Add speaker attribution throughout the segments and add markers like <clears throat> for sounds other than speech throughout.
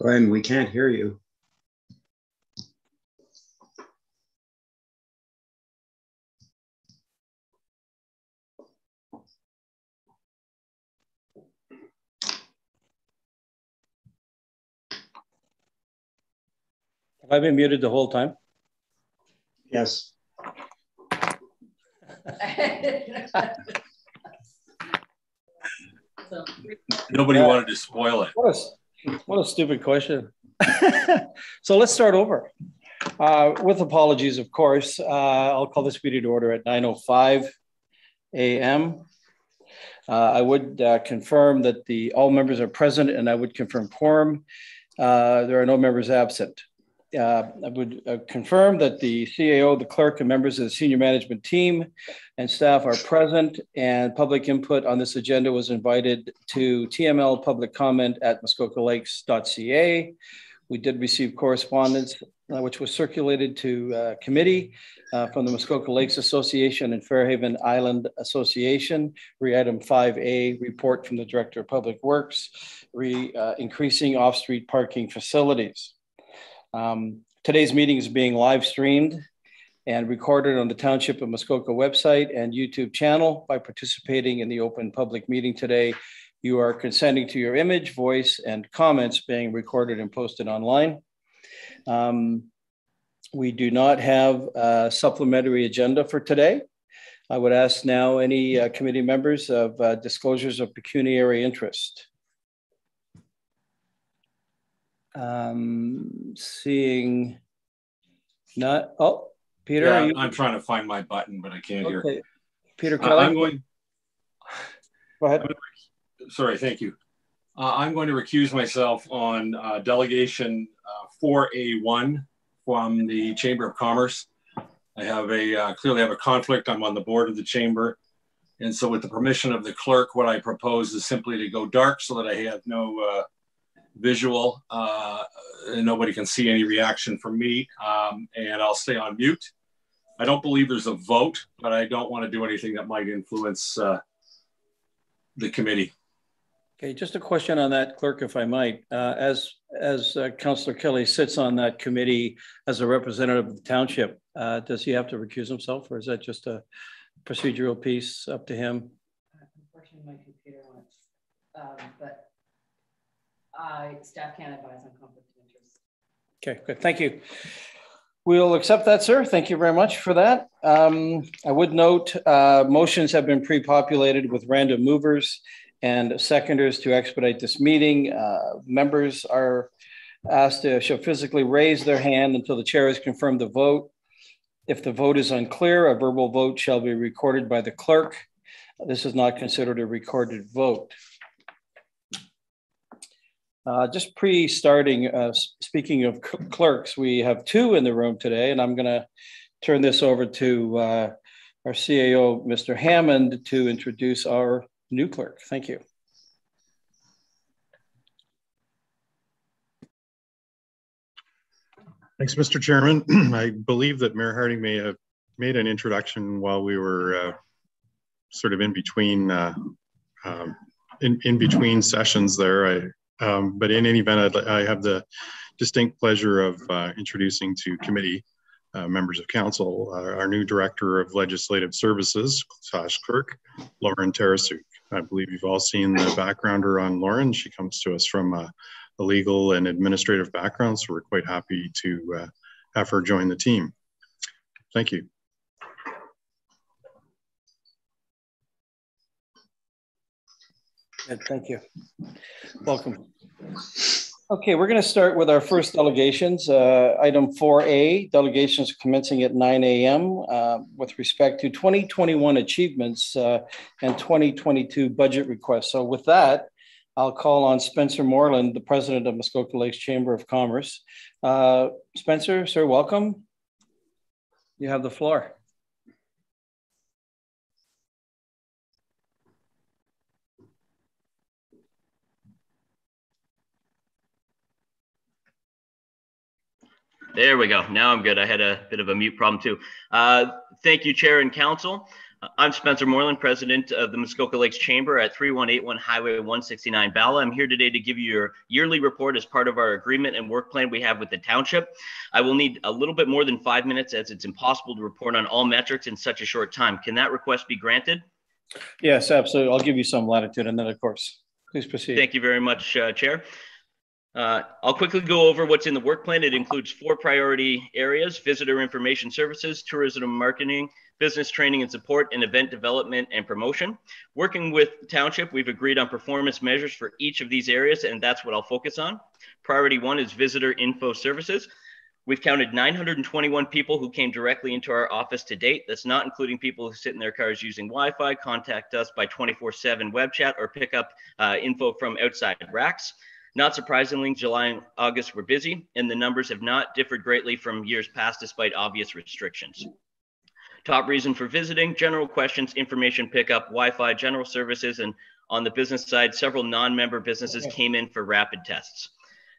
Speaker 1: Glenn, we can't hear you.
Speaker 2: Have I been muted the whole time?
Speaker 1: Yes.
Speaker 3: Nobody wanted to spoil it.
Speaker 2: What a, stupid question. <laughs> so let's start over. Uh, with apologies, of course, uh, I'll call this meeting to order at 9.05 a.m. Uh, I would uh, confirm that the all members are present and I would confirm quorum. Uh, there are no members absent uh, I would uh, confirm that the CAO, the clerk, and members of the senior management team and staff are present, and public input on this agenda was invited to TML public comment at muskokalakes.ca. We did receive correspondence, uh, which was circulated to uh, committee uh, from the Muskoka Lakes Association and Fairhaven Island Association, re item 5A, report from the Director of Public Works, re uh, increasing off-street parking facilities. Um, today's meeting is being live streamed and recorded on the Township of Muskoka website and YouTube channel. By participating in the open public meeting today, you are consenting to your image, voice, and comments being recorded and posted online. Um, we do not have a supplementary agenda for today. I would ask now any uh, committee members of uh, disclosures of pecuniary interest. Um, seeing not, oh, Peter.
Speaker 3: Yeah, I'm trying to find my button, but I can't okay. hear.
Speaker 2: Peter Kelly. Uh,
Speaker 3: I'm going.
Speaker 2: Go ahead.
Speaker 3: Sorry, thank you. Uh, I'm going to recuse myself on uh, delegation 4A1 uh, from the Chamber of Commerce. I have a uh, clearly have a conflict. I'm on the board of the chamber. And so with the permission of the clerk, what I propose is simply to go dark so that I have no uh, visual. Uh, nobody can see any reaction from me, um, and I'll stay on mute. I don't believe there's a vote, but I don't want to do anything that might influence uh, the committee.
Speaker 2: Okay, just a question on that, clerk, if I might. Uh, as as uh, Councillor Kelly sits on that committee as a representative of the township, uh, does he have to recuse himself, or is that just a procedural piece up to him?
Speaker 4: Unfortunately, my computer wants, um, but I, staff can advise on conflict of interest.
Speaker 2: Okay, good. Thank you. We'll accept that, sir. Thank you very much for that. Um, I would note uh, motions have been pre-populated with random movers and seconders to expedite this meeting. Uh, members are asked to shall physically raise their hand until the chair has confirmed the vote. If the vote is unclear, a verbal vote shall be recorded by the clerk. This is not considered a recorded vote. Uh, just pre-starting, uh, speaking of clerks, we have two in the room today, and I'm going to turn this over to uh, our CAO, Mr. Hammond, to introduce our new clerk. Thank you.
Speaker 5: Thanks, Mr. Chairman. <clears throat> I believe that Mayor Harding may have made an introduction while we were uh, sort of in between uh, um, in, in between sessions there. I um, but in any event, I'd, I have the distinct pleasure of uh, introducing to committee uh, members of council uh, our new director of legislative services slash Kirk, Lauren Tarasuk. I believe you've all seen the backgrounder on Lauren. She comes to us from a, a legal and administrative background, so we're quite happy to uh, have her join the team. Thank you.
Speaker 2: Good, thank you. Welcome. Okay, we're going to start with our first delegations. Uh, item 4A, delegations commencing at 9 a.m. Uh, with respect to 2021 achievements uh, and 2022 budget requests. So with that, I'll call on Spencer Moreland, the president of Muskoka Lakes Chamber of Commerce. Uh, Spencer, sir, welcome. You have the floor.
Speaker 6: There we go. Now I'm good. I had a bit of a mute problem too. Uh, thank you, Chair and Council. I'm Spencer Moreland, president of the Muskoka Lakes Chamber at 3181 Highway 169 Bala. I'm here today to give you your yearly report as part of our agreement and work plan we have with the township. I will need a little bit more than five minutes as it's impossible to report on all metrics in such a short time. Can that request be granted?
Speaker 2: Yes, absolutely. I'll give you some latitude and then of course, please proceed.
Speaker 6: Thank you very much, uh, Chair. Uh, I'll quickly go over what's in the work plan. It includes four priority areas, visitor information services, tourism marketing, business training and support, and event development and promotion. Working with Township, we've agreed on performance measures for each of these areas, and that's what I'll focus on. Priority one is visitor info services. We've counted 921 people who came directly into our office to date. That's not including people who sit in their cars using Wi-Fi, contact us by 24-7 web chat, or pick up uh, info from outside racks. Not surprisingly, July and August were busy, and the numbers have not differed greatly from years past despite obvious restrictions. Top reason for visiting, general questions, information pickup, Wi-Fi, general services, and on the business side, several non-member businesses came in for rapid tests.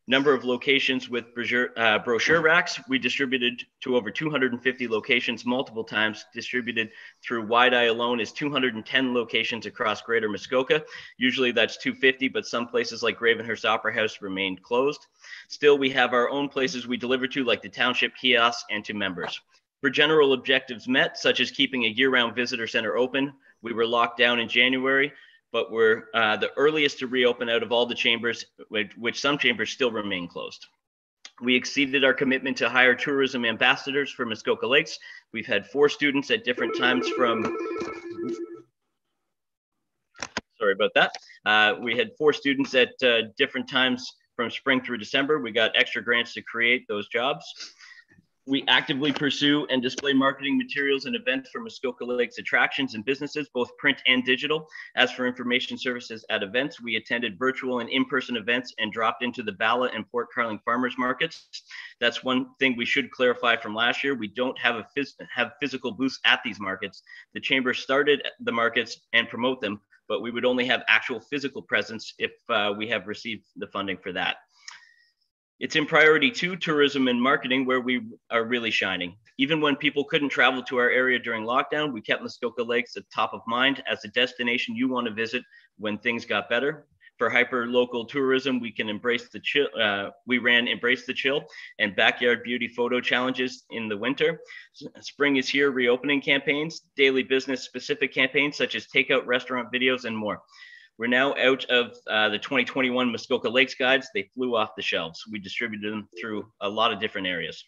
Speaker 6: Number of locations with brochure, uh, brochure racks, we distributed to over 250 locations multiple times, distributed through Wide Eye alone is 210 locations across Greater Muskoka. Usually that's 250, but some places like Gravenhurst Opera House remained closed. Still, we have our own places we deliver to, like the township kiosks and to members. For general objectives met, such as keeping a year-round visitor center open, we were locked down in January, but we're uh, the earliest to reopen out of all the chambers, which, which some chambers still remain closed. We exceeded our commitment to hire tourism ambassadors for Muskoka Lakes. We've had four students at different times from, sorry about that. Uh, we had four students at uh, different times from spring through December. We got extra grants to create those jobs we actively pursue and display marketing materials and events for Muskoka Lakes attractions and businesses, both print and digital. As for information services at events, we attended virtual and in-person events and dropped into the Bala and Port Carling farmers markets. That's one thing we should clarify from last year. We don't have a phys have physical booths at these markets. The chamber started the markets and promote them, but we would only have actual physical presence if uh, we have received the funding for that. It's in priority two, tourism and marketing, where we are really shining. Even when people couldn't travel to our area during lockdown, we kept Muskoka Lakes at top of mind as a destination you want to visit when things got better. For hyper local tourism, we can embrace the chill. Uh, we ran Embrace the Chill and Backyard Beauty photo challenges in the winter. Spring is here, reopening campaigns, daily business specific campaigns such as takeout restaurant videos and more. We're now out of uh, the 2021 Muskoka Lakes guides. They flew off the shelves. We distributed them through a lot of different areas.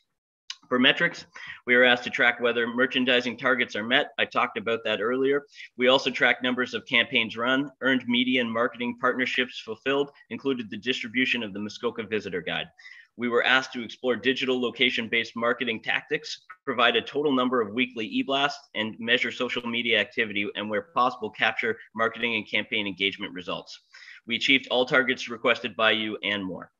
Speaker 6: For metrics, we are asked to track whether merchandising targets are met. I talked about that earlier. We also track numbers of campaigns run, earned media and marketing partnerships fulfilled, included the distribution of the Muskoka Visitor Guide we were asked to explore digital location based marketing tactics, provide a total number of weekly e blasts, and measure social media activity, and where possible, capture marketing and campaign engagement results. We achieved all targets requested by you and more.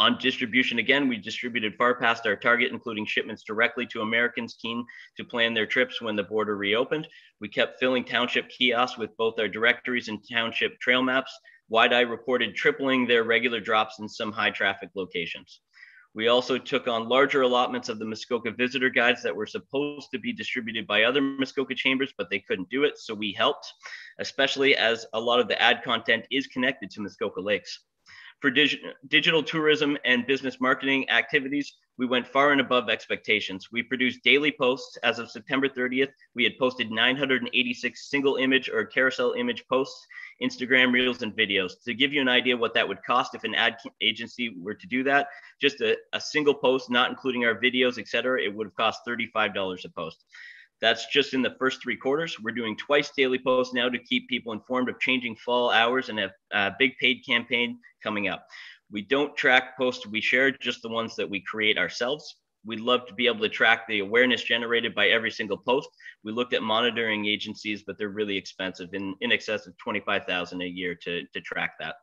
Speaker 6: On distribution, again, we distributed far past our target, including shipments directly to Americans keen to plan their trips when the border reopened. We kept filling township kiosks with both our directories and township trail maps, Wide Eye reported tripling their regular drops in some high traffic locations. We also took on larger allotments of the Muskoka visitor guides that were supposed to be distributed by other Muskoka chambers, but they couldn't do it. So we helped, especially as a lot of the ad content is connected to Muskoka Lakes. For dig digital tourism and business marketing activities, we went far and above expectations. We produced daily posts. As of September 30th, we had posted 986 single image or carousel image posts, Instagram reels, and videos. To give you an idea what that would cost if an ad agency were to do that, just a, a single post, not including our videos, etc., it would have cost $35 a post. That's just in the first three quarters. We're doing twice daily posts now to keep people informed of changing fall hours and a, a big paid campaign coming up. We don't track posts we share, just the ones that we create ourselves. We'd love to be able to track the awareness generated by every single post. We looked at monitoring agencies, but they're really expensive in, in excess of 25,000 a year to, to track that.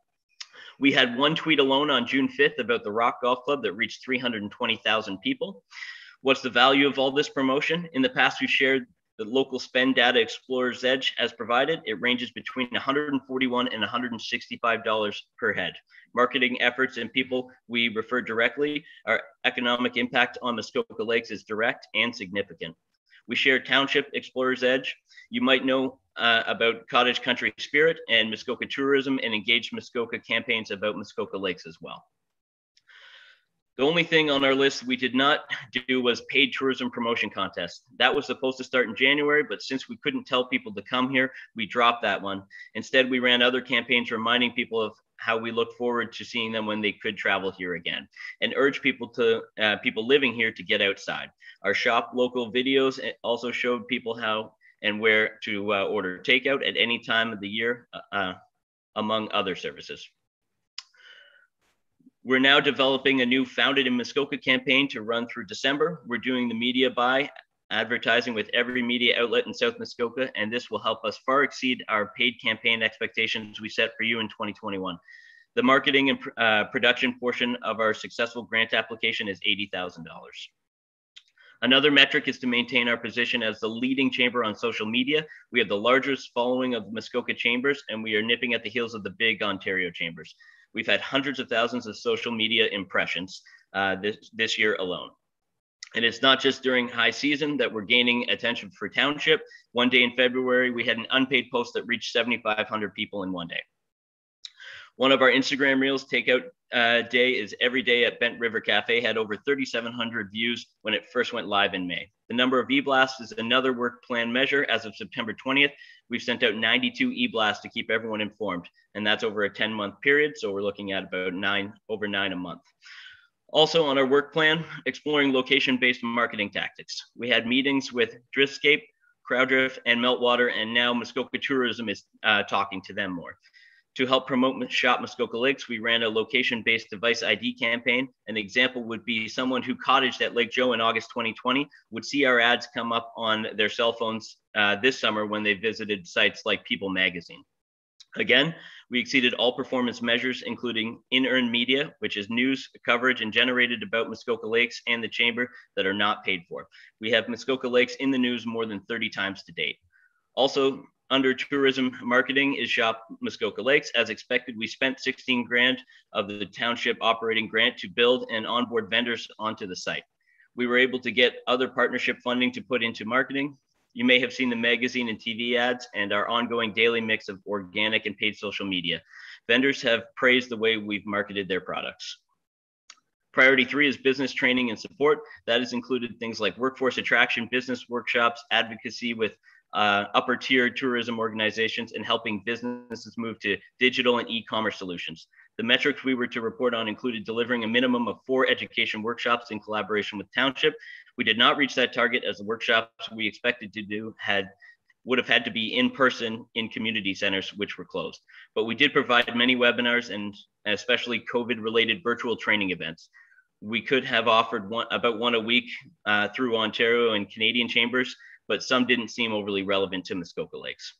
Speaker 6: We had one tweet alone on June 5th about the Rock Golf Club that reached 320,000 people. What's the value of all this promotion? In the past, we've shared the local spend data Explorer's Edge as provided. It ranges between 141 and 165 dollars per head. Marketing efforts and people we refer directly, our economic impact on Muskoka Lakes is direct and significant. We share Township Explorer's Edge. You might know uh, about Cottage Country Spirit and Muskoka Tourism and engaged Muskoka campaigns about Muskoka Lakes as well. The only thing on our list we did not do was paid tourism promotion contest. That was supposed to start in January, but since we couldn't tell people to come here, we dropped that one. Instead, we ran other campaigns reminding people of how we look forward to seeing them when they could travel here again and urge people to uh, people living here to get outside. Our shop local videos also showed people how and where to uh, order takeout at any time of the year, uh, uh among other services. We're now developing a new Founded in Muskoka campaign to run through December. We're doing the media buy, advertising with every media outlet in South Muskoka, and this will help us far exceed our paid campaign expectations we set for you in 2021. The marketing and uh, production portion of our successful grant application is $80,000. Another metric is to maintain our position as the leading chamber on social media. We have the largest following of Muskoka chambers, and we are nipping at the heels of the big Ontario chambers. We've had hundreds of thousands of social media impressions uh, this, this year alone. And it's not just during high season that we're gaining attention for township. One day in February, we had an unpaid post that reached 7,500 people in one day. One of our Instagram reels takeout uh, day is every day at Bent River Cafe had over 3,700 views when it first went live in May. The number of e-blasts is another work plan measure. As of September 20th, we've sent out 92 e-blasts to keep everyone informed, and that's over a 10-month period. So we're looking at about nine, over nine a month. Also on our work plan, exploring location-based marketing tactics. We had meetings with Driftscape, CrowdRiff, and Meltwater, and now Muskoka Tourism is uh, talking to them more. To help promote Shop Muskoka Lakes, we ran a location-based device ID campaign. An example would be someone who cottaged at Lake Joe in August 2020 would see our ads come up on their cell phones uh, this summer when they visited sites like People Magazine. Again, we exceeded all performance measures, including in-earned media, which is news coverage and generated about Muskoka Lakes and the Chamber that are not paid for. We have Muskoka Lakes in the news more than 30 times to date. Also, under tourism marketing is Shop Muskoka Lakes. As expected, we spent 16 grand of the township operating grant to build and onboard vendors onto the site. We were able to get other partnership funding to put into marketing. You may have seen the magazine and TV ads and our ongoing daily mix of organic and paid social media. Vendors have praised the way we've marketed their products. Priority three is business training and support. That has included things like workforce attraction, business workshops, advocacy with uh, upper tier tourism organizations and helping businesses move to digital and e-commerce solutions. The metrics we were to report on included delivering a minimum of four education workshops in collaboration with Township. We did not reach that target as the workshops we expected to do had would have had to be in person in community centers, which were closed. But we did provide many webinars and especially COVID related virtual training events. We could have offered one, about one a week uh, through Ontario and Canadian chambers, but some didn't seem overly relevant to Muskoka Lakes.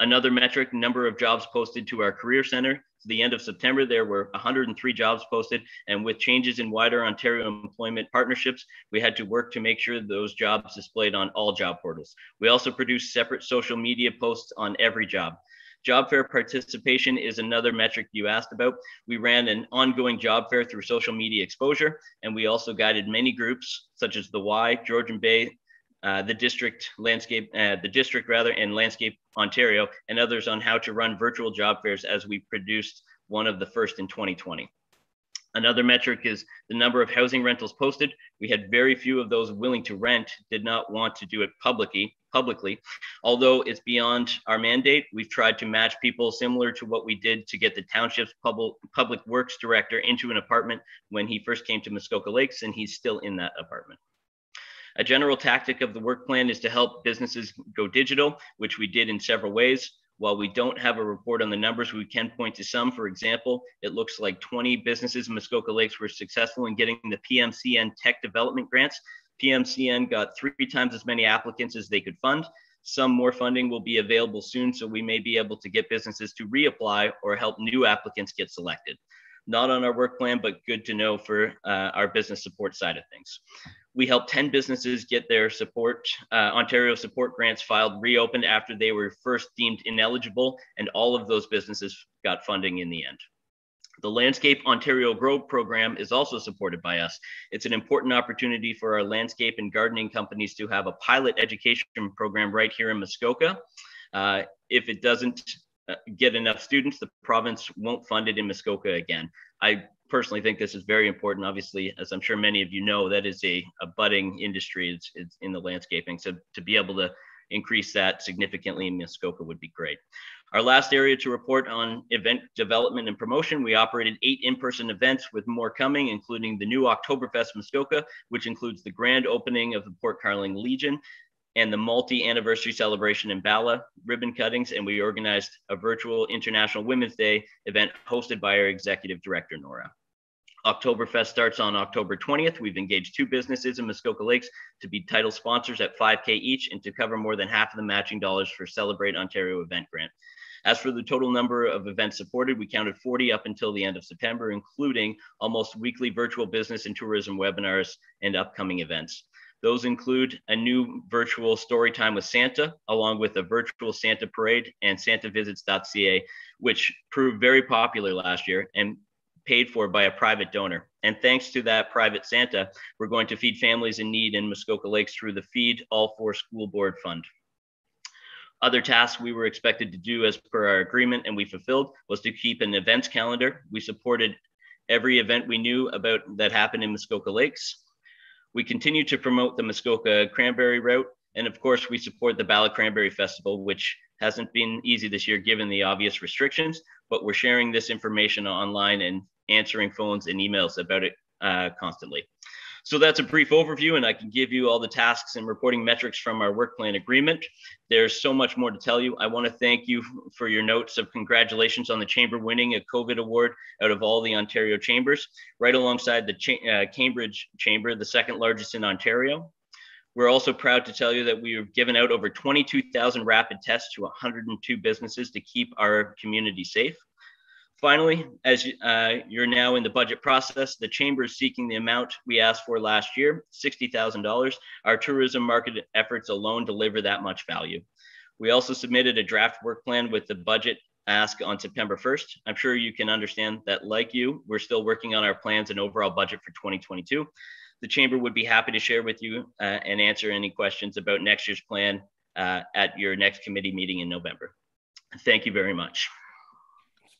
Speaker 6: Another metric, number of jobs posted to our career center. To the end of September, there were 103 jobs posted. And with changes in wider Ontario employment partnerships, we had to work to make sure those jobs displayed on all job portals. We also produced separate social media posts on every job. Job fair participation is another metric you asked about. We ran an ongoing job fair through social media exposure, and we also guided many groups such as the Y, Georgian Bay, uh, the district landscape, uh, the district rather, and Landscape Ontario, and others on how to run virtual job fairs as we produced one of the first in 2020. Another metric is the number of housing rentals posted. We had very few of those willing to rent, did not want to do it publicly. Publicly, although it's beyond our mandate, we've tried to match people similar to what we did to get the township's public public works director into an apartment when he first came to Muskoka Lakes, and he's still in that apartment. A general tactic of the work plan is to help businesses go digital, which we did in several ways. While we don't have a report on the numbers, we can point to some. For example, it looks like 20 businesses in Muskoka Lakes were successful in getting the PMCN tech development grants. PMCN got three times as many applicants as they could fund. Some more funding will be available soon, so we may be able to get businesses to reapply or help new applicants get selected. Not on our work plan, but good to know for uh, our business support side of things we helped 10 businesses get their support, uh, Ontario support grants filed, reopened after they were first deemed ineligible, and all of those businesses got funding in the end. The Landscape Ontario Grow program is also supported by us. It's an important opportunity for our landscape and gardening companies to have a pilot education program right here in Muskoka. Uh, if it doesn't uh, get enough students, the province won't fund it in Muskoka again. I personally think this is very important. Obviously, as I'm sure many of you know, that is a, a budding industry it's, it's in the landscaping. So to be able to increase that significantly in Muskoka would be great. Our last area to report on event development and promotion, we operated eight in-person events with more coming, including the new Oktoberfest Muskoka, which includes the grand opening of the Port Carling Legion and the multi-anniversary celebration in Bala, ribbon cuttings, and we organized a virtual International Women's Day event hosted by our executive director, Nora. Oktoberfest starts on October 20th. We've engaged two businesses in Muskoka Lakes to be title sponsors at 5K each and to cover more than half of the matching dollars for Celebrate Ontario event grant. As for the total number of events supported, we counted 40 up until the end of September, including almost weekly virtual business and tourism webinars and upcoming events. Those include a new virtual story time with Santa, along with a virtual Santa parade and santavisits.ca, which proved very popular last year and paid for by a private donor. And thanks to that private Santa, we're going to feed families in need in Muskoka Lakes through the Feed All Four School Board Fund. Other tasks we were expected to do as per our agreement and we fulfilled was to keep an events calendar. We supported every event we knew about that happened in Muskoka Lakes. We continue to promote the Muskoka Cranberry Route. And of course, we support the Bala Cranberry Festival, which hasn't been easy this year given the obvious restrictions, but we're sharing this information online and answering phones and emails about it uh, constantly. So that's a brief overview, and I can give you all the tasks and reporting metrics from our work plan agreement. There's so much more to tell you. I want to thank you for your notes of congratulations on the chamber winning a COVID award out of all the Ontario chambers, right alongside the uh, Cambridge Chamber, the second largest in Ontario. We're also proud to tell you that we have given out over 22,000 rapid tests to 102 businesses to keep our community safe. Finally, as uh, you're now in the budget process, the chamber is seeking the amount we asked for last year, $60,000. Our tourism market efforts alone deliver that much value. We also submitted a draft work plan with the budget ask on September 1st. I'm sure you can understand that like you, we're still working on our plans and overall budget for 2022. The chamber would be happy to share with you uh, and answer any questions about next year's plan uh, at your next committee meeting in November. Thank you very much.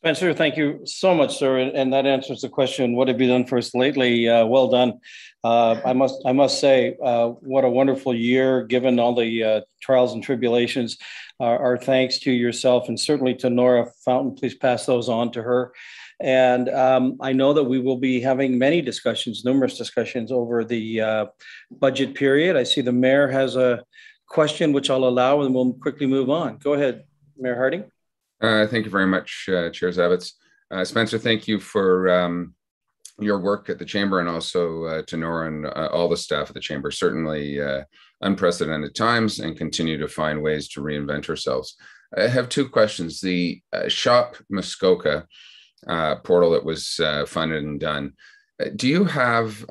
Speaker 2: Spencer, thank you so much, sir. And that answers the question, what have you done for us lately? Uh, well done. Uh, I must I must say, uh, what a wonderful year, given all the uh, trials and tribulations. our thanks to yourself and certainly to Nora Fountain. Please pass those on to her. And um, I know that we will be having many discussions, numerous discussions over the uh, budget period. I see the mayor has a question, which I'll allow, and we'll quickly move on. Go ahead, Mayor Harding.
Speaker 7: Uh, thank you very much, uh, Chair Zavitz. Uh, Spencer, thank you for um, your work at the Chamber and also uh, to Nora and uh, all the staff at the Chamber. Certainly uh, unprecedented times and continue to find ways to reinvent ourselves. I have two questions. The Shop Muskoka portal that was funded and done, do you have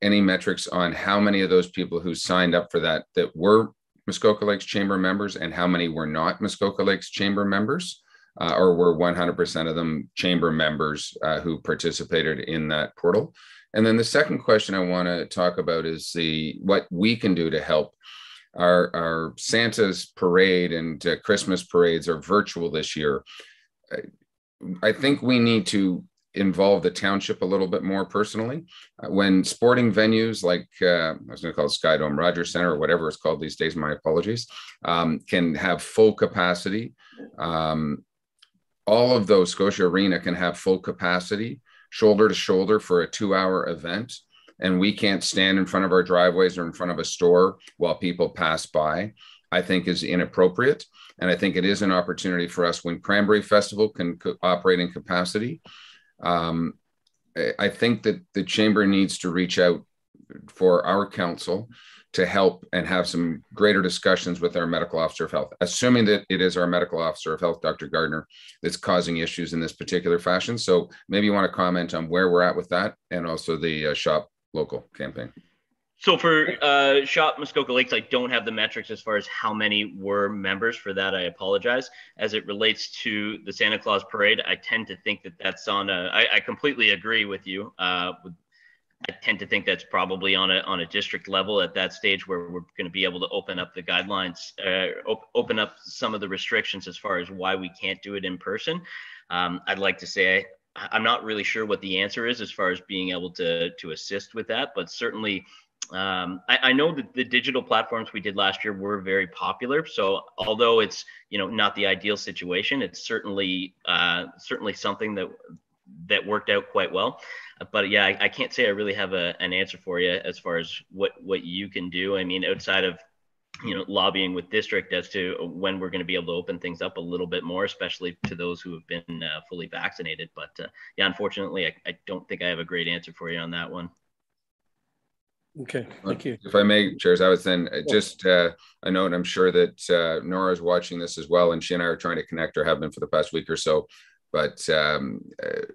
Speaker 7: any metrics on how many of those people who signed up for that that were Muskoka Lakes Chamber members and how many were not Muskoka Lakes Chamber members? Uh, or were 100% of them chamber members uh, who participated in that portal? And then the second question I want to talk about is the what we can do to help. Our, our Santa's parade and uh, Christmas parades are virtual this year. I think we need to involve the township a little bit more personally. Uh, when sporting venues like uh, I was going to call it Skydome Rogers Center or whatever it's called these days, my apologies, um, can have full capacity. Um, all of those Scotia Arena can have full capacity, shoulder to shoulder for a two-hour event, and we can't stand in front of our driveways or in front of a store while people pass by. I think is inappropriate. And I think it is an opportunity for us when Cranberry Festival can co- operate in capacity um, I think that the chamber needs to reach out for our council to help and have some greater discussions with our medical officer of health, assuming that it is our medical officer of health, Dr. Gardner, that's causing issues in this particular fashion. So maybe you want to comment on where we're at with that and also the uh, shop local campaign.
Speaker 6: So for uh, Shop Muskoka Lakes, I don't have the metrics as far as how many were members. For that, I apologize. As it relates to the Santa Claus Parade, I tend to think that that's on a. I, I completely agree with you. Uh, I tend to think that's probably on a on a district level at that stage where we're going to be able to open up the guidelines, uh, op- open up some of the restrictions as far as why we can't do it in person. Um, I'd like to say I'm not really sure what the answer is as far as being able to to assist with that, but certainly um, I, I, know that the digital platforms we did last year were very popular. So although it's you know not the ideal situation, it's certainly uh, certainly something that that worked out quite well. But yeah, I, I can't say I really have a, an answer for you as far as what what you can do. I mean, outside of you know lobbying with district as to when we're going to be able to open things up a little bit more especially to those who have been uh, fully vaccinated but uh, yeah unfortunately I, I don't think i have a great answer for you on that one
Speaker 2: Okay, thank you.
Speaker 7: If I may, Chairs, I was then just uh, a note. I'm sure that uh, Nora is watching this as well, and she and I are trying to connect, or have been for the past week or so. But um, uh,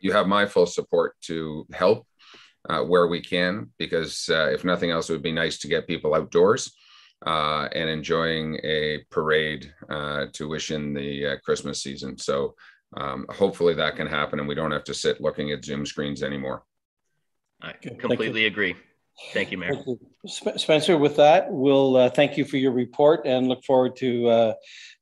Speaker 7: you have my full support to help uh, where we can, because uh, if nothing else, it would be nice to get people outdoors uh, and enjoying a parade to wish in the Christmas season. So um, hopefully that can happen, and we don't have to sit looking at Zoom screens anymore.
Speaker 6: I completely agree. Thank you, Mayor. Thank you.
Speaker 2: Spencer, with that, we'll uh, thank you for your report and look forward to uh,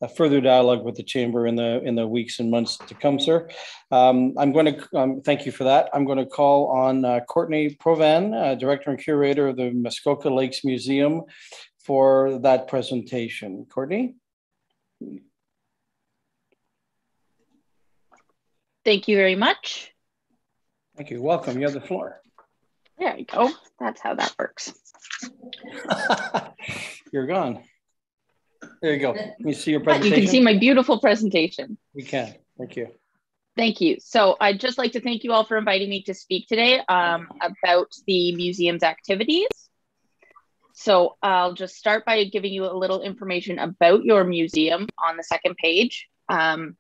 Speaker 2: a further dialogue with the chamber in the in the weeks and months to come, sir. Um, I'm going to um, thank you for that. I'm going to call on uh, Courtney Provan, uh, Director and Curator of the Muskoka Lakes Museum, for that presentation. Courtney?
Speaker 8: Thank you very much.
Speaker 2: Thank you. Welcome. You have the floor.
Speaker 8: There you go. That's how that works. <laughs>
Speaker 2: You're gone. There you go. Me see your presentation.
Speaker 8: You can see my beautiful presentation.
Speaker 2: We can. Thank you.
Speaker 8: Thank you. So I'd just like to thank you all for inviting me to speak today um, about the museum's activities. So I'll just start by giving you a little information about your museum on the second page. Um,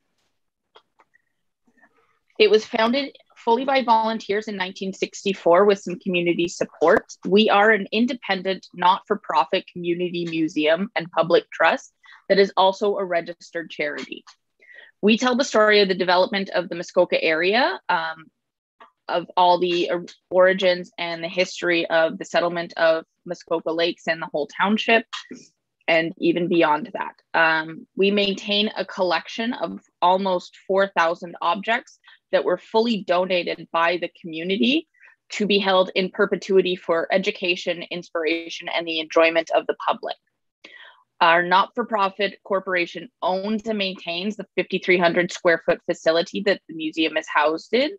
Speaker 8: it was founded fully by volunteers in 1964 with some community support. We are an independent, not for profit community museum and public trust that is also a registered charity. We tell the story of the development of the Muskoka area, um, of all the origins and the history of the settlement of Muskoka Lakes and the whole township, and even beyond that. Um, we maintain a collection of almost 4,000 objects that were fully donated by the community to be held in perpetuity for education, inspiration, and the enjoyment of the public. Our not for profit corporation owns and maintains the 5,300 square foot facility that the museum is housed in.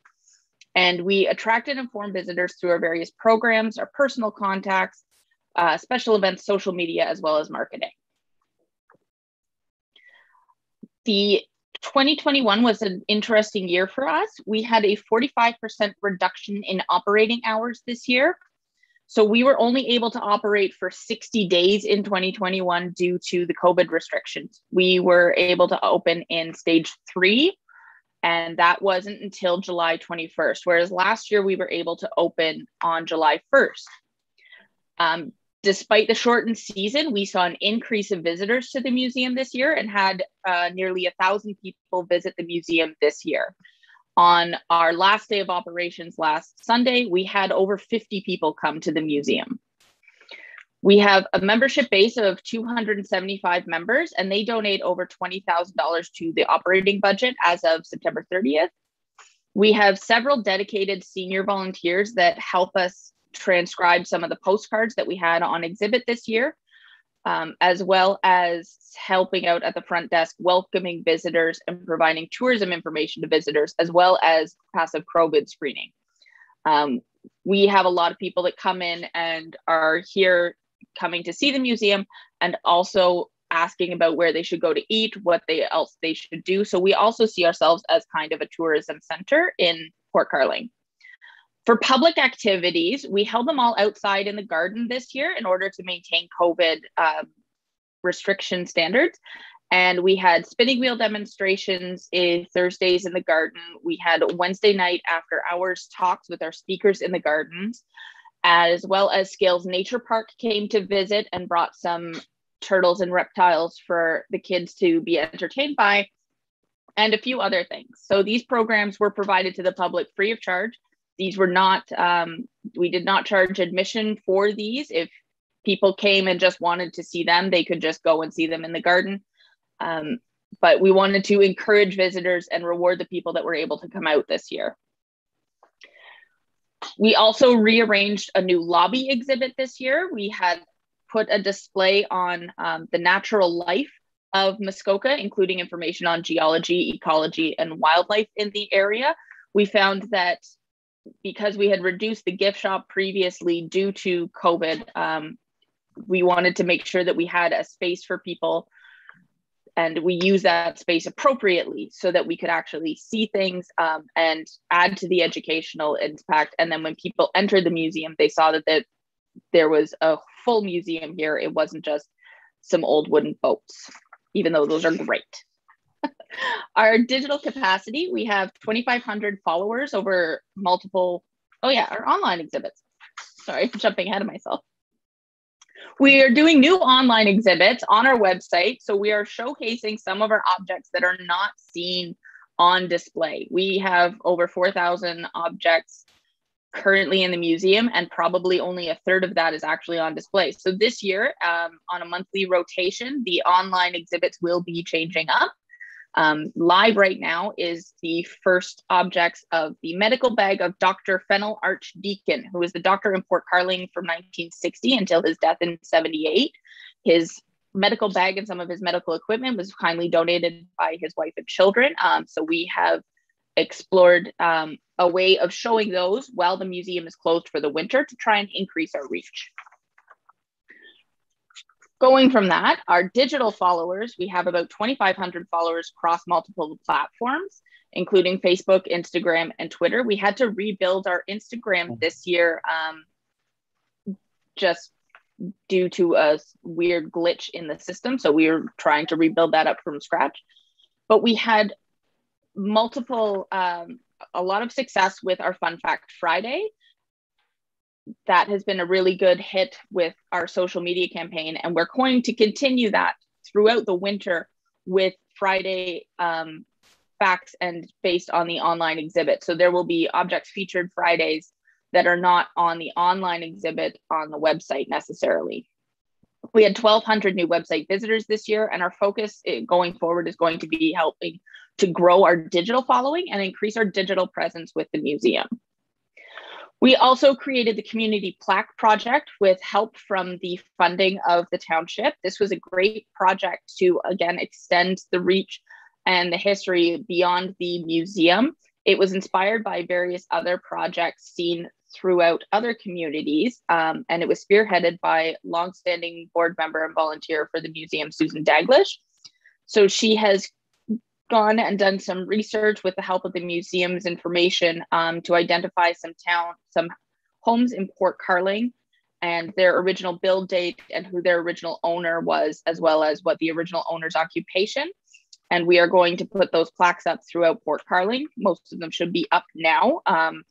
Speaker 8: And we attract and inform visitors through our various programs, our personal contacts, uh, special events, social media, as well as marketing. The 2021 was an interesting year for us. We had a 45% reduction in operating hours this year. So we were only able to operate for 60 days in 2021 due to the COVID restrictions. We were able to open in stage three, and that wasn't until July 21st, whereas last year we were able to open on July 1st. Um, Despite the shortened season, we saw an increase of visitors to the museum this year and had uh, nearly a thousand people visit the museum this year. On our last day of operations last Sunday, we had over 50 people come to the museum. We have a membership base of 275 members, and they donate over $20,000 to the operating budget as of September 30th. We have several dedicated senior volunteers that help us transcribe some of the postcards that we had on exhibit this year, um, as well as helping out at the front desk, welcoming visitors and providing tourism information to visitors, as well as passive COVID screening. Um, we have a lot of people that come in and are here coming to see the museum and also asking about where they should go to eat, what they else they should do. So we also see ourselves as kind of a tourism center in Port Carling. For public activities, we held them all outside in the garden this year in order to maintain COVID um, restriction standards. And we had spinning wheel demonstrations in Thursdays in the garden. We had Wednesday night after hours talks with our speakers in the gardens. as well as Scales Nature Park came to visit and brought some turtles and reptiles for the kids to be entertained by, and a few other things. So these programs were provided to the public free of charge. These were not, um, we did not charge admission for these. If people came and just wanted to see them, they could just go and see them in the garden. Um, but we wanted to encourage visitors and reward the people that were able to come out this year. We also rearranged a new lobby exhibit this year. We had put a display on um, the natural life of Muskoka, including information on geology, ecology, and wildlife in the area. We found that because we had reduced the gift shop previously due to COVID, um, we wanted to make sure that we had a space for people and we use that space appropriately so that we could actually see things um, and add to the educational impact. And then when people entered the museum, they saw that, that there was a full museum here. It wasn't just some old wooden boats, even though those are great. Our digital capacity, we have 2,500 followers over multiple, oh yeah, our online exhibits. Sorry, <laughs> jumping ahead of myself. We are doing new online exhibits on our website. So we are showcasing some of our objects that are not seen on display. We have over 4,000 objects currently in the museum, and probably only a third of that is actually on display. So this year, um, on a monthly rotation, the online exhibits will be changing up. Um, live right now is the first objects of the medical bag of Dr. Fennel Archdeacon, who was the doctor in Port Carling from 1960 until his death in 78. His medical bag and some of his medical equipment was kindly donated by his wife and children. Um, so we have explored um, a way of showing those while the museum is closed for the winter to try and increase our reach. Going from that, our digital followers, we have about 2,500 followers across multiple platforms, including Facebook, Instagram, and Twitter. We had to rebuild our Instagram this year um, just due to a weird glitch in the system. So we were trying to rebuild that up from scratch. But we had multiple, um, a lot of success with our Fun Fact Friday that has been a really good hit with our social media campaign. And we're going to continue that throughout the winter with Friday um, facts and based on the online exhibit. So there will be objects featured Fridays that are not on the online exhibit on the website necessarily. We had 1,200 new website visitors this year, and our focus eh, going forward is going to be helping to grow our digital following and increase our digital presence with the museum. We also created the Community Plaque Project with help from the funding of the township. This was a great project to, again, extend the reach and the history beyond the museum. It was inspired by various other projects seen throughout other communities, um, and it was spearheaded by longstanding board member and volunteer for the museum, Susan Daglish. So she has gone and done some research with the help of the museum's information um, to identify some town, some homes in Port Carling and their original build date and who their original owner was, as well as what the original owner's occupation. And we are going to put those plaques up throughout Port Carling. Most of them should be up now. Um,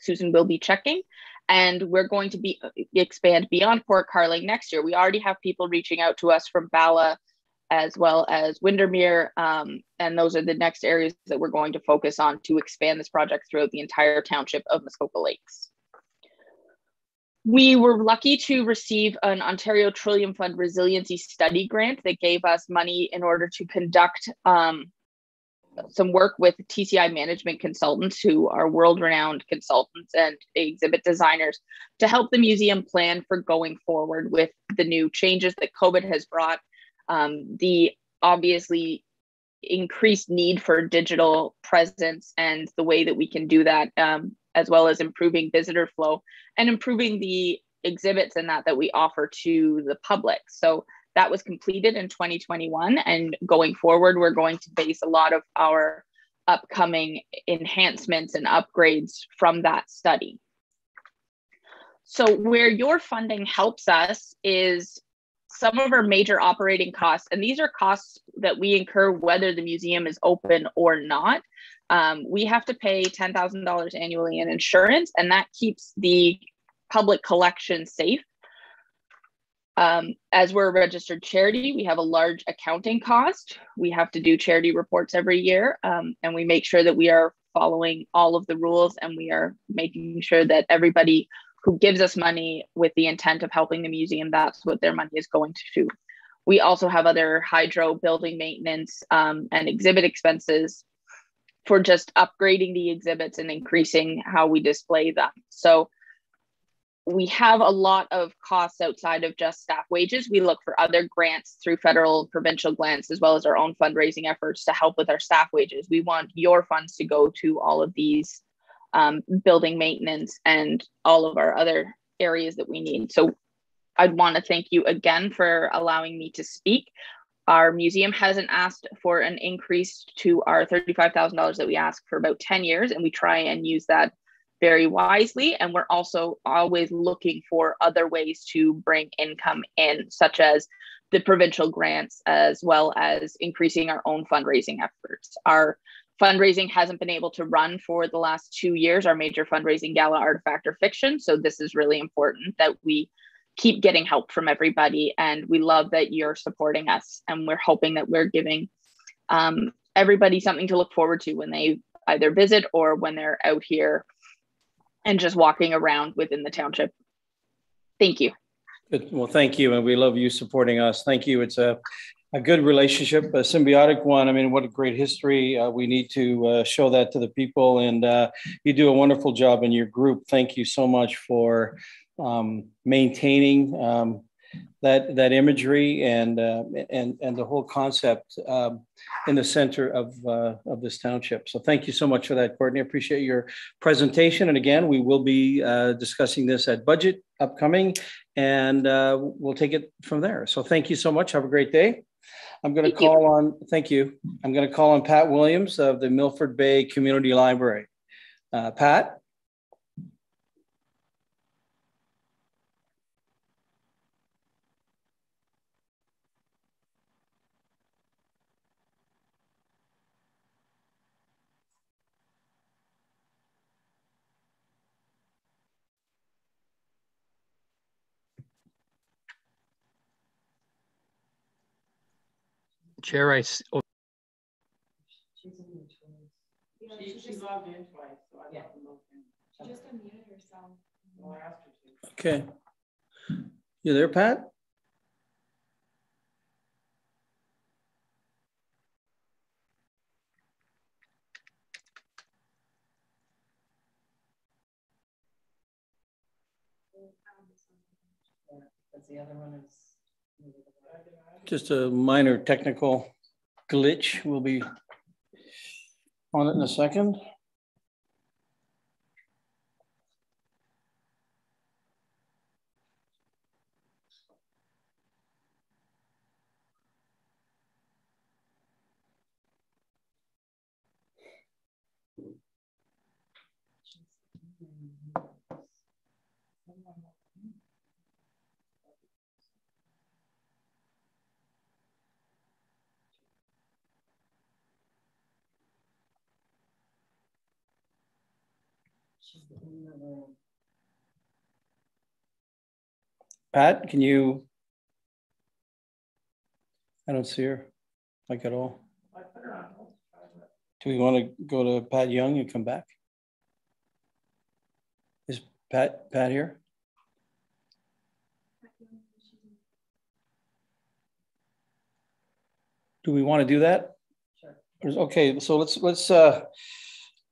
Speaker 8: Susan will be checking. And we're going to be expand beyond Port Carling next year. We already have people reaching out to us from Bala as well as Windermere. Um, and those are the next areas that we're going to focus on to expand this project throughout the entire township of Muskoka Lakes. We were lucky to receive an Ontario Trillium Fund Resiliency Study Grant that gave us money in order to conduct um, some work with TCI management consultants who are world renowned consultants and exhibit designers to help the museum plan for going forward with the new changes that COVID has brought um, the obviously increased need for digital presence and the way that we can do that, um, as well as improving visitor flow and improving the exhibits and that that we offer to the public. So that was completed in 2021, and going forward, we're going to base a lot of our upcoming enhancements and upgrades from that study. So where your funding helps us is some of our major operating costs, and these are costs that we incur whether the museum is open or not. Um, we have to pay $10,000 annually in insurance, and that keeps the public collection safe. Um, as we're a registered charity, we have a large accounting cost. We have to do charity reports every year, um, and we make sure that we are following all of the rules and we are making sure that everybody who gives us money with the intent of helping the museum, that's what their money is going to. do. We also have other hydro building maintenance um, and exhibit expenses for just upgrading the exhibits and increasing how we display them. So we have a lot of costs outside of just staff wages. We look for other grants through federal provincial grants, as well as our own fundraising efforts to help with our staff wages. We want your funds to go to all of these um, building maintenance and all of our other areas that we need. So I'd want to thank you again for allowing me to speak. Our museum hasn't asked for an increase to our $35,000 that we ask for about 10 years, and we try and use that very wisely. And we're also always looking for other ways to bring income in, such as the provincial grants, as well as increasing our own fundraising efforts. Our fundraising hasn't been able to run for the last two years, our major fundraising gala, Artifact or Fiction. So this is really important that we keep getting help from everybody. And we love that you're supporting us. And we're hoping that we're giving um, everybody something to look forward to when they either visit or when they're out here and just walking around within the township. Thank you.
Speaker 2: Well, thank you. And we love you supporting us. Thank you. It's a, a good relationship, a symbiotic one. I mean, what a great history. Uh, we need to uh, show that to the people. And uh, you do a wonderful job in your group. Thank you so much for um, maintaining um, that that imagery and uh, and and the whole concept um, in the center of uh, of this township. So thank you so much for that, Courtney. I appreciate your presentation. And again, we will be uh, discussing this at budget upcoming, and we'll take it from there. So thank you so much. Have a great day. I'm going to call you. on. Thank you. I'm going to call on Pat Williams of the Milford Bay Community Library. Uh, Pat.
Speaker 9: Chair, I. Oh.
Speaker 4: She's in Yeah, she, she logged in twice, so I yeah. She just unmuted herself. Well, I asked her
Speaker 2: to. Okay. You there, Pat?
Speaker 4: Because the other one is
Speaker 2: just a minor technical glitch. We'll be on it in a second. Pat, can you? I don't see her like at all. Do we want to go to Pat Young and come back? Is Pat Pat here? Do we want to do that? Sure. Okay, so let's let's uh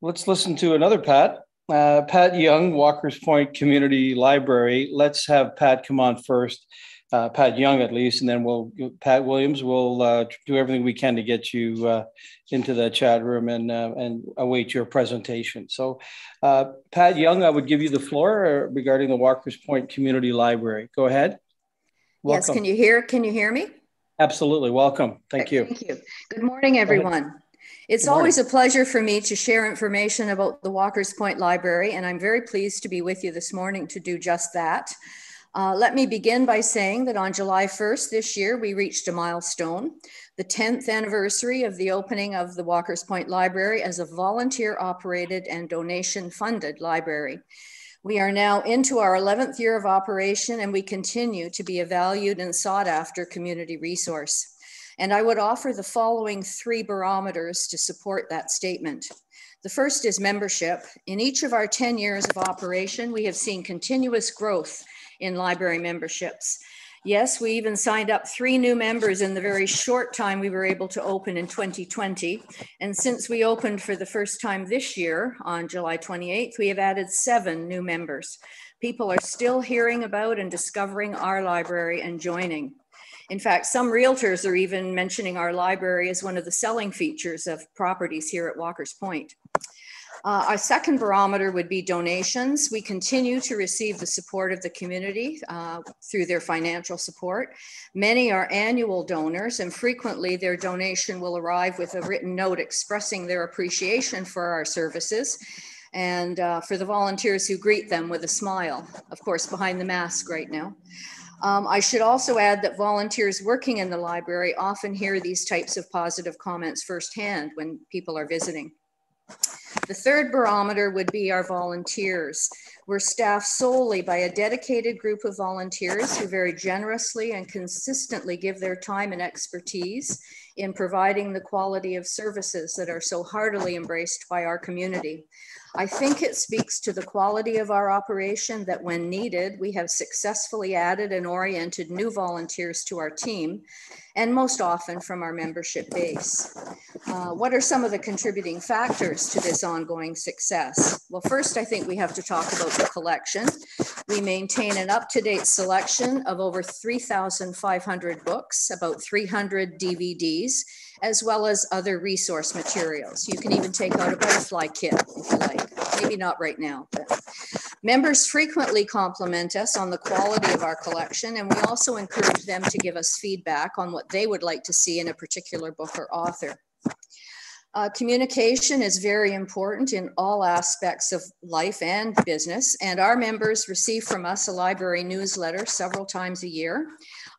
Speaker 2: let's listen to another Pat. Uh, Pat Young, Walker's Point Community Library. Let's have Pat come on first. Uh, Pat Young, at least, and then we'll Pat Williams. We'll uh, do everything we can to get you uh, into the chat room and uh, and await your presentation. So, uh, Pat Young, I would give you the floor regarding the Walker's Point Community Library. Go ahead.
Speaker 10: Welcome. Yes, can you hear? Can you hear me?
Speaker 2: Absolutely. Welcome. Thank you.
Speaker 10: Thank you. Good morning, everyone. It's always a pleasure for me to share information about the Walker's Point Library, and I'm very pleased to be with you this morning to do just that. Uh, let me begin by saying that on July 1st this year, we reached a milestone, the 10th anniversary of the opening of the Walker's Point Library as a volunteer operated and donation funded library. We are now into our 11th year of operation and we continue to be a valued and sought after community resource. And I would offer the following three barometers to support that statement. The first is membership. In each of our 10 years of operation, we have seen continuous growth in library memberships. Yes, we even signed up three new members in the very short time we were able to open in 2020. And since we opened for the first time this year on July 28th, we have added seven new members. People are still hearing about and discovering our library and joining. In fact, some realtors are even mentioning our library as one of the selling features of properties here at Walker's Point. Uh, our second barometer would be donations. We continue to receive the support of the community uh, through their financial support. Many are annual donors, and frequently their donation will arrive with a written note expressing their appreciation for our services and uh, for the volunteers who greet them with a smile, of course, behind the mask right now. Um, I should also add that volunteers working in the library often hear these types of positive comments firsthand when people are visiting. The third barometer would be our volunteers. We're staffed solely by a dedicated group of volunteers who very generously and consistently give their time and expertise in providing the quality of services that are so heartily embraced by our community. I think it speaks to the quality of our operation that when needed, we have successfully added and oriented new volunteers to our team, and most often from our membership base. Uh, what are some of the contributing factors to this ongoing success? Well, first, I think we have to talk about the collection. We maintain an up-to-date selection of over 3,500 books, about 300 DVDs, as well as other resource materials. You can even take out a butterfly kit if you like. Maybe not right now, but members frequently compliment us on the quality of our collection, and we also encourage them to give us feedback on what they would like to see in a particular book or author. Uh, communication is very important in all aspects of life and business, and our members receive from us a library newsletter several times a year.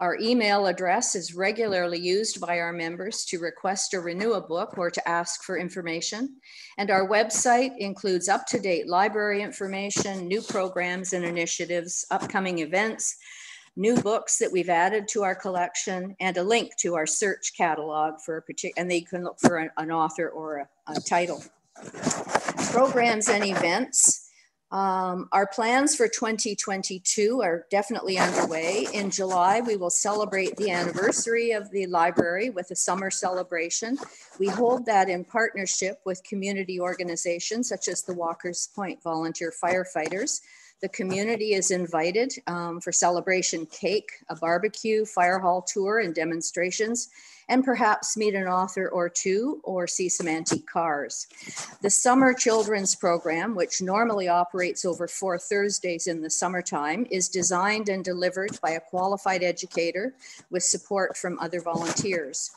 Speaker 10: Our email address is regularly used by our members to request or renew a book or to ask for information. And our website includes up-to-date library information, new programs and initiatives, upcoming events, new books that we've added to our collection, and a link to our search catalog for a particular, and they can look for an, an author or a, a title. Programs and events. Um, our plans for 2022 are definitely underway. In July, we will celebrate the anniversary of the library with a summer celebration. We hold that in partnership with community organizations such as the Walker's Point Volunteer Firefighters, the community is invited um, for celebration cake, a barbecue, fire hall tour, and demonstrations, and perhaps meet an author or two or see some antique cars. The Summer Children's Program, which normally operates over four Thursdays in the summertime, is designed and delivered by a qualified educator with support from other volunteers.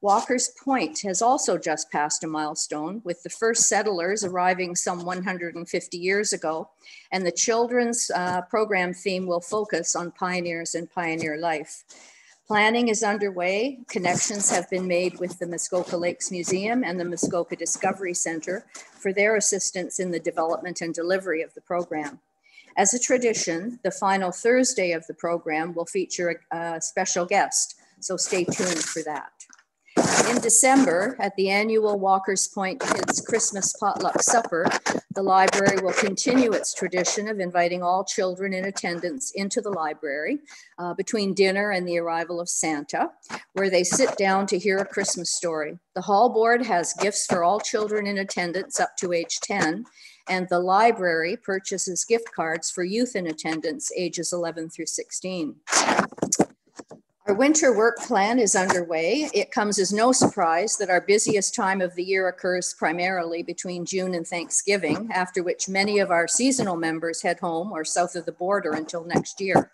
Speaker 10: Walker's Point has also just passed a milestone with the first settlers arriving some 150 years ago. And the children's uh, program theme will focus on pioneers and pioneer life. Planning is underway. Connections have been made with the Muskoka Lakes Museum and the Muskoka Discovery Center for their assistance in the development and delivery of the program. As a tradition, the final Thursday of the program will feature a, a special guest, so stay tuned for that. In December, at the annual Walker's Point Kids Christmas Potluck Supper, the library will continue its tradition of inviting all children in attendance into the library uh, between dinner and the arrival of Santa, where they sit down to hear a Christmas story. The hall board has gifts for all children in attendance up to age 10, and the library purchases gift cards for youth in attendance ages 11 through 16. Our winter work plan is underway. It comes as no surprise that our busiest time of the year occurs primarily between June and Thanksgiving, after which many of our seasonal members head home or south of the border until next year.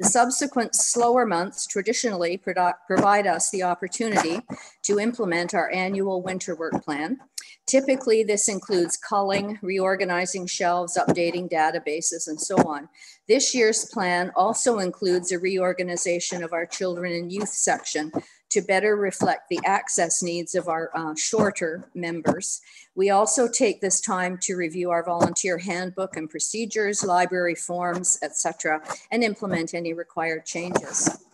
Speaker 10: The subsequent slower months traditionally provide us the opportunity to implement our annual winter work plan. Typically, this includes culling, reorganizing shelves, updating databases, and so on. This year's plan also includes a reorganization of our children and youth section to better reflect the access needs of our uh, shorter members. We also take this time to review our volunteer handbook and procedures, library forms, etc., and implement any required changes.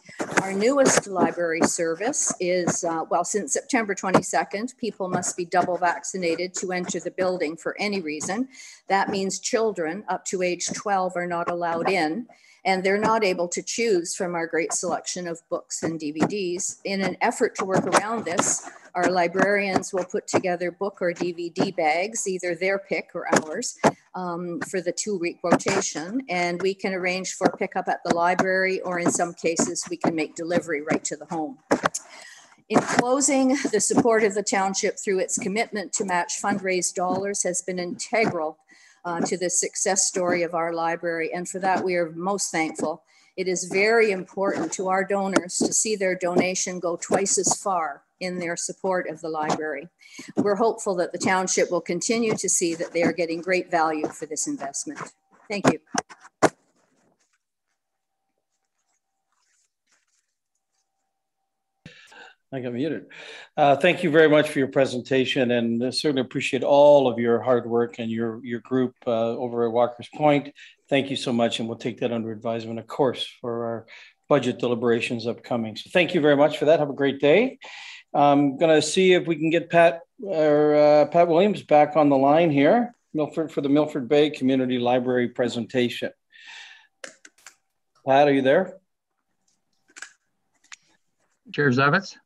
Speaker 10: Our newest library service is, uh, well, since September 22nd, people must be double vaccinated to enter the building for any reason. That means children up to age 12 are not allowed in and they're not able to choose from our great selection of books and DVDs. In an effort to work around this, our librarians will put together book or DVD bags, either their pick or ours, um, for the two week rotation. And we can arrange for pickup at the library, or in some cases, we can make delivery right to the home. In closing, the support of the township through its commitment to match fundraised dollars has been integral uh, to the success story of our library. And for that, we are most thankful. It is very important to our donors to see their donation go twice as far in their support of the library. We're hopeful that the township will continue to see that they are getting great value for this investment. Thank you.
Speaker 2: I got muted. Uh, thank you very much for your presentation and certainly appreciate all of your hard work and your, your group uh, over at Walker's Point. Thank you so much. And we'll take that under advisement, of course, for our budget deliberations upcoming. So thank you very much for that. Have a great day. I'm going to see if we can get Pat or uh, Pat Williams back on the line here, Milford for the Milford Bay Community Library presentation. Pat, are you there?
Speaker 9: Chair Zavitz?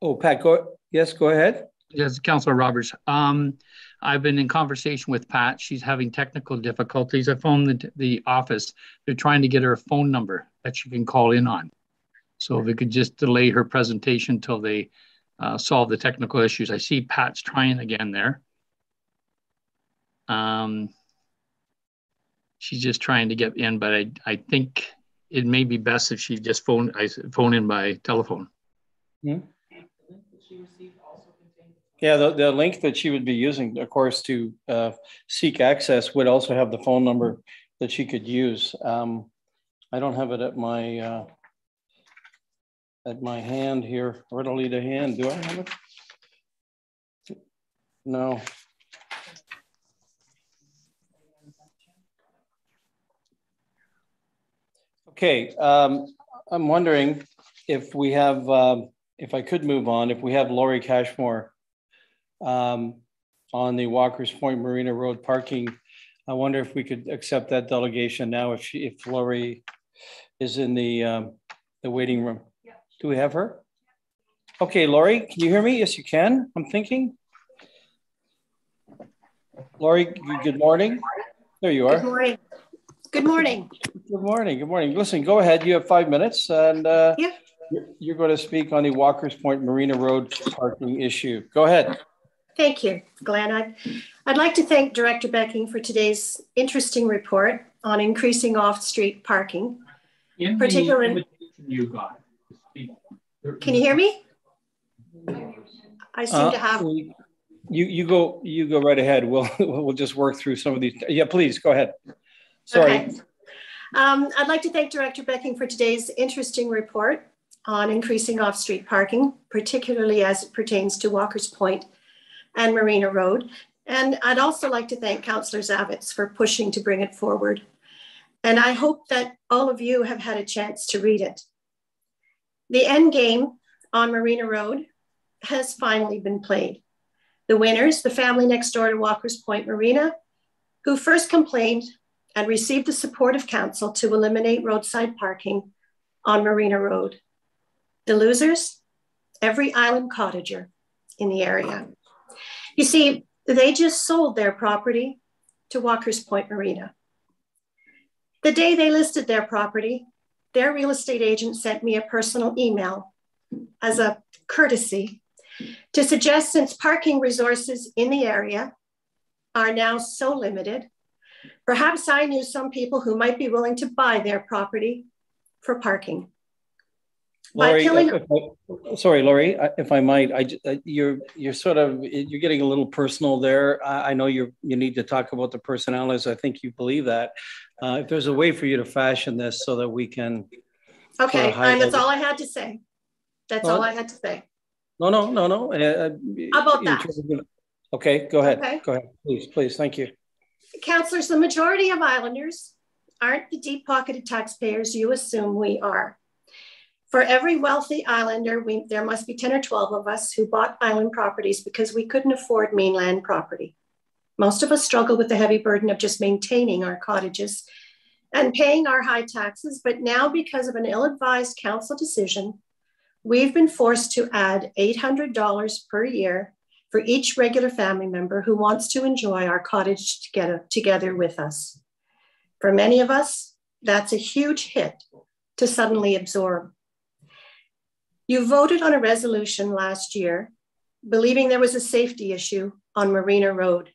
Speaker 2: Oh, Pat, go, yes, go ahead.
Speaker 9: Yes, Councilor Roberts. Um, I've been in conversation with Pat. She's having technical difficulties. I phoned the, the office. They're trying to get her a phone number that she can call in on. So if we could just delay her presentation until they uh, solve the technical issues. I see Pat's trying again there. Um, she's just trying to get in, but I, I think it may be best if she just phone I phone in by telephone.
Speaker 2: Hmm? Yeah, the, the link that she would be using, of course, to uh, seek access would also have the phone number that she could use. Um, I don't have it at my uh, at my hand here, readily to hand. Do I have it? No. Okay, um, I'm wondering if we have, um, if I could move on, if we have Laurie Cashmore um, on the Walker's Point Marina Road parking. I wonder if we could accept that delegation now if she, if Lori is in the, um, the waiting room. Do we have her? Okay, Lori, can you hear me? Yes, you can. I'm thinking. Lori, good morning. There you are.
Speaker 11: Good morning. Good morning.
Speaker 2: Good morning. Good morning. Listen, go ahead. You have five minutes and uh, yeah. you're going to speak on the Walker's Point Marina Road parking issue. Go ahead.
Speaker 11: Thank you, Glenn. I'd, I'd like to thank Director Becking for today's interesting report on increasing off-street parking. In particularly, you got. Can you hear me? I seem uh, to have.
Speaker 2: You you go you go right ahead. We'll <laughs> we'll just work through some of these. Yeah, please go ahead. Sorry. Okay.
Speaker 11: Um, I'd like to thank Director Becking for today's interesting report on increasing off-street parking, particularly as it pertains to Walker's Point and Marina Road. And I'd also like to thank Councillor Zavitz for pushing to bring it forward. And I hope that all of you have had a chance to read it. The end game on Marina Road has finally been played. The winners, the family next door to Walker's Point Marina, who first complained and received the support of council to eliminate roadside parking on Marina Road. The losers, every island cottager in the area. You see, they just sold their property to Walker's Point Marina. The day they listed their property, their real estate agent sent me a personal email as a courtesy to suggest since parking resources in the area are now so limited, perhaps I knew some people who might be willing to buy their property for parking.
Speaker 2: Lori,
Speaker 11: killing-
Speaker 2: if I- sorry, Lori, if I might, I, uh, you're, you're sort of, you're getting a little personal there. I, I know you're, you need to talk about the personalities. I think you believe that. Uh, if there's a way for you to fashion this so that we can,
Speaker 11: Okay, and that's all I had to say. That's all I had to say.
Speaker 2: no, no, no, no. uh,
Speaker 11: How about that?
Speaker 2: of- Okay, go ahead.
Speaker 11: Okay.
Speaker 2: Go ahead, please, please. Thank you.
Speaker 11: Councillors, the majority of islanders aren't the deep pocketed taxpayers you assume we are. For every wealthy islander, we, there must be 10 or 12 of us who bought island properties because we couldn't afford mainland property. Most of us struggle with the heavy burden of just maintaining our cottages and paying our high taxes, but now because of an ill-advised council decision, we've been forced to add $800 per year for each regular family member who wants to enjoy our cottage together, together with us. For many of us, that's a huge hit to suddenly absorb. You voted on a resolution last year believing there was a safety issue on Marina Road,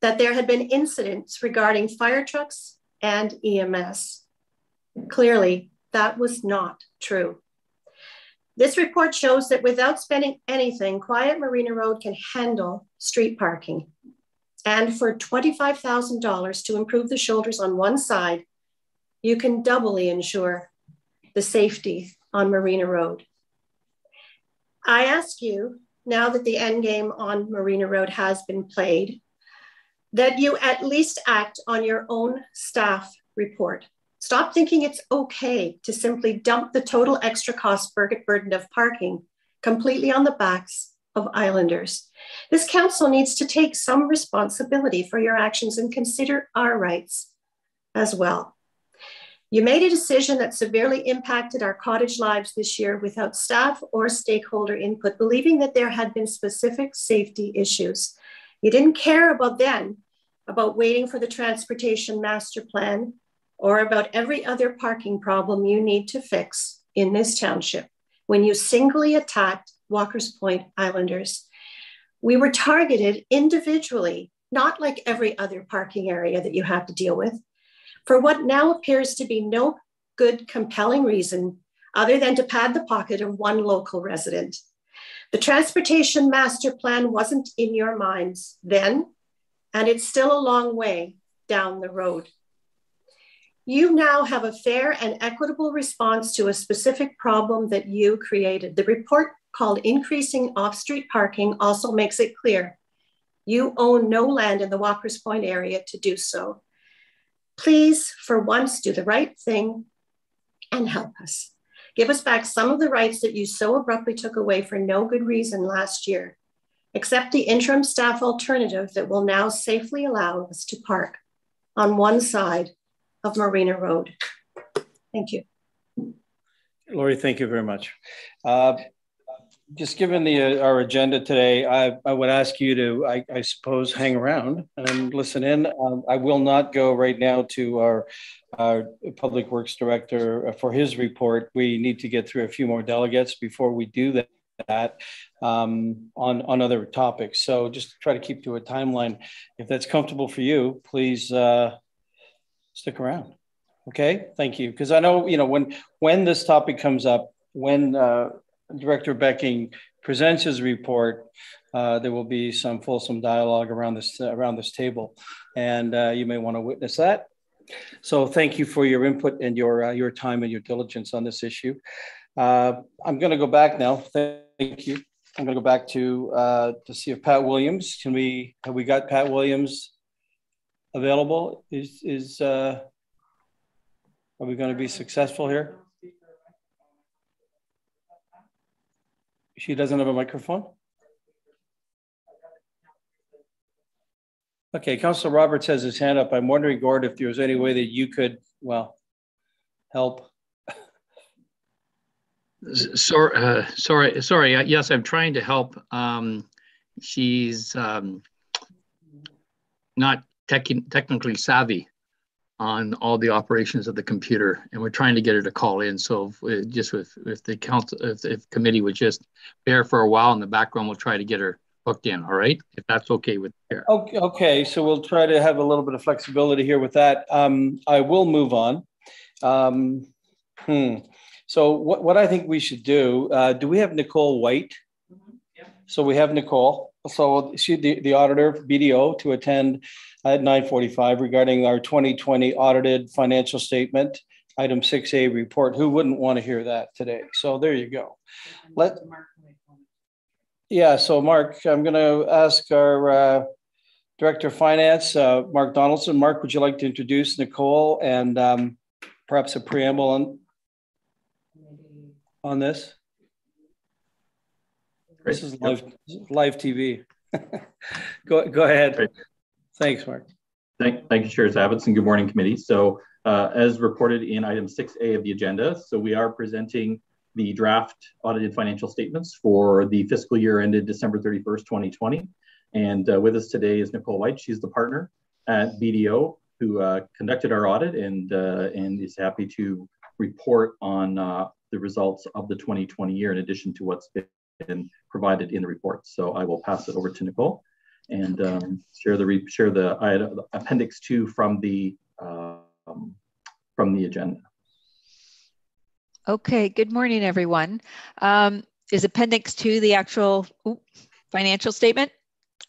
Speaker 11: that there had been incidents regarding fire trucks and EMS. Clearly, that was not true. This report shows that without spending anything, Quiet Marina Road can handle street parking. And for $25,000 to improve the shoulders on one side, you can doubly ensure the safety on Marina Road. I ask you, now that the end game on Marina Road has been played, that you at least act on your own staff report. Stop thinking it's okay to simply dump the total extra cost burden of parking completely on the backs of islanders. This council needs to take some responsibility for your actions and consider our rights as well. You made a decision that severely impacted our cottage lives this year without staff or stakeholder input, believing that there had been specific safety issues. You didn't care about then about waiting for the transportation master plan or about every other parking problem you need to fix in this township when you singly attacked Walker's Point Islanders. We were targeted individually, not like every other parking area that you have to deal with, for what now appears to be no good, compelling reason other than to pad the pocket of one local resident. The transportation master plan wasn't in your minds then, and it's still a long way down the road. You now have a fair and equitable response to a specific problem that you created. The report called Increasing Off Street Parking also makes it clear you own no land in the Walker's Point area to do so. Please, for once, do the right thing and help us. Give us back some of the rights that you so abruptly took away for no good reason last year. Accept the interim staff alternative that will now safely allow us to park on one side of Marina Road. Thank you.
Speaker 2: Lori, thank you very much. Uh, just given the uh, our agenda today, I, I would ask you to, I, I suppose, hang around and listen in. Um, I will not go right now to our, our Public Works Director for his report. We need to get through a few more delegates before we do that. That um, on on other topics. So just try to keep to a timeline. If that's comfortable for you, please uh, stick around. Okay, thank you. Because I know you know when when this topic comes up, when uh, Director Becking presents his report, uh, there will be some fulsome dialogue around this uh, around this table, and uh, you may want to witness that. So thank you for your input and your uh, your time and your diligence on this issue. Uh, I'm going to go back now. Thank you. I'm going to go back to uh, to see if Pat Williams can we have we got Pat Williams available? Is is are we going to be successful here? She doesn't have a microphone? Okay, Councilor Roberts has his hand up. I'm wondering, Gord, if there's any way that you could, well, help.
Speaker 9: Sorry, uh, sorry, sorry. Uh, yes, I'm trying to help. Um, she's um, not tech technically savvy on all the operations of the computer, and we're trying to get her to call in. So if, just with if the council, if, if committee would just bear for a while in the background, we'll try to get her hooked in. All right, if that's okay with her.
Speaker 2: Okay, okay. So we'll try to have a little bit of flexibility here with that. Um, I will move on. Um, hmm. So what, what I think we should do, uh, do we have Nicole White? So we have Nicole. So she, the, the auditor, BDO, to attend at 9:45 regarding our 2020 audited financial statement, item 6A report. Who wouldn't want to hear that today? So there you go. Let. Yeah. So Mark, I'm going to ask our uh, director of finance, uh, Mark Donaldson. Mark, would you like to introduce Nicole and um, perhaps a preamble on on this? This is live, live TV. <laughs> go, go ahead.
Speaker 12: Great.
Speaker 2: Thanks, Mark.
Speaker 12: Thank, thank you, Chair Zavitz, and good morning, committee. So uh, as reported in item 6A of the agenda, so we are presenting the draft audited financial statements for the fiscal year ended December 31st, 2020. And uh, with us today is Nicole White. She's the partner at BDO who uh, conducted our audit and, uh, and is happy to report on uh, the results of the 2020 year in addition to what's been provided in the report. So I will pass it over to Nicole and um, share the share the, uh, appendix two from the um, from the agenda.
Speaker 13: Okay. Good morning, everyone. Um, is appendix two the actual ooh, financial statement,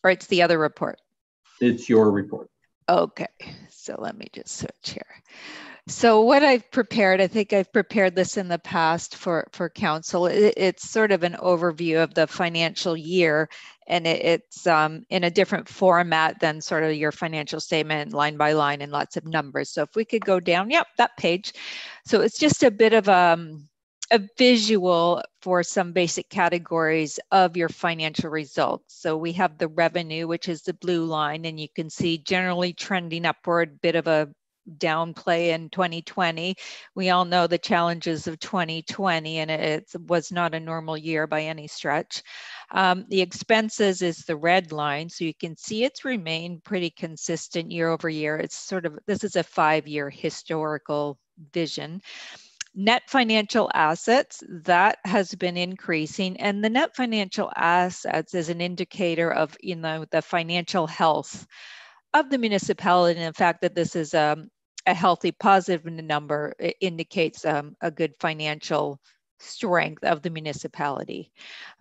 Speaker 13: or it's the other report?
Speaker 12: It's your report.
Speaker 13: Okay. So let me just switch here. So what I've prepared, I think I've prepared this in the past for, for council. It, it's sort of an overview of the financial year and it, it's um, in a different format than sort of your financial statement line by line and lots of numbers. So if we could go down, yep, that page. So it's just a bit of um, a visual for some basic categories of your financial results. So we have the revenue, which is the blue line, and you can see generally trending upward, bit of a downplay in 2020. We all know the challenges of 2020, and it was not a normal year by any stretch. Um, the expenses is the red line, so you can see it's remained pretty consistent year over year. It's sort of, this is a five year historical vision. Net financial assets, that has been increasing. And the net financial assets is an indicator of, you know, the financial health of the municipality and the fact that this is um, a healthy positive number indicates um, a good financial strength of the municipality.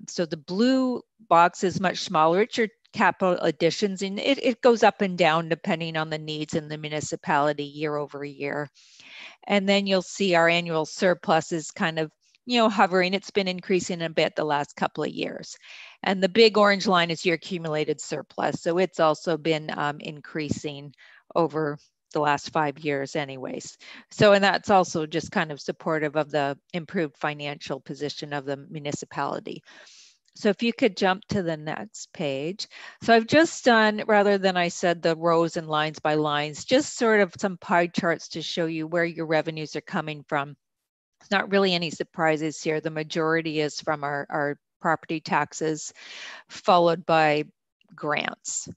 Speaker 13: So the blue box is much smaller. It's your capital additions and it, it goes up and down depending on the needs in the municipality year over year. And then you'll see our annual surplus is kind of, you know, hovering. It's been increasing a bit the last couple of years. And the big orange line is your accumulated surplus. So it's also been um, increasing over the last five years anyways. So, and that's also just kind of supportive of the improved financial position of the municipality. So if you could jump to the next page. So I've just done, rather than I said the rows and lines by lines, just sort of some pie charts to show you where your revenues are coming from. It's not really any surprises here. The majority is from our, our property taxes, followed by grants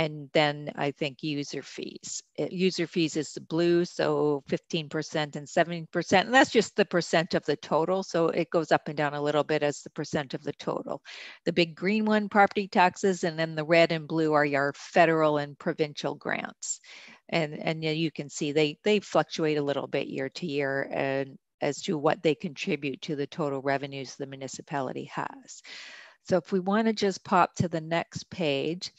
Speaker 13: and then I think user fees. Uh, user fees is the blue, so 15% and 70%, and that's just the percent of the total. So it goes up and down a little bit as the percent of the total. The big green one, property taxes, and then the red and blue are your federal and provincial grants. And, and you can see they, they fluctuate a little bit year to year and as to what they contribute to the total revenues the municipality has. So if we want to just pop to the next page,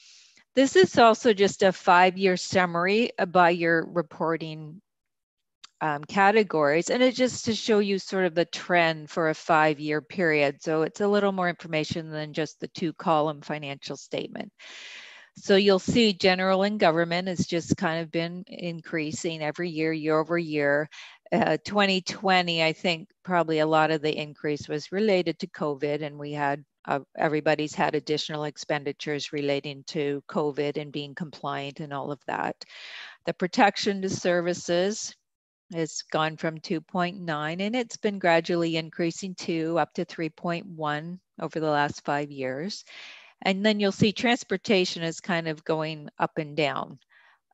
Speaker 13: this is also just a five-year summary by your reporting um, categories, and it's just to show you sort of the trend for a five-year period. So it's a little more information than just the two-column financial statement. So you'll see general and government has just kind of been increasing every year, year over year. Uh, 2020, I think probably a lot of the increase was related to COVID, and we had uh, everybody's had additional expenditures relating to COVID and being compliant and all of that. The protection to services has gone from 2.9 and it's been gradually increasing to up to 3.1 over the last five years. And then you'll see transportation is kind of going up and down.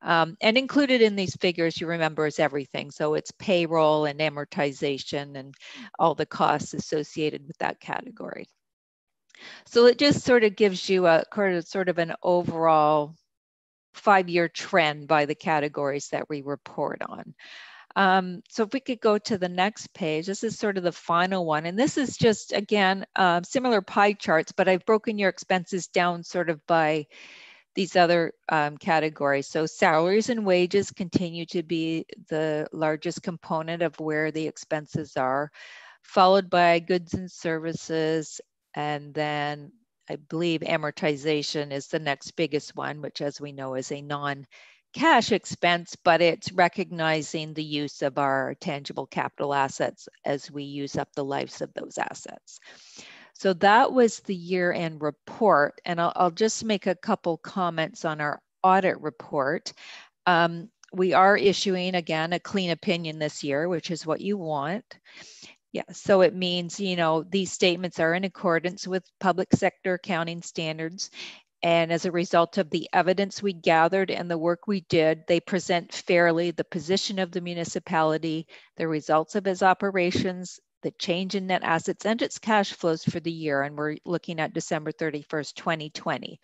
Speaker 13: Um, and included in these figures, you remember, is everything. So it's payroll and amortization and all the costs associated with that category. So it just sort of gives you a sort of an overall five-year trend by the categories that we report on. Um, so if we could go to the next page, this is sort of the final one. And this is just, again, uh, similar pie charts, but I've broken your expenses down sort of by these other um, categories. So salaries and wages continue to be the largest component of where the expenses are, followed by goods and services, and then I believe amortization is the next biggest one, which as we know is a non cash expense, but it's recognizing the use of our tangible capital assets as we use up the lives of those assets. So that was the year end report. And I'll, I'll, just make a couple comments on our audit report. Um, we are issuing again a clean opinion this year, which is what you want. Yeah, so it means, you know, these statements are in accordance with public sector accounting standards and as a result of the evidence we gathered and the work we did, they present fairly the position of the municipality, the results of its operations, the change in net assets and its cash flows for the year. And we're looking at December 31st, 2020.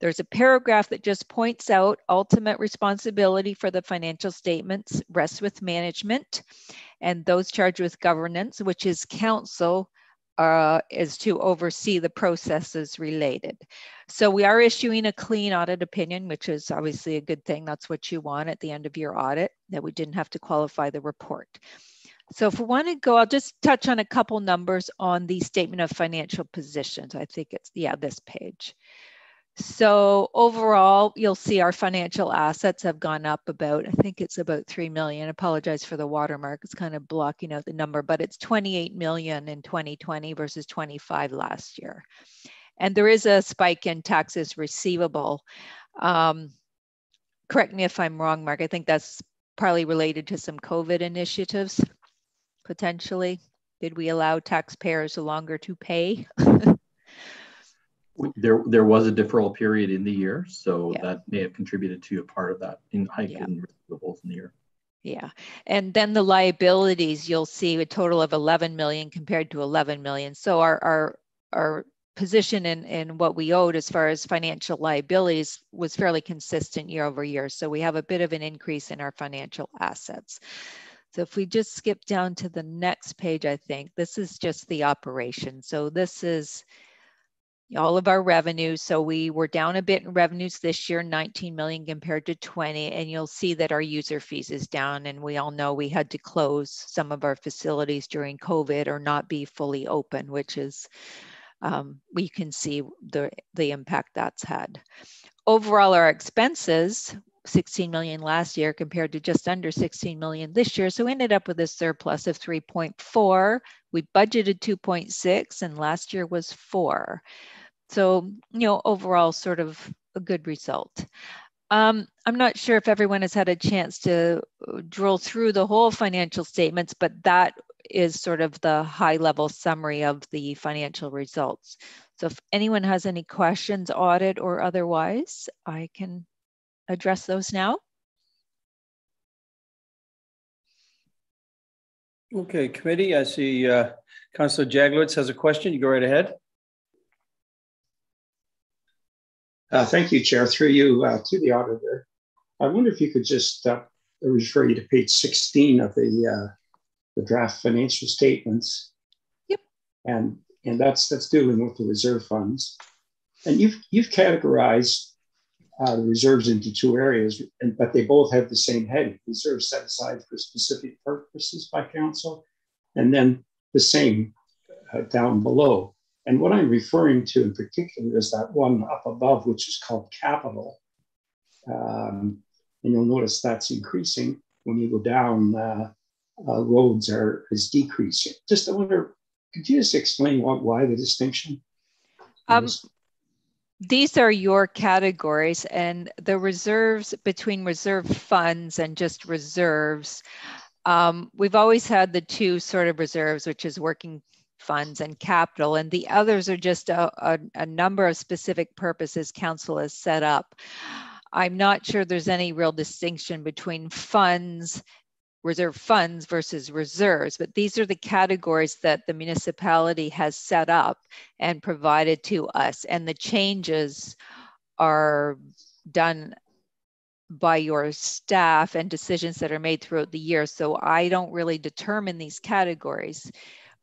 Speaker 13: There's a paragraph that just points out ultimate responsibility for the financial statements rests with management and those charged with governance, which is council, uh, is to oversee the processes related. So we are issuing a clean audit opinion, which is obviously a good thing. That's what you want at the end of your audit, that we didn't have to qualify the report. So if we want to go, I'll just touch on a couple numbers on the statement of financial positions. I think it's, yeah, this page. So overall, you'll see our financial assets have gone up about, I think it's about 3 million. Apologize for the watermark. It's kind of blocking out the number, but it's 28 million in 2020 versus 25 last year. And there is a spike in taxes receivable. Um, correct me if I'm wrong, Mark. I think that's partly related to some COVID initiatives, potentially. Did we allow taxpayers longer to pay? <laughs>
Speaker 12: there there was a deferral period in the year, so yeah. that may have contributed to a part of that in hike yeah. in receivables in the year.
Speaker 13: Yeah, and then the liabilities, you'll see a total of 11 million compared to 11 million. So our our our position in, in what we owed as far as financial liabilities was fairly consistent year over year. So we have a bit of an increase in our financial assets. So if we just skip down to the next page, I think this is just the operation. So this is all of our revenues. So we were down a bit in revenues this year, 19 million compared to 20. And you'll see that our user fees is down. And we all know we had to close some of our facilities during COVID or not be fully open, which is, um, we can see the, the impact that's had. Overall, our expenses, 16 million last year compared to just under 16 million this year. So we ended up with a surplus of 3.4. We budgeted 2.6 and last year was four. So, you know, overall, sort of a good result. Um, I'm not sure if everyone has had a chance to uh, drill through the whole financial statements, but that is sort of the high level summary of the financial results. So if anyone has any questions, audit or otherwise, I can address those now.
Speaker 2: Okay, committee, I see uh, Councillor Jaglowitz has a question. You go right ahead.
Speaker 1: Uh, thank you, Chair. Through you uh, to the auditor. I wonder if you could just uh, refer you to page 16 of the uh, the draft financial statements.
Speaker 13: Yep.
Speaker 1: And and that's that's dealing with the reserve funds. And you've you've categorized uh, the reserves into two areas, and, but they both have the same heading: reserves set aside for specific purposes by council, and then the same uh, down below. And what I'm referring to in particular is that one up above, which is called capital. Um, and you'll notice that's increasing. When you go down, uh, uh, roads are is decreasing. Just I wonder, could you just explain what why the distinction?
Speaker 13: Um, these are your categories, and the reserves between reserve funds and just reserves. Um, we've always had the two sort of reserves, which is working funds and capital, and the others are just a, a, a number of specific purposes council has set up. I'm not sure there's any real distinction between funds, reserve funds versus reserves, but these are the categories that the municipality has set up and provided to us. And the changes are done by your staff and decisions that are made throughout the year. So I don't really determine these categories.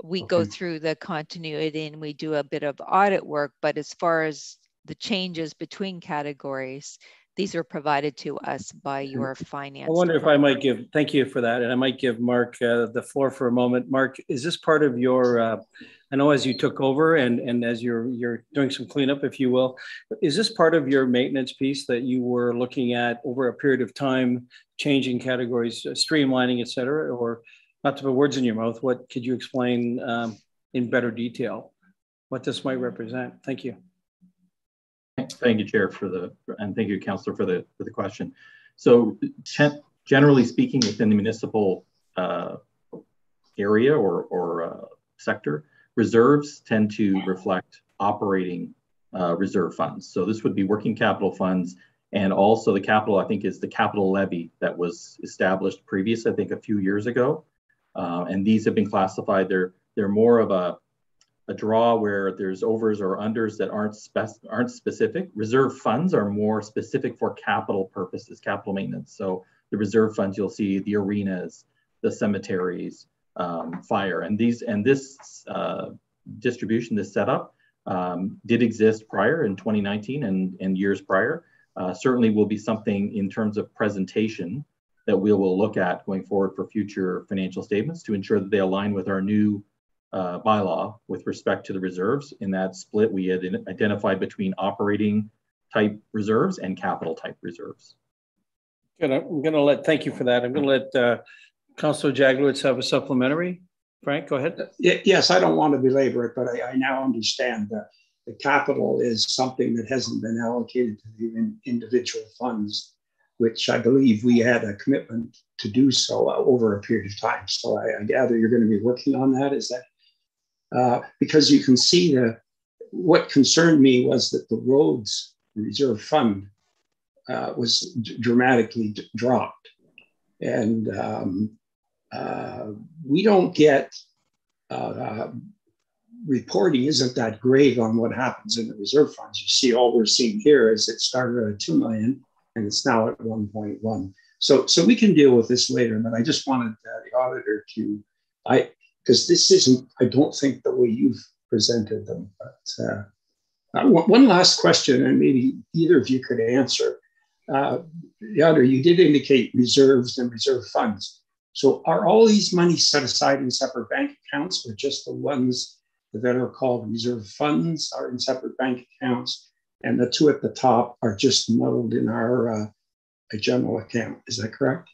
Speaker 13: We okay. go through the continuity and we do a bit of audit work, but as far as the changes between categories, these are provided to us by your finance.
Speaker 2: I wonder department. if I might give, thank you for that. And I might give Mark uh, the floor for a moment. Mark, is this part of your, uh, I know as you took over and, and as you're, you're doing some cleanup, if you will, is this part of your maintenance piece that you were looking at over a period of time, changing categories, uh, streamlining, et cetera, or not to put words in your mouth, what could you explain um, in better detail what this might represent? Thank you.
Speaker 12: Thank you, Chair, for the and thank you, Councillor, for the for the question. So, generally speaking, within the municipal uh, area or or uh, sector, reserves tend to reflect operating uh, reserve funds. So this would be working capital funds, and also the capital. I think is the capital levy that was established previous. I think a few years ago, uh, and these have been classified. They're they're more of a a draw where there's overs or unders that aren't spec- aren't specific. Reserve funds are more specific for capital purposes, capital maintenance. So the reserve funds you'll see the arenas, the cemeteries, um, fire, and these and this uh, distribution, this setup um, did exist prior in 2019 and, and years prior. Uh, certainly will be something in terms of presentation that we will look at going forward for future financial statements to ensure that they align with our new uh, bylaw with respect to the reserves. In that split, we had identified between operating type reserves and capital type reserves.
Speaker 2: Good. I'm going to let, thank you for that. I'm going to let uh, Councilor Jaglowitz have a supplementary. Frank, go ahead.
Speaker 1: Yes, I don't want to belabor it, but I, I now understand that the capital is something that hasn't been allocated to the individual funds, which I believe we had a commitment to do so uh, over a period of time. So I, I gather you're going to be working on that. Is that uh, because you can see the what concerned me was that the roads reserve fund uh, was d- dramatically d- dropped, and um, uh, we don't get uh, reporting isn't that great on what happens in the reserve funds. You see, all we're seeing here is it started at two million and it's now at 1.1. So, so we can deal with this later. But I just wanted uh, the auditor to, I because this isn't, I don't think, the way you've presented them. But uh, uh one last question, and maybe either of you could answer. Uh, Yonder, you did indicate reserves and reserve funds. So are all these monies set aside in separate bank accounts, or just the ones that are called reserve funds are in separate bank accounts, and the two at the top are just muddled in our uh, a general account? Is that correct?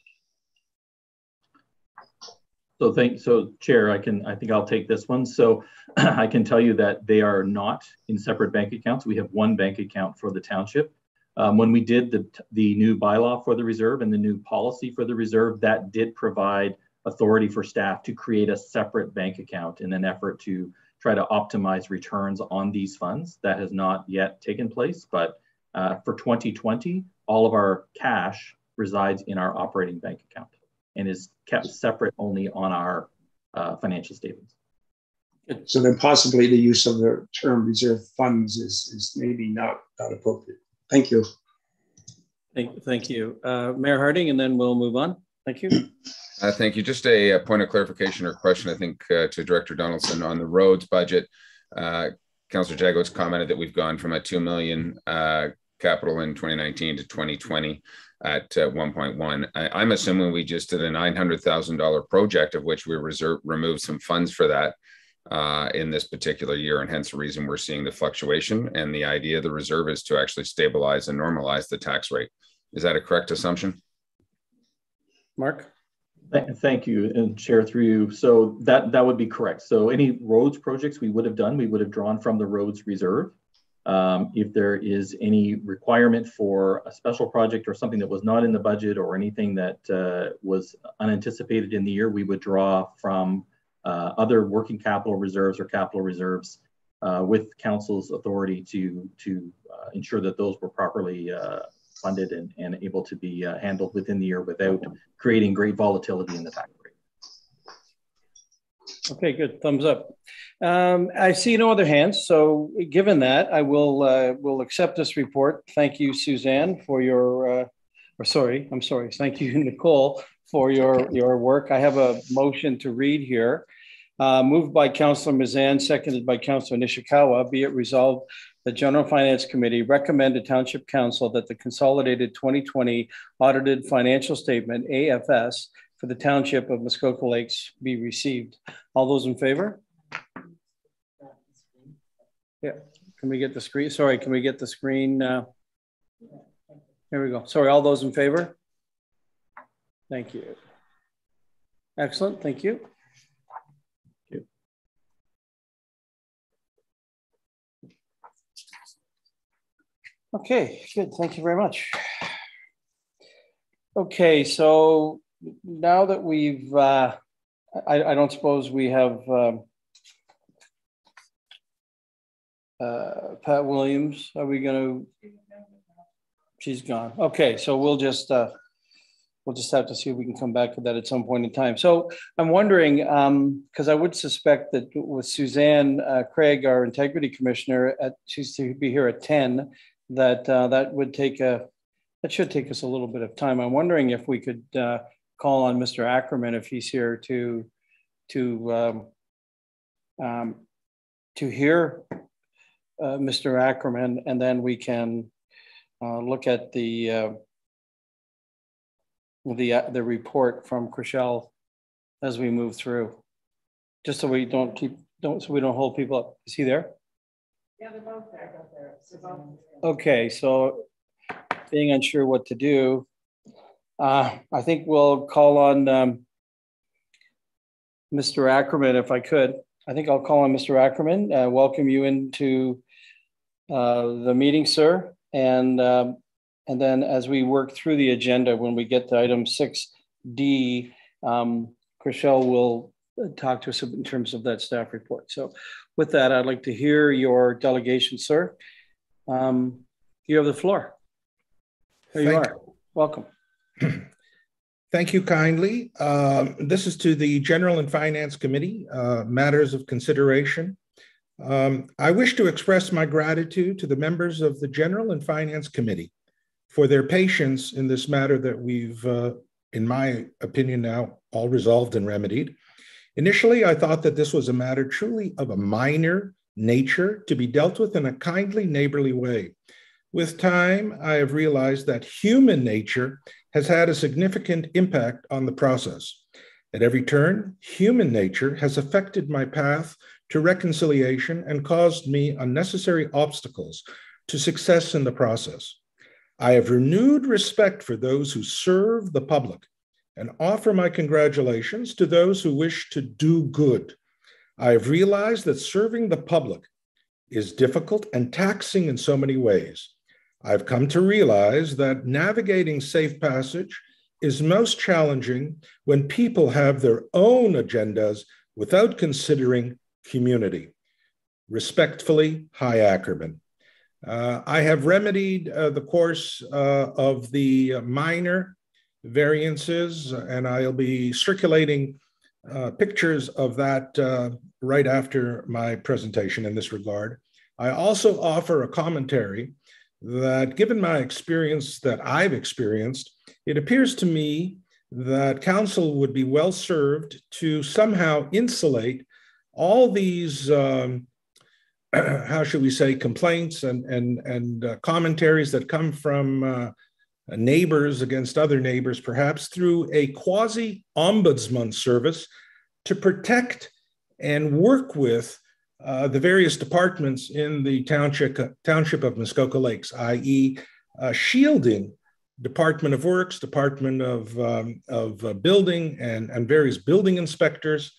Speaker 12: So thank so chair, I can I think I'll take this one. So <clears throat> I can tell you that they are not in separate bank accounts. We have one bank account for the township. Um, when we did the the new bylaw for the reserve and the new policy for the reserve, that did provide authority for staff to create a separate bank account in an effort to try to optimize returns on these funds. That has not yet taken place, but uh, for 2020, all of our cash resides in our operating bank account and is kept separate only on our uh, financial statements.
Speaker 1: So then possibly the use of the term reserve funds is, is maybe not, not appropriate. Thank you.
Speaker 2: Thank, thank you. Uh, Mayor Harding, and then we'll move on. Thank you.
Speaker 7: Uh, thank you. Just a, a, point of clarification or question, I think, uh, to Director Donaldson on the roads budget. Uh, Councillor Jaglowitz commented that we've gone from a 2 million uh, capital in 2019 to 2020 at uh, 1.1. I, am assuming we just did a $900,000 project of which we reserve, removed some funds for that uh, in this particular year. And hence the reason we're seeing the fluctuation. And the idea of the reserve is to actually stabilize and normalize the tax rate. Is that a correct assumption?
Speaker 2: Mark?
Speaker 12: Thank you, and Chair through you. So that that would be correct. So any roads projects we would have done, we would have drawn from the roads reserve. Um, if there is any requirement for a special project or something that was not in the budget or anything that uh, was unanticipated in the year, we would draw from uh, other working capital reserves or capital reserves uh, with council's authority to, to uh, ensure that those were properly uh, funded and, and able to be uh, handled within the year without creating great volatility in the tax rate.
Speaker 2: Okay, good. Thumbs up. Um, I see no other hands. So, given that, I will uh, will accept this report. Thank you, Suzanne, for your uh, or sorry, I'm sorry. Thank you, <laughs> Nicole, for your, your work. I have a motion to read here. Uh, moved by Councillor Mazan, seconded by Councillor Nishikawa. Be it resolved, the General Finance Committee recommended Township Council that the consolidated 2020 audited financial statement, AFS, for the Township of Muskoka Lakes be received. All those in favor? Yeah, can we get the screen? Sorry, can we get the screen? Uh, here we go. Sorry, all those in favor? Thank you. Excellent, thank you. Okay, good. Thank you very much. Okay, so now that we've, uh, I, I don't suppose we have um, uh, Pat Williams. Are we going to? She's gone. Okay, so we'll just uh, we'll just have to see if we can come back to that at some point in time. So I'm wondering, because um, I would suspect that with Suzanne uh, Craig, our integrity commissioner, at she's to be here at 10, that uh, that would take a that should take us a little bit of time. I'm wondering if we could uh, call on Mr. Ackerman if he's here to to um, um, to hear uh, Mr. Ackerman, and then we can uh, look at the uh, the uh, the report from Chriselle as we move through, just so we don't keep don't so we don't hold people up. Is he there?
Speaker 4: They're both there. They're both there.
Speaker 2: Okay, so being unsure what to do, uh, I think we'll call on um, Mr. Ackerman if I could. I think I'll call on Mr. Ackerman, uh, welcome you into uh, the meeting, sir. And, um, and then as we work through the agenda, when we get to item 6D, um, Chriselle will talk to us in terms of that staff report. So with that, I'd like to hear your delegation, sir. Um, you have the floor. There you are. Welcome. <clears throat>
Speaker 14: Thank you kindly. Um, this is to the General and Finance Committee, uh, matters of consideration. Um, I wish to express my gratitude to the members of the General and Finance Committee for their patience in this matter that we've, uh, in my opinion, now all resolved and remedied. Initially, I thought that this was a matter truly of a minor nature to be dealt with in a kindly, neighborly way. With time, I have realized that human nature has had a significant impact on the process. At every turn, human nature has affected my path to reconciliation and caused me unnecessary obstacles to success in the process. I have renewed respect for those who serve the public and offer my congratulations to those who wish to do good. I have realized that serving the public is difficult and taxing in so many ways. I've come to realize that navigating safe passage is most challenging when people have their own agendas without considering community. Respectfully, Hi Ackerman. Uh, I have remedied uh, the course uh, of the minor variances, and I'll be circulating uh, pictures of that uh, right after my presentation in this regard. I also offer a commentary that, given my experience that I've experienced, it appears to me that council would be well served to somehow insulate all these, um, <clears throat> how should we say, complaints and, and, and uh, commentaries that come from uh, neighbors against other neighbors, perhaps through a quasi ombudsman service to protect and work with uh, the various departments in the township, township of Muskoka Lakes, i.e., uh, shielding Department of Works, Department of, um, of uh, Building, and, and various building inspectors.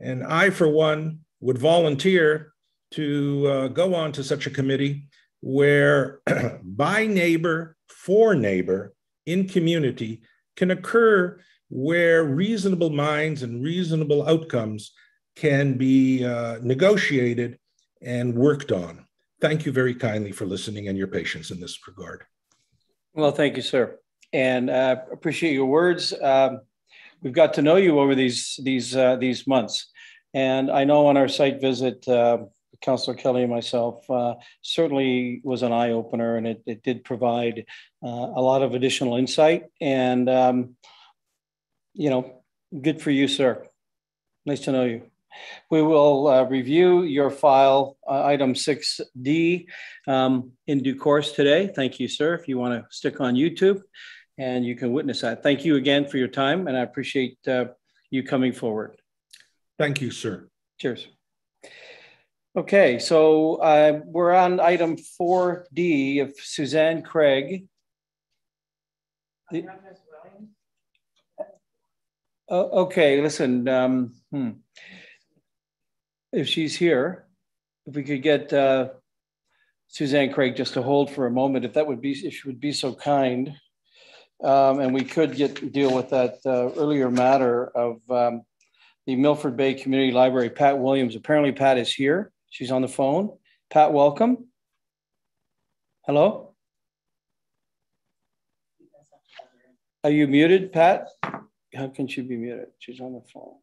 Speaker 14: And I, for one, would volunteer to uh, go on to such a committee where <clears throat> by neighbor, for neighbor, in community can occur where reasonable minds and reasonable outcomes can be uh, negotiated and worked on. Thank you very kindly for listening and your patience in this regard.
Speaker 2: Well, thank you, sir, and uh, appreciate your words. Um, we've got to know you over these these uh, these months, and I know on our site visit uh, Councillor Kelly and myself uh, certainly was an eye opener, and it, it did provide uh, a lot of additional insight. And um, you know, good for you, sir. Nice to know you. We will uh, review your file, uh, item 6D, um, in due course today. Thank you, sir. If you want to stick on YouTube and you can witness that. Thank you again for your time, and I appreciate uh, you coming forward.
Speaker 14: Thank you, sir.
Speaker 2: Cheers. Okay, so uh, we're on item 4D of Suzanne Craig. The, uh, okay, listen, um, hmm. if she's here, if we could get uh, Suzanne Craig just to hold for a moment, if that would be, if she would be so kind. Um, and we could get deal with that uh, earlier matter of um, the Milford Bay Community Library, Pat Williams. Apparently, Pat is here. She's on the phone. Pat, welcome. Hello? Are you muted, Pat? How can she be muted? She's on the phone.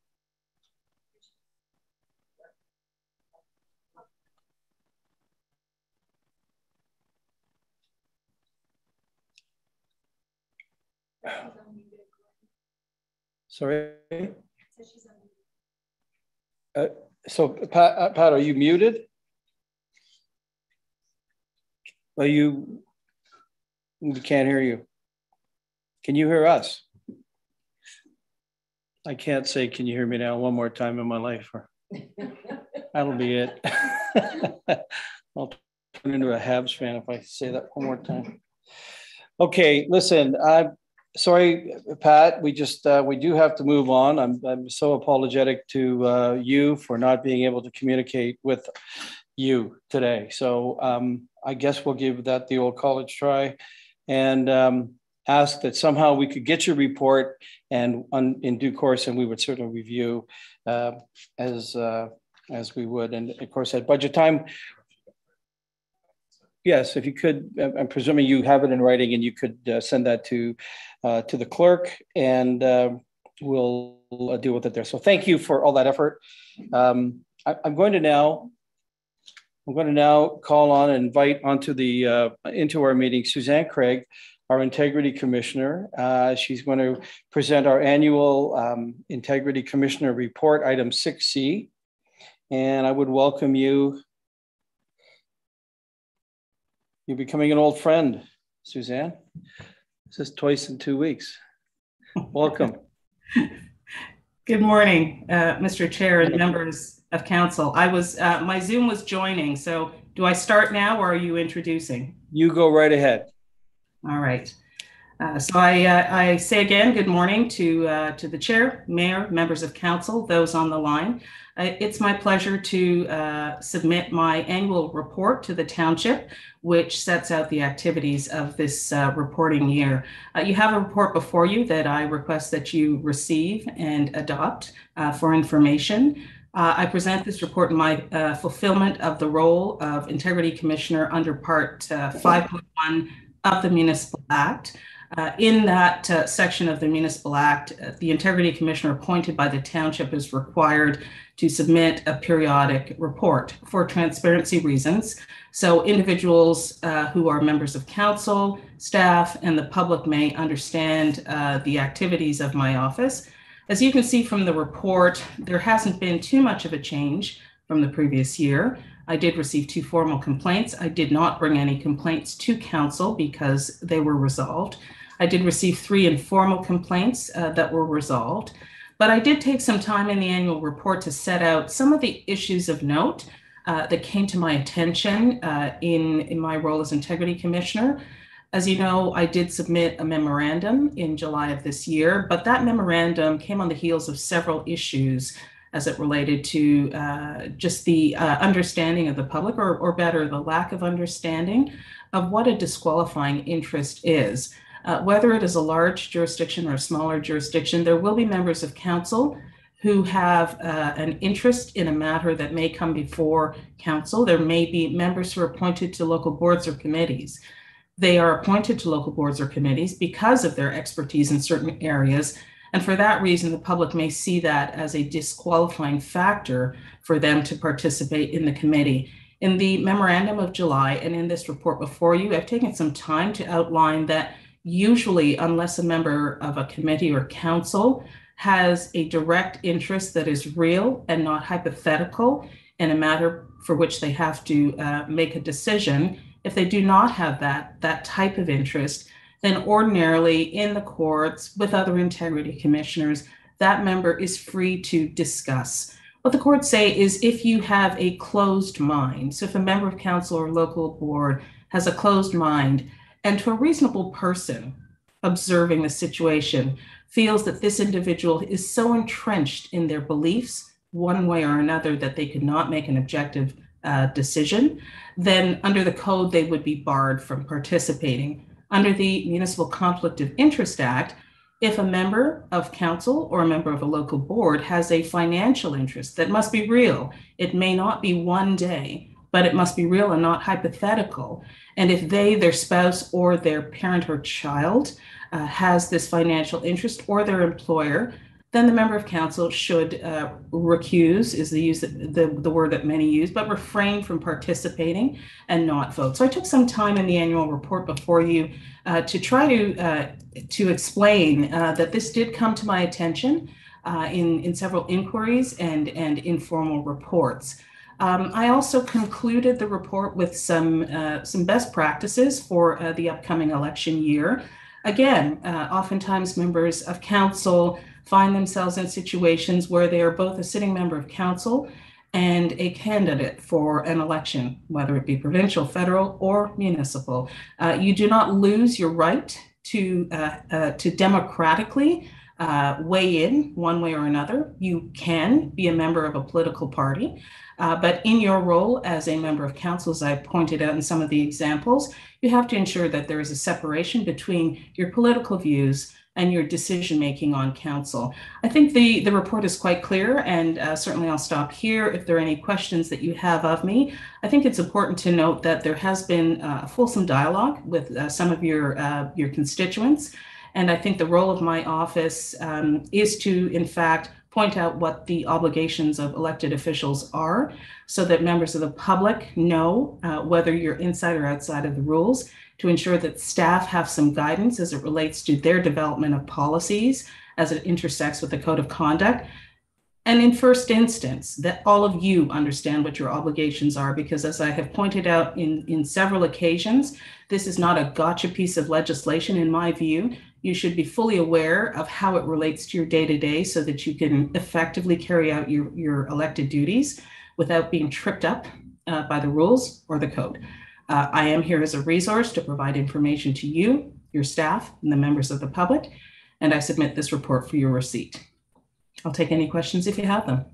Speaker 2: Sorry? Uh, so Pat, uh, Pat, are you muted? Are you, we can't hear you. Can you hear us? I can't say, can you hear me now one more time in my life? Or <laughs> that'll be it. <laughs> I'll turn into a Habs fan if I say that one more time. Okay, listen, I'm sorry, Pat. We just uh, we do have to move on. I'm I'm so apologetic to uh, you for not being able to communicate with you today. So um, I guess we'll give that the old college try, and um, ask that somehow we could get your report and on, in due course, and we would certainly review uh, as uh, as we would. And of course, at budget time, yes, if you could, I'm presuming you have it in writing, and you could uh, send that to uh, to the clerk, and uh, we'll uh, deal with it there. So thank you for all that effort. Um, I, am going to now. I'm going to now call on and invite onto the uh, into our meeting Suzanne Craig, our Integrity Commissioner. Uh, she's going to present our annual um, Integrity Commissioner Report, item 6C. And I would welcome you. You're becoming an old friend, Suzanne. This is twice in two weeks. Welcome. <laughs>
Speaker 15: Good morning, uh, Mr. Chair and members of council. I was, uh, my Zoom was joining, so do I start now or are you introducing?
Speaker 2: You go right ahead.
Speaker 15: All right. Uh, so I, uh, I say again, good morning to, uh, to the chair, mayor, members of council, those on the line. Uh, it's my pleasure to uh, submit my annual report to the township, which sets out the activities of this uh, reporting year. you have a report before you that I request that you receive and adopt for information. Uh, I present this report in my uh, fulfillment of the role of Integrity Commissioner under Part uh, 5.1 of the Municipal Act. Uh, in that uh, section of the Municipal Act, uh, the Integrity Commissioner appointed by the township is required to submit a periodic report for transparency reasons. So individuals uh, who are members of council, staff, and the public may understand uh, the activities of my office. As you can see from the report, there hasn't been too much of a change from the previous year. I did receive two formal complaints. I did not bring any complaints to council because they were resolved. I did receive three informal complaints uh, that were resolved, but I did take some time in the annual report to set out some of the issues of note uh, that came to my attention uh, in, in my role as Integrity Commissioner. As you know, I did submit a memorandum in July of this year, but that memorandum came on the heels of several issues as it related to uh, just the uh, understanding of the public, or, or better, the lack of understanding of what a disqualifying interest is. Uh, whether it is a large jurisdiction or a smaller jurisdiction, there will be members of council who have uh, an interest in a matter that may come before council. There may be members who are appointed to local boards or committees. They are appointed to local boards or committees because of their expertise in certain areas And for that reason, the public may see that as a disqualifying factor for them to participate in the committee. In the memorandum of July and in this report before you, I've taken some time to outline that usually, unless a member of a committee or council has a direct interest that is real and not hypothetical in a matter for which they have to uh, make a decision, if they do not have that, that type of interest, then ordinarily in the courts with other integrity commissioners, that member is free to discuss. What the courts say is if you have a closed mind, so if a member of council or local board has a closed mind, and to a reasonable person observing the situation feels that this individual is so entrenched in their beliefs, one way or another, that they could not make an objective uh, decision, then under the code, they would be barred from participating. Under the Municipal Conflict of Interest Act, if a member of council or a member of a local board has a financial interest that must be real, it may not be one day, but it must be real and not hypothetical. And if they, their spouse, or their parent or child uh, has this financial interest or their employer, then the member of council should uh, recuse is the use the, the word that many use but refrain from participating and not vote so i took some time in the annual report before you uh, to try to uh, to explain uh, that this did come to my attention uh, in in several inquiries and and informal reports um, I also concluded the report with some uh, some best practices for the upcoming election year. Again, oftentimes members of council find themselves in situations where they are both a sitting member of council and a candidate for an election, whether it be provincial, federal, or municipal. Uh, you do not lose your right to, uh, uh, to democratically uh, weigh in one way or another. You can be a member of a political party, uh, but in your role as a member of council, as I pointed out in some of the examples, you have to ensure that there is a separation between your political views and your decision making on council. I think the, the report is quite clear, and uh, certainly I'll stop here if there are any questions that you have of me. I think it's important to note that there has been uh, a fulsome dialogue with uh, some of your, uh, your constituents, and I think the role of my office um, is to, in fact, point out what the obligations of elected officials are so that members of the public know uh, whether you're inside or outside of the rules to ensure that staff have some guidance as it relates to their development of policies as it intersects with the code of conduct. And in first instance, that all of you understand what your obligations are, because as I have pointed out in, in several occasions, this is not a gotcha piece of legislation in my view. You should be fully aware of how it relates to your day to day so that you can effectively carry out your, your elected duties without being tripped up uh, by the rules or the code. Uh, I am here as a resource to provide information to you, your staff, and the members of the public, and I submit this report for your receipt. I'll take any questions if you have them.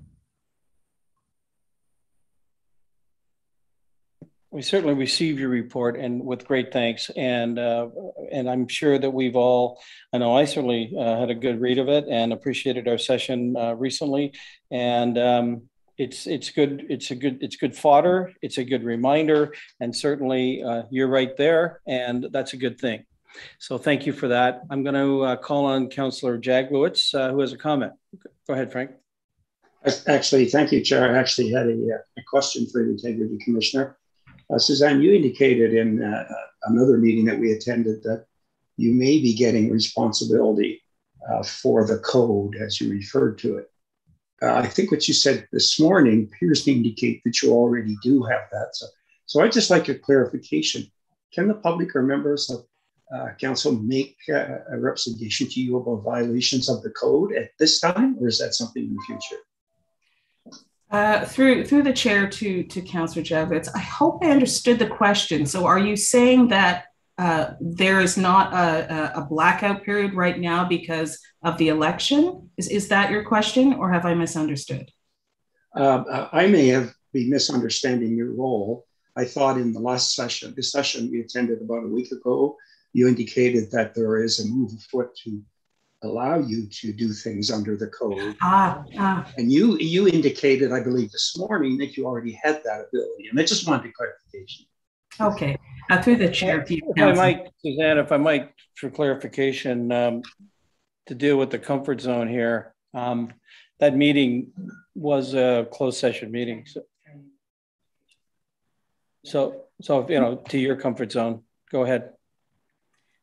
Speaker 2: We certainly received your report and with great thanks. And uh, and I'm sure that we've all, I know I certainly uh, had a good read of it and appreciated our session uh, recently. And um, it's it's good it's a good it's good fodder it's a good reminder and certainly uh, you're right there and that's a good thing. So thank you for that. I'm going to uh, call on councillor jaglowitz uh, who has a comment. Go ahead frank.
Speaker 1: Actually thank you chair. I actually had a, a question for the integrity commissioner uh, suzanne you indicated in uh, another meeting that we attended that you may be getting responsibility for the code as you referred to it uh, I think what you said this morning appears to indicate that you already do have that. So, so I'd just like a clarification. Can the public or members of uh, council make uh, a representation to you about violations of the code at this time, or is that something in the future?
Speaker 15: Uh, through through the chair to to Councillor Javits, I hope I understood the question. So, are you saying that uh, there is not a, a, blackout period right now because of the election? Is, is that your question, or have I misunderstood?
Speaker 1: Uh, I may have been misunderstanding your role. I thought in the last session, the session we attended about a week ago, you indicated that there is a move afoot to allow you to do things under the code.
Speaker 15: Ah, ah.
Speaker 1: And you you indicated, I believe, this morning that you already had that ability, and I just wanted clarification.
Speaker 15: Okay. Uh, through the chair,
Speaker 2: if I might, Suzanne, if I might, for clarification, um, to deal with the comfort zone here. Um, that meeting was a closed session meeting. So, so, so you know, to your comfort zone, go ahead.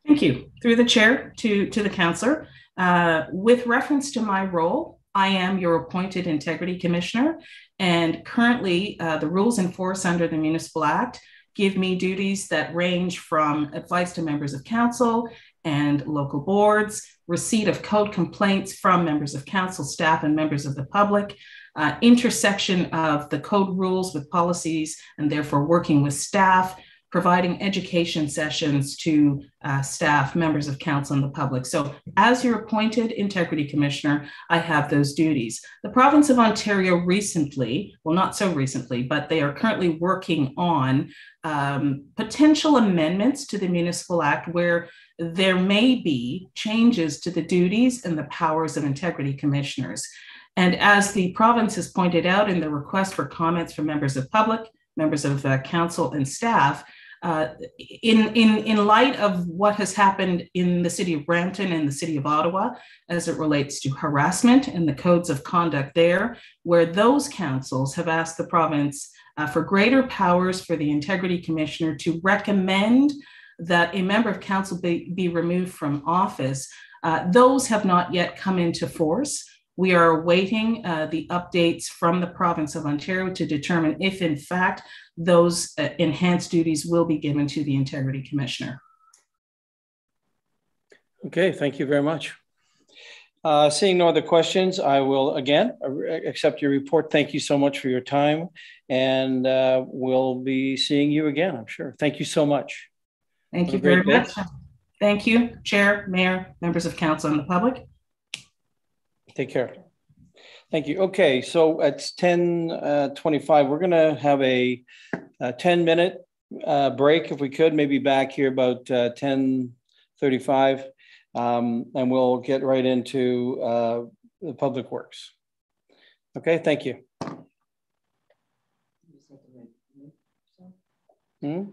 Speaker 15: Thank you. Through the chair to, to the councillor. Uh, with reference to my role, I am your appointed integrity commissioner, and currently uh, the rules in force under the Municipal Act give me duties that range from advice to members of council and local boards, receipt of code complaints from members of council, staff, and members of the public, uh, intersection of the code rules with policies, and therefore working with staff, providing education sessions to uh, staff, members of council, and the public. So, as your appointed integrity commissioner, I have those duties. The province of Ontario recently, well, not so recently, but they are currently working on um, potential amendments to the Municipal Act where there may be changes to the duties and the powers of integrity commissioners. And as the province has pointed out in the request for comments from members of public, members of uh, council and staff, uh, in, in, in light of what has happened in the city of Brampton and the city of Ottawa as it relates to harassment and the codes of conduct there, where those councils have asked the province uh, for greater powers for the integrity commissioner to recommend that a member of council be, be removed from office, uh, those have not yet come into force. We are awaiting uh, the updates from the province of Ontario to determine if, in fact, those uh, enhanced duties will be given to the Integrity Commissioner.
Speaker 2: Okay, thank you very much. Uh, seeing no other questions, I will again accept your report. Thank you so much for your time, and uh, we'll be seeing you again, I'm sure. Thank you so much.
Speaker 15: Thank you very much. Thank you, Chair, Mayor, members of Council, and the public.
Speaker 2: Take care. Thank you. Okay, so it's 10 uh, 25. We're going to have a, a 10 minute uh, break if we could, maybe back here about uh, 10 35. Um, and we'll get right into uh, the public works. Okay, thank you. Hmm?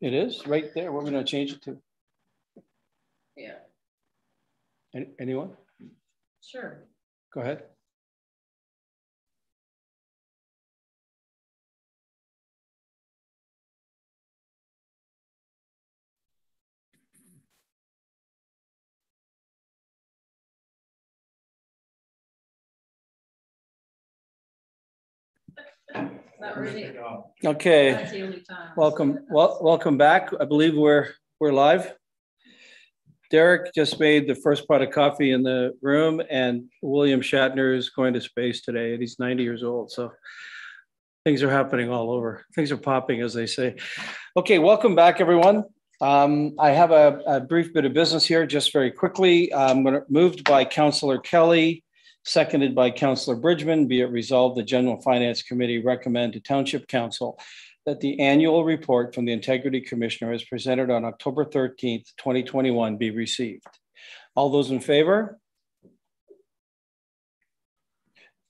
Speaker 2: It is right there. What are we going to change it to?
Speaker 4: Yeah.
Speaker 2: Any, anyone?
Speaker 4: Sure.
Speaker 2: Go ahead. <laughs>
Speaker 4: Not really.
Speaker 2: Okay.
Speaker 4: That's the only time.
Speaker 2: Welcome, well, welcome back. I believe we're we're live. Derek just made the first pot of coffee in the room, and William Shatner is going to space today, and he's 90 years old. So things are happening all over. Things are popping, as they say. Okay, welcome back, everyone. Um, I have a, a, brief bit of business here, just very quickly. I'm going to moved by Councillor Kelly, seconded by Councillor Bridgman. Be it resolved, the General Finance Committee recommend to Township Council that the annual report from the Integrity Commissioner as presented on October 13th, 2021 be received. All those in favor?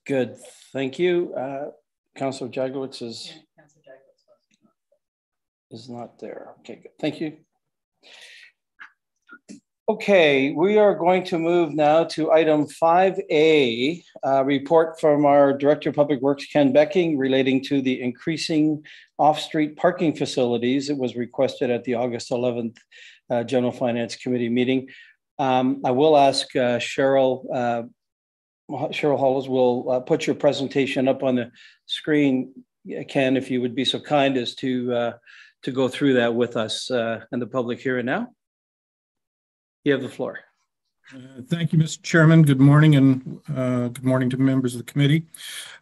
Speaker 2: Good, thank you. Uh, Councillor Jaglowitz is, is not there. Okay, good, thank you. Okay, we are going to move now to item 5A, uh, report from our Director of Public Works, Ken Becking, relating to the increasing off-street parking facilities. It was requested at the August 11th uh, General Finance Committee meeting. Um, I will ask uh, Cheryl, uh, Cheryl Hollis will uh, put your presentation up on the screen, Ken, if you would be so kind as to, to go through that with us and the public here and now. You have the floor.
Speaker 14: Uh, thank you, Mr. Chairman. Good morning, and uh, good morning to members of the committee.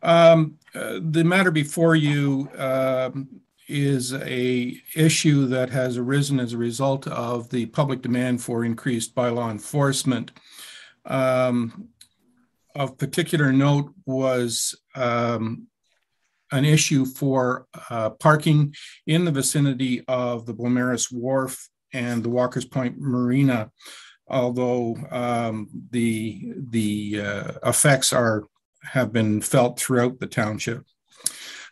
Speaker 14: Um, uh, the matter before you um, is a issue that has arisen as a result of the public demand for increased bylaw enforcement. Um, of particular note was um, an issue for uh, parking in the vicinity of the Beaumaris Wharf and the Walker's Point Marina, although um, the the uh, effects are have been felt throughout the township.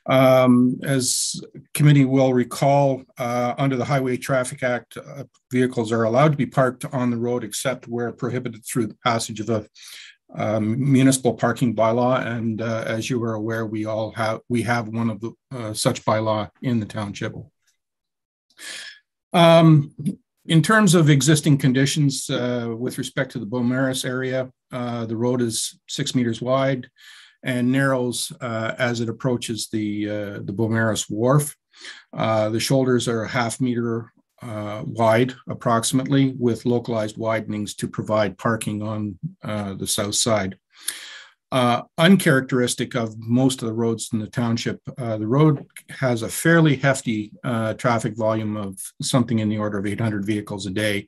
Speaker 14: Um, as committee will recall, uh, under the Highway Traffic Act, uh, vehicles are allowed to be parked on the road except where prohibited through the passage of a um, municipal parking bylaw. And uh, as you are aware, we all have we have one of the uh, such bylaw in the township. Um, in terms of existing conditions uh, with respect to the Beaumaris area, uh, the road is six meters wide and narrows uh, as it approaches the, uh, the Beaumaris Wharf. Uh, the shoulders are a half meter uh, wide approximately with localized widenings to provide parking on the south side. Uh, uncharacteristic of most of the roads in the township. Uh, the road has a fairly hefty uh, traffic volume of something in the order of 800 vehicles a day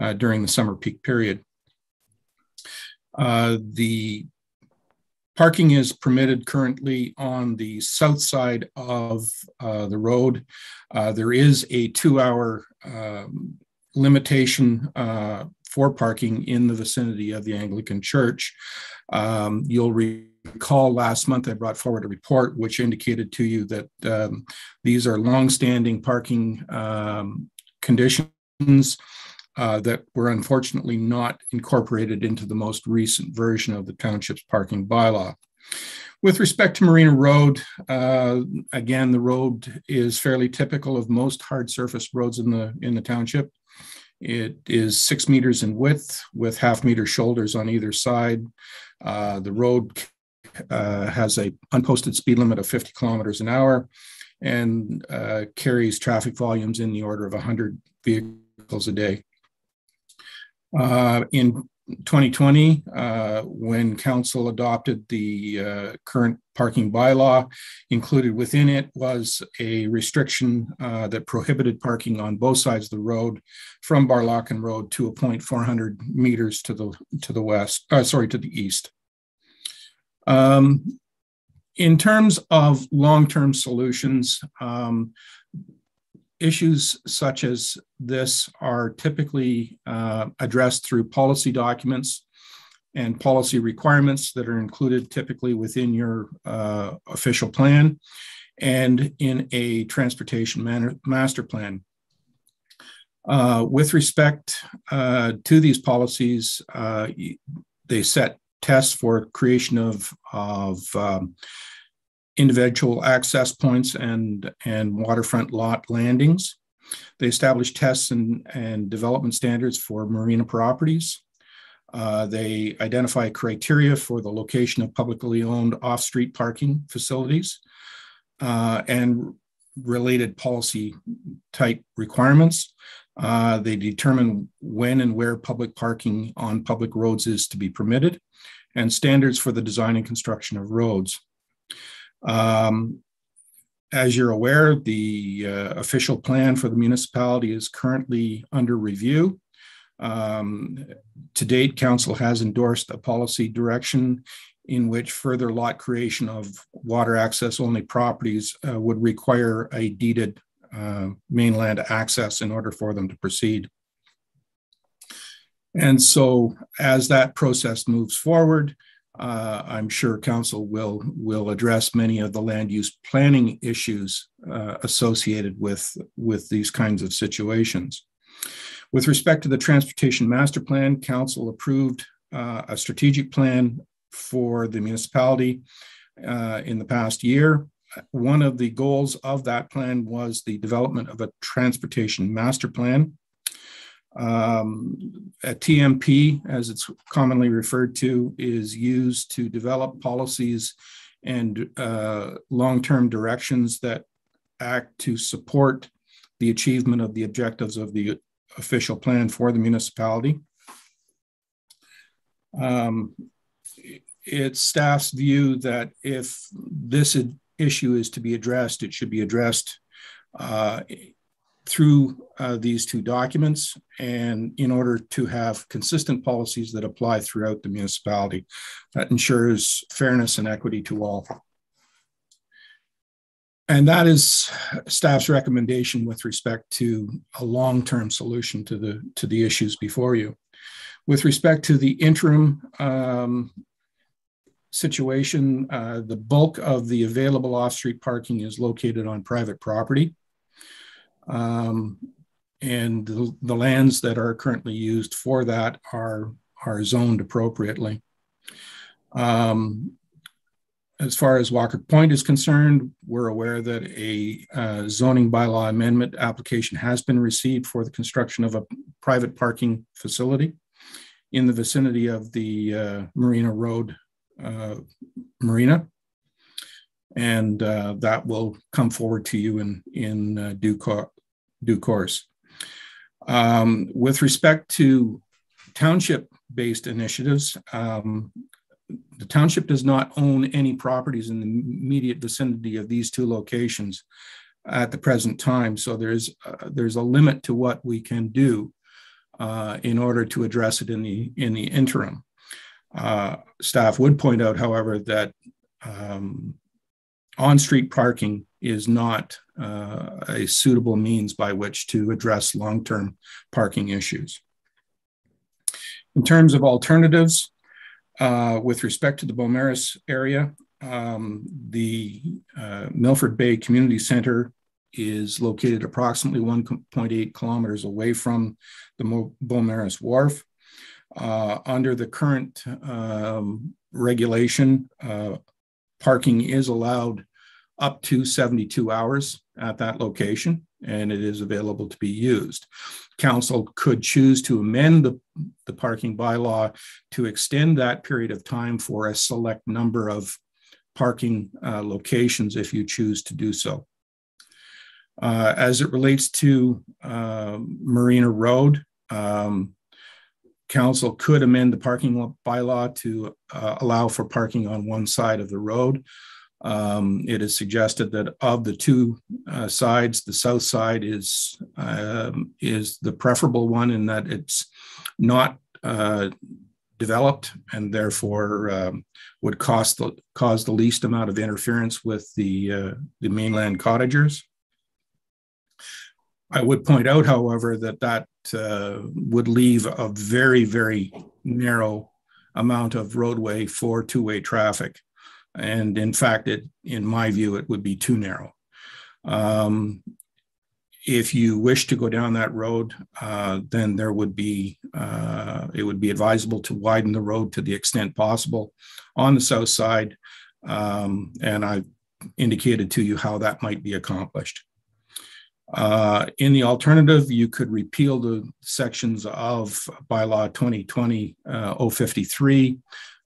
Speaker 14: uh, during the summer peak period. Uh, the parking is permitted currently on the south side of uh, the road. there is a two hour um, limitation for parking in the vicinity of the Anglican Church. Um, you'll recall last month I brought forward a report which indicated to you that um, these are longstanding parking um, conditions uh, that were unfortunately not incorporated into the most recent version of the township's parking bylaw. With respect to Marina Road, uh, again, the road is fairly typical of most hard surface roads in the in the township. It is six meters in width with half meter shoulders on either side. Uh, the road uh, has a unposted speed limit of 50 kilometers an hour and uh, carries traffic volumes in the order of 100 vehicles a day. Uh, in 2020, uh, when council adopted the uh, current parking bylaw, included within it was a restriction uh, that prohibited parking on both sides of the road from Barlochan Road to a point 400 meters to the to the west, uh, sorry, to the east. Um, in terms of long-term solutions, um, issues such as this are typically uh, addressed through policy documents and policy requirements that are included typically within your uh, official plan. and in a transportation master plan. Uh, with respect uh, to these policies, uh, they set tests for creation of, of um, individual access points and, and waterfront lot landings. They establish tests and, and development standards for marina properties. Uh, they identify criteria for the location of publicly owned off-street parking facilities uh, and related policy type requirements. Uh, they determine when and where public parking on public roads is to be permitted and standards for the design and construction of roads. Um, as you're aware, the uh, official plan for the municipality is currently under review. Um, to date, council has endorsed a policy direction in which further lot creation of water access only properties uh, would require a deeded uh, mainland access in order for them to proceed. And so as that process moves forward, uh, I'm sure council will will address many of the land use planning issues uh, associated with with these kinds of situations. With respect to the transportation master plan, council approved uh, a strategic plan for the municipality uh, in the past year. One of the goals of that plan was the development of a transportation master plan. Um, a TMP, as it's commonly referred to, is used to develop policies and uh, long-term directions that act to support the achievement of the objectives of the official plan for the municipality. Um, it's staff's view that if this issue is to be addressed, it should be addressed uh, through uh, these two documents and in order to have consistent policies that apply throughout the municipality that ensures fairness and equity to all. And that is staff's recommendation with respect to a long-term solution to the, to the issues before you. With respect to the interim um, situation, uh, the bulk of the available off-street parking is located on private property. Um, and the, the, lands that are currently used for that are, are zoned appropriately. Um, as far as Walker Point is concerned, we're aware that a uh, zoning bylaw amendment application has been received for the construction of a private parking facility in the vicinity of the uh, Marina Road uh, Marina and uh, that will come forward to you in, in uh, due, co due course. Um, with respect to township-based initiatives, um, the township does not own any properties in the immediate vicinity of these two locations at the present time. So there's uh, there's a limit to what we can do uh, in order to address it in the in the interim. Uh, staff would point out, however, that um, on-street parking is not uh, a suitable means by which to address long-term parking issues. In terms of alternatives, uh, with respect to the Beaumaris area, um, the uh, Milford Bay Community Center is located approximately 1.8 kilometers away from the Beaumaris Wharf. Uh, under the current um, regulation, uh, parking is allowed up to 72 hours at that location and it is available to be used. Council could choose to amend the, the parking bylaw to extend that period of time for a select number of parking uh, locations if you choose to do so. Uh, as it relates to uh, Marina Road, um, council could amend the parking bylaw to uh, allow for parking on one side of the road. Um, it is suggested that of the two uh, sides, the south side is um, is the preferable one in that it's not uh, developed and therefore um, would cost the, cause the least amount of interference with the uh, the mainland cottagers. I would point out, however, that that uh, would leave a very, very narrow amount of roadway for two-way traffic. And in fact, it, in my view, it would be too narrow. Um, if you wish to go down that road, uh, then there would be, uh, it would be advisable to widen the road to the extent possible on the south side. Um, and I indicated to you how that might be accomplished. Uh, in the alternative, you could repeal the sections of bylaw 2020 uh, 053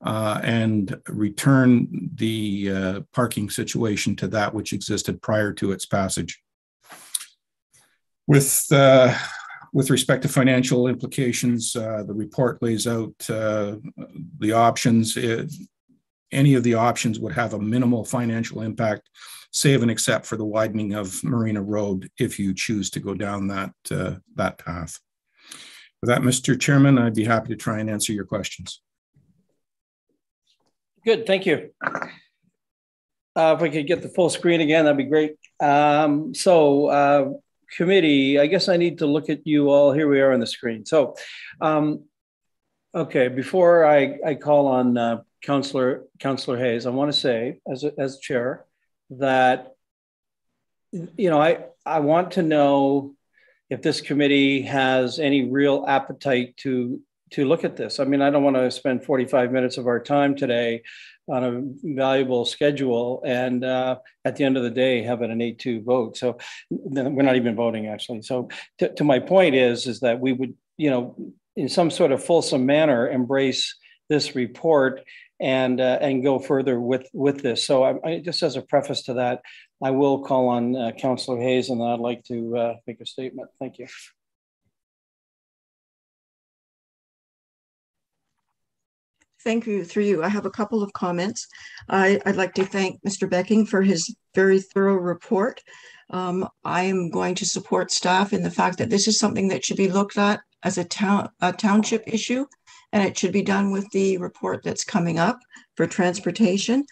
Speaker 14: uh, and return the uh, parking situation to that which existed prior to its passage. With uh, with respect to financial implications, uh, the report lays out the options. It, any of the options would have a minimal financial impact save and except for the widening of Marina Road if you choose to go down that, uh, that path. With that, Mr. Chairman, I'd be happy to try and answer your questions.
Speaker 2: Good, thank you. Uh, if we could get the full screen again, that'd be great. Um, so, uh, committee, I guess I need to look at you all. Here we are on the screen. So, um, okay, before I, I call on uh, Councillor Councillor Hayes, I want to say, as as chair, that you know I I want to know if this committee has any real appetite to to look at this. I mean, I don't want to spend 45 minutes of our time today on a valuable schedule and uh, at the end of the day have it an 8-2 vote. So we're not even voting actually. So to, to my point is, is that we would, you know, in some sort of fulsome manner embrace this report and uh, and go further with with this. So I, I, just as a preface to that, I will call on uh, Councillor Hayes, and I'd like to uh, make a statement. Thank you.
Speaker 16: Thank you. Through you, I have a couple of comments. I, would like to thank Mr. Becking for his very thorough report. Um, I am going to support staff in the fact that this is something that should be looked at as a town a township issue and it should be done with the report that's coming up for transportation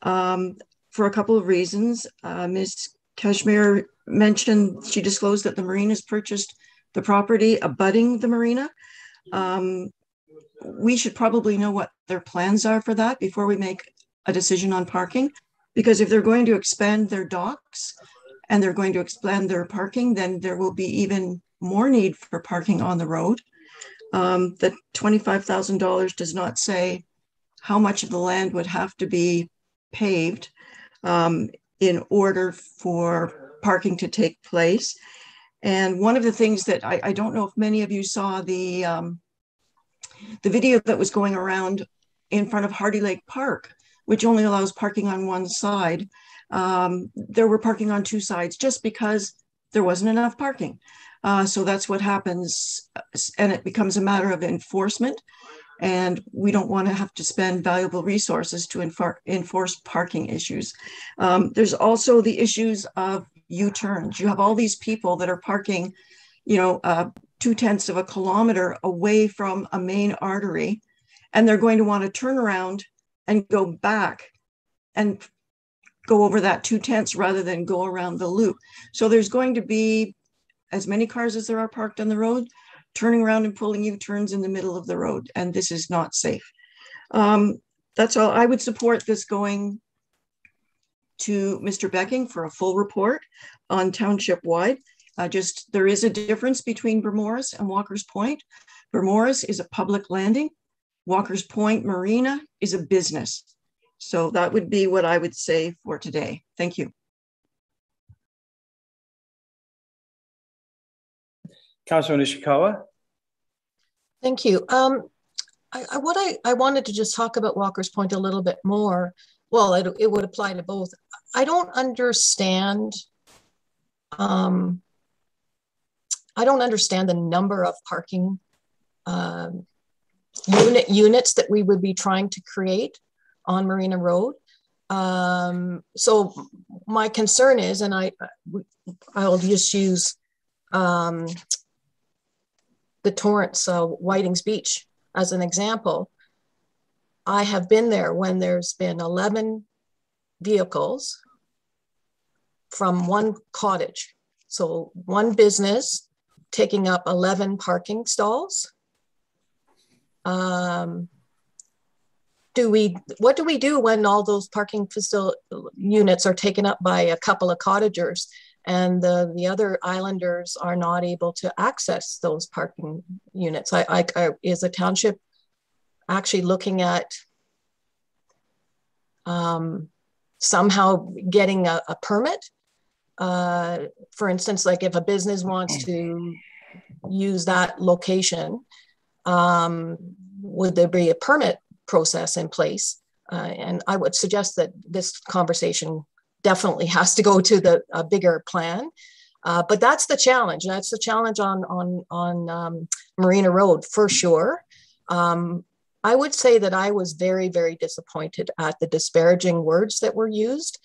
Speaker 16: um, for a couple of reasons. Uh, Ms. Kashmir mentioned, she disclosed that the marinas purchased the property abutting the marina. Um, we should probably know what their plans are for that before we make a decision on parking. Because if they're going to expand their docks and they're going to expand their parking, then there will be even more need for parking on the road. Um, the $25,000 does not say how much of the land would have to be paved um, in order for parking to take place. And one of the things that I, I don't know if many of you saw the um, the video that was going around in front of Hardy Lake Park, which only allows parking on one side. Um, there were parking on two sides just because there wasn't enough parking. Uh, so that's what happens, and it becomes a matter of enforcement. And we don't want to have to spend valuable resources to enfor enforce parking issues. Um, there's also the issues of U-turns. You have all these people that are parking, you know, uh, two tenths of a kilometer away from a main artery, and they're going to want to turn around and go back and go over that two tenths rather than go around the loop. So there's going to be as many cars as there are parked on the road, turning around and pulling U-turns in the middle of the road. And this is not safe. Um, that's all. I would support this going to Mr. Becking for a full report on township wide. Uh, just there is a difference between Beaumaris and Walker's Point. Beaumaris is a public landing. Walker's Point Marina is a business. So that would be what I would say for today. Thank you.
Speaker 2: Councilor Nishikawa.
Speaker 17: Thank you. Um, I, I, what I, I wanted to just talk about Walker's Point a little bit more. Well, it, it would apply to both. I don't understand. Um, I don't understand the number of parking um, unit units that we would be trying to create on Marina Road. Um, so my concern is, and I, I'll just use um, the Torrance, uh, Whiting's Beach, as an example, I have been there when there's been 11 vehicles from one cottage. So one business taking up 11 parking stalls. Um, do we what do we do when all those parking facility units are taken up by a couple of cottagers and the, the other islanders are not able to access those parking units. I, I, I is a township actually looking at um, somehow getting a, a permit? Uh, for instance like if a business wants to use that location um, would there be a permit process in place. Uh, and I would suggest that this conversation definitely has to go to the a bigger plan. Uh, but that's the challenge. That's the challenge on on on um, Marina Road for sure. Um, I would say that I was very very disappointed at the disparaging words that were used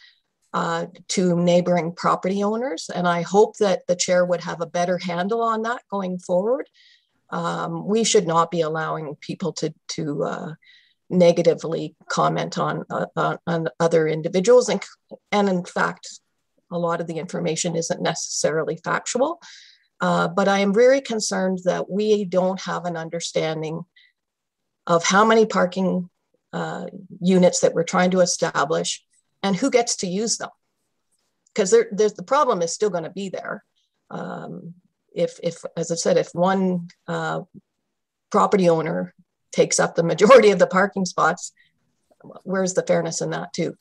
Speaker 17: uh, to neighboring property owners, and I hope that the chair would have a better handle on that going forward. Um, we should not be allowing people to to uh, negatively comment on, uh, on other individuals. And, and in fact, a lot of the information isn't necessarily factual. Uh, but I am very concerned that we don't have an understanding of how many parking uh, units that we're trying to establish and who gets to use them. Because there's the problem is still going to be there. Um, if, if, as I said, if one uh, property owner takes up the majority of the parking spots. Where's the fairness in that too?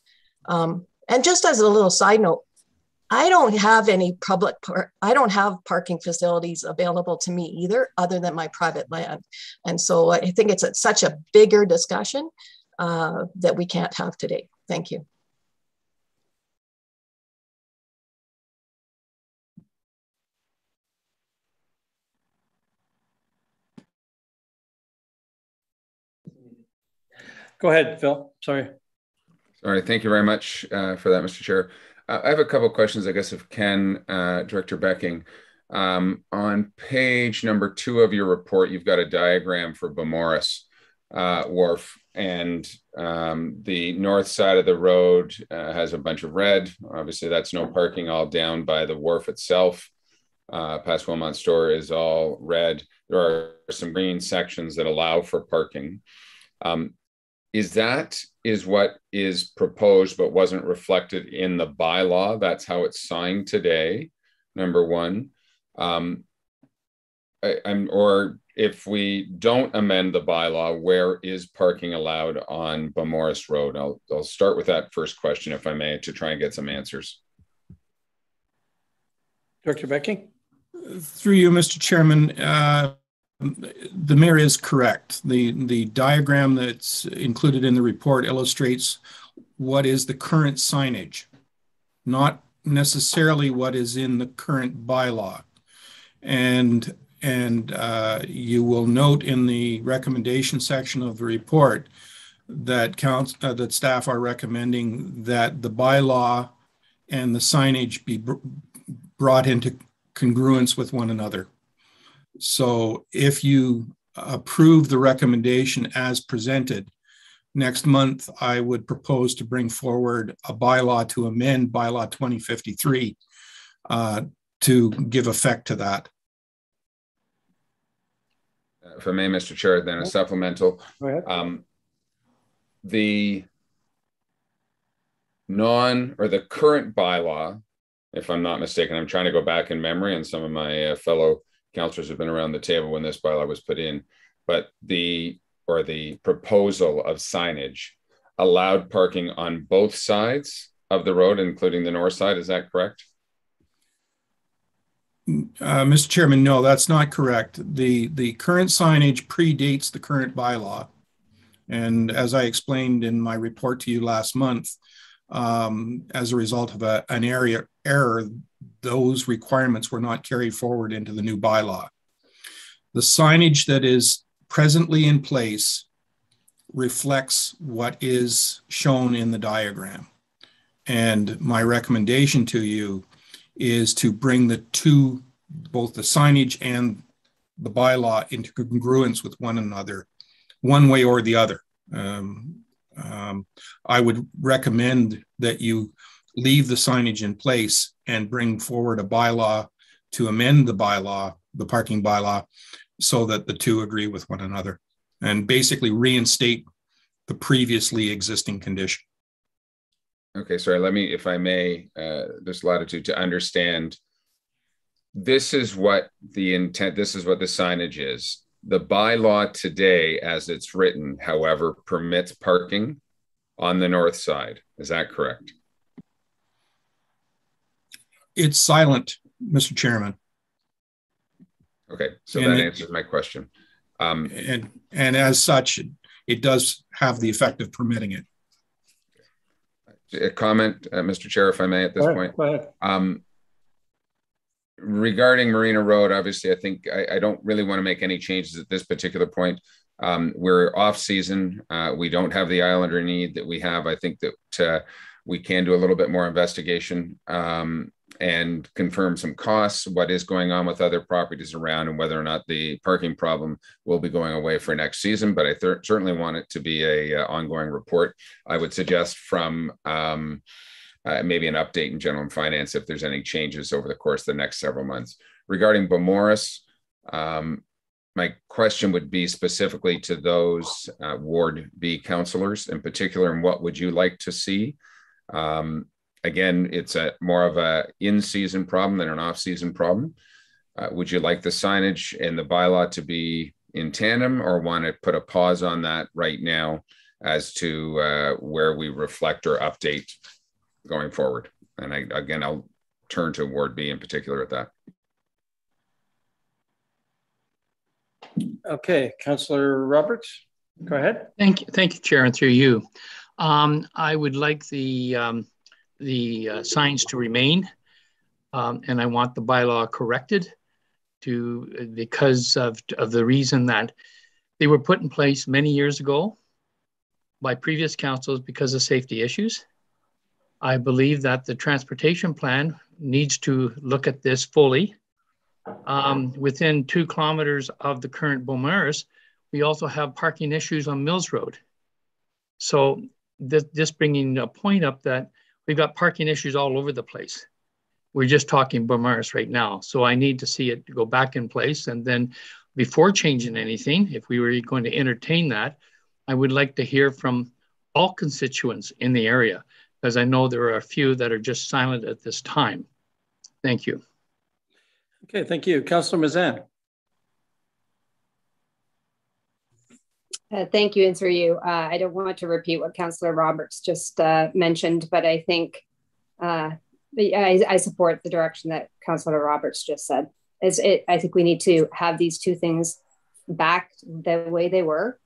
Speaker 17: Um, and just as a little side note, I don't have any public par- I don't have parking facilities available to me either, other than my private land. And so I think it's a, such a bigger discussion uh, that we can't have today. Thank you.
Speaker 2: Go ahead, Phil. Sorry.
Speaker 7: Sorry. Thank you very much uh, for that, Mr. Chair. Uh, I have a couple of questions, I guess, of Ken, uh, Director Becking. Um, on page number two of your report, you've got a diagram for Beaumaris uh, Wharf, and um, the north side of the road uh, has a bunch of red. Obviously, that's no parking all down by the wharf itself. Uh, past Wilmot Store is all red. There are some green sections that allow for parking. Um, is that is what is proposed but wasn't reflected in the bylaw that's how it's signed today number one um, I, am or if we don't amend the bylaw where is parking allowed on Beaumaris Road I'll, I'll start with that first question if I may to try and get some answers
Speaker 2: Dr. Becking
Speaker 14: through you Mr. Chairman uh, the mayor is correct. The, the diagram that's included in the report illustrates what is the current signage, not necessarily what is in the current bylaw. And, and uh, you will note in the recommendation section of the report that counts, uh, that staff are recommending that the bylaw and the signage be br brought into congruence with one another. So if you approve the recommendation as presented, next month I would propose to bring forward a bylaw to amend bylaw 2053 uh, to give effect to that.
Speaker 7: If I may, Mr. Chair, then a supplemental. Um, the non or the current bylaw, if I'm not mistaken, I'm trying to go back in memory, and some of my uh, fellow counselors have been around the table when this bylaw was put in, but the or the proposal of signage allowed parking on both sides of the road, including the north side. Is that correct?
Speaker 14: Uh, Mr. Chairman, no, that's not correct. The the current signage predates the current bylaw. And as I explained in my report to you last month, um, as a result of a, an area error, those requirements were not carried forward into the new bylaw. The signage that is presently in place reflects what is shown in the diagram. And my recommendation to you is to bring the two, both the signage and the bylaw into congruence with one another, one way or the other. Um, um, I would recommend that you leave the signage in place and bring forward a bylaw to amend the bylaw, the parking bylaw, so that the two agree with one another and basically reinstate the previously existing condition.
Speaker 7: Okay, sorry, let me, if I may, uh, this latitude to understand. This is what the intent, this is what the signage is. The bylaw today, as it's written, however, permits parking on the north side. Is that correct?
Speaker 14: It's silent, Mr. Chairman.
Speaker 7: Okay, so
Speaker 14: And
Speaker 7: that
Speaker 14: it-
Speaker 7: answers my question. Um,
Speaker 14: And, and as such, it does have the effect of permitting it.
Speaker 7: a comment, uh, Mr. Chair, if I may, at this
Speaker 2: Go ahead,
Speaker 7: point.
Speaker 2: Go ahead.
Speaker 7: Um, regarding Marina Road, obviously, I think I, I don't really want to make any changes at this particular point. Um, we're off season. Uh, we don't have the Islander need that we have. I think that uh, we can do a little bit more investigation um, and confirm some costs, what is going on with other properties around, and whether or not the parking problem will be going away for next season. But I th- certainly want it to be a uh, ongoing report. I would suggest from um, uh, maybe an update in general finance if there's any changes over the course of the next several months. Regarding Beaumaris, um, my question would be specifically to those uh, Ward B councillors in particular, and what would you like to see? Um, again, it's a more of a in-season problem than an off-season problem. Uh, would you like the signage and the bylaw to be in tandem, or want to put a pause on that right now as to uh, where we reflect or update going forward? And I, again, I'll turn to Ward B in particular at that.
Speaker 2: Okay, Councillor Roberts, go ahead.
Speaker 9: Thank you, thank you, Chair, and through you. Um, I would like the um, the uh, signs to remain, um, and I want the bylaw corrected to because of of the reason that they were put in place many years ago by previous councils because of safety issues. I believe that the transportation plan needs to look at this fully. Um, within two kilometers of the current Beaumaris, we also have parking issues on Mills Road. So this, this bringing a point up that we've got parking issues all over the place. We're just talking Beaumaris right now. So I need to see it go back in place. And then before changing anything, if we were going to entertain that, I would like to hear from all constituents in the area, because I know there are a few that are just silent at this time. Thank you.
Speaker 2: Okay, thank you. Councillor Mazan.
Speaker 18: Uh, thank you, and through you. Uh, I don't want to repeat what Councillor Roberts just uh, mentioned, but I think uh, I, I, support the direction that Councillor Roberts just said. Is it? I think we need to have these two things back the way they were,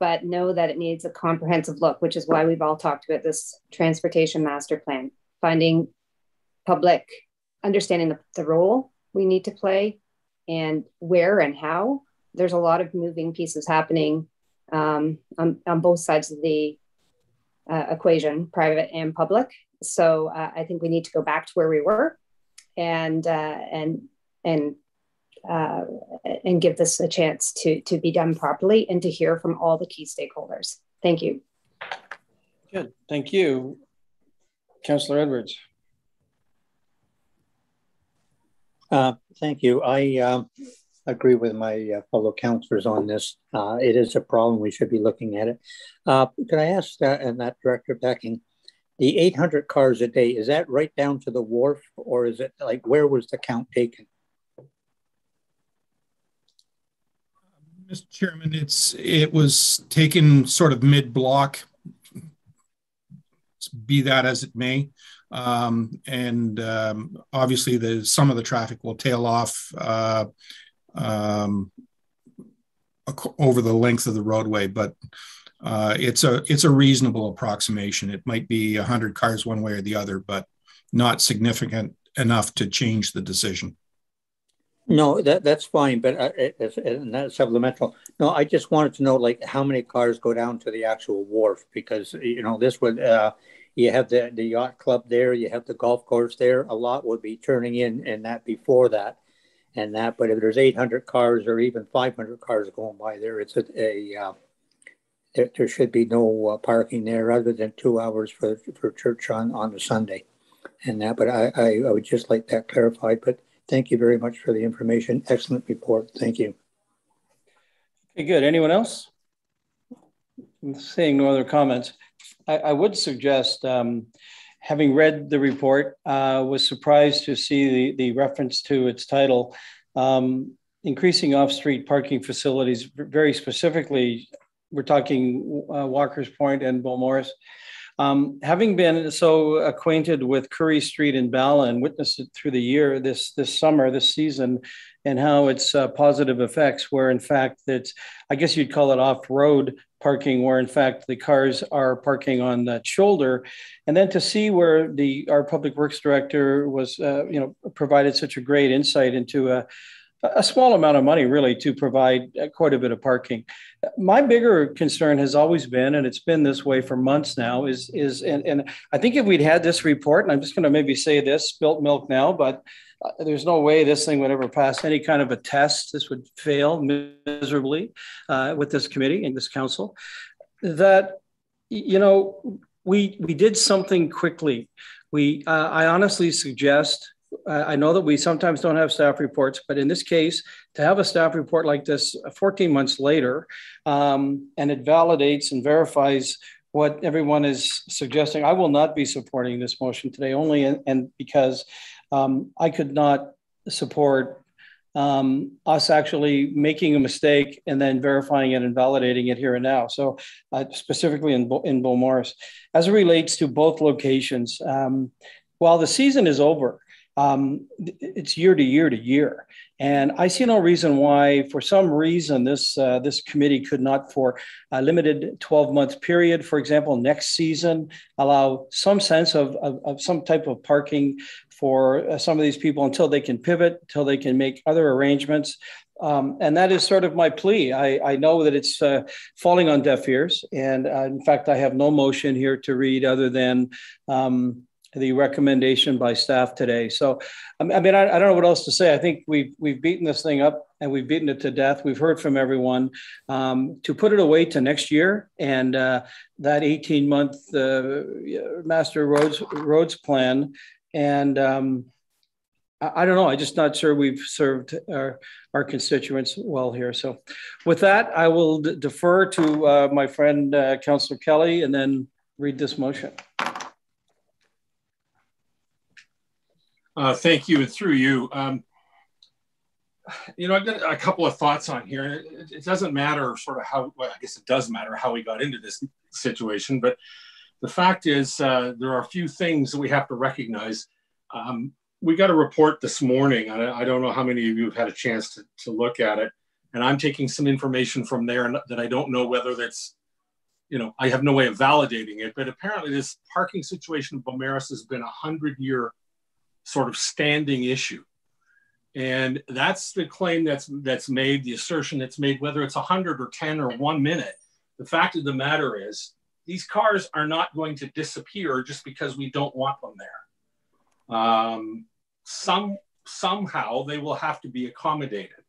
Speaker 18: but know that it needs a comprehensive look, which is why we've all talked about this transportation master plan, finding public understanding the, the role we need to play and where and how. There's a lot of moving pieces happening um, on, on both sides of the uh, equation, private and public. So uh, I think we need to go back to where we were, and uh, and and uh, and give this a chance to to be done properly and to hear from all the key stakeholders. Thank you.
Speaker 2: Good, thank you, Councillor Edwards.
Speaker 19: Uh, thank you. I uh, agree with my uh, fellow councillors on this. Uh, it is a problem. We should be looking at it. Uh, could I ask, uh, and that Director Becking, the 800 cars a day, is that right down to the wharf or is it like, where was the count taken?
Speaker 14: Mr. Chairman, it's it was taken sort of mid block, be that as it may. Um, and um, obviously, the some of the traffic will tail off uh, um, over the length of the roadway, but uh, it's a it's a reasonable approximation. It might be hundred cars one way or the other, but not significant enough to change the decision.
Speaker 19: No, that that's fine, but uh, and that's supplemental. No, I just wanted to know like how many cars go down to the actual wharf because you know this would uh, you have the the yacht club there, you have the golf course there. A lot would be turning in, and that before that, and that. But if there's 800 cars or even 500 cars going by there, it's a, a uh, there, there should be no uh, parking there other than two hours for for church on on the Sunday, and that. But I, I I would just like that clarified. But thank you very much for the information. Excellent report. Thank you.
Speaker 2: Okay, good. Anyone else? seeing no other comments, I, I would suggest, um, having read the report, uh, was surprised to see the, the reference to its title, um, increasing off-street parking facilities, very specifically, we're talking uh, Walker's Point and Beaumaris. Um, having been so acquainted with Curry Street in Bala and witnessed it through the year, this this summer, this season, and how its uh, positive effects, where in fact it's, I guess you'd call it off-road parking, where in fact the cars are parking on that shoulder, and then to see where the our public works director was, uh, you know, provided such a great insight into a a small amount of money really to provide uh, quite a bit of parking. My bigger concern has always been, and it's been this way for months now, is is and, and I think if we'd had this report, and I'm just going to maybe say this, spilt milk now, but uh, there's no way this thing would ever pass any kind of a test. This would fail miserably uh, with this committee and this council. That you know we we did something quickly. We uh, I honestly suggest I know that we sometimes don't have staff reports, but in this case, to have a staff report like this 14 months later, um, and it validates and verifies what everyone is suggesting, I will not be supporting this motion today only, and, and because um, I could not support um, us actually making a mistake and then verifying it and validating it here and now. So uh, specifically in, in Beaumaris. As it relates to both locations, um, while the season is over, um, it's year to year to year. And I see no reason why, for some reason, this uh, this committee could not, for a limited 12 month period, for example, next season, allow some sense of, of, of some type of parking for uh, some of these people until they can pivot, until they can make other arrangements. Um, and that is sort of my plea. I, I know that it's uh, falling on deaf ears. And uh, in fact, I have no motion here to read other than um, the recommendation by staff today. So, I mean, I, I, don't know what else to say. I think we've we've beaten this thing up and we've beaten it to death. We've heard from everyone. Um, to put it away to next year and uh, that 18 month uh, master roads roads plan, and um, I, I, don't know. I'm just not sure we've served our our constituents well here. So, with that, I will defer to uh, my friend uh, Councillor Kelly and then read this motion.
Speaker 3: Uh, thank you, and through you. Um, you know, I've got a couple of thoughts on here. It, it doesn't matter sort of how, well, I guess it does matter how we got into this situation, but the fact is uh, there are a few things that we have to recognize. Um, we got a report this morning. I, I, don't know how many of you have had a chance to, to look at it. And I'm taking some information from there that I don't know whether that's, you know, I have no way of validating it, but apparently this parking situation in Beaumaris has been a hundred year sort of standing issue. And that's the claim that's that's made, the assertion that's made, whether it's 100 or 10 or one minute. The fact of the matter is, these cars are not going to disappear just because we don't want them there. Um, some somehow they will have to be accommodated.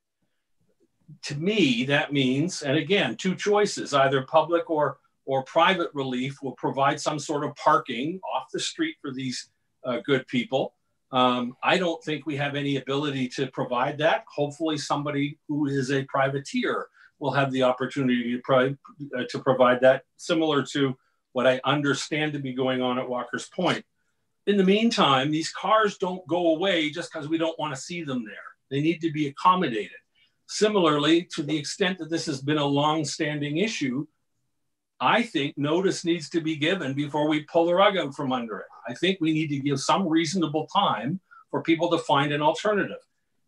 Speaker 3: To me, that means, and again, two choices: either public or or private relief will provide some sort of parking off the street for these uh, good people um, I don't think we have any ability to provide that. Hopefully, somebody who is a privateer will have the opportunity to, pro- uh, to provide that, similar to what I understand to be going on at Walker's Point. In the meantime, these cars don't go away just because we don't want to see them there. They need to be accommodated. Similarly, to the extent that this has been a long standing issue, I think notice needs to be given before we pull the rug out from under it. I think we need to give some reasonable time for people to find an alternative.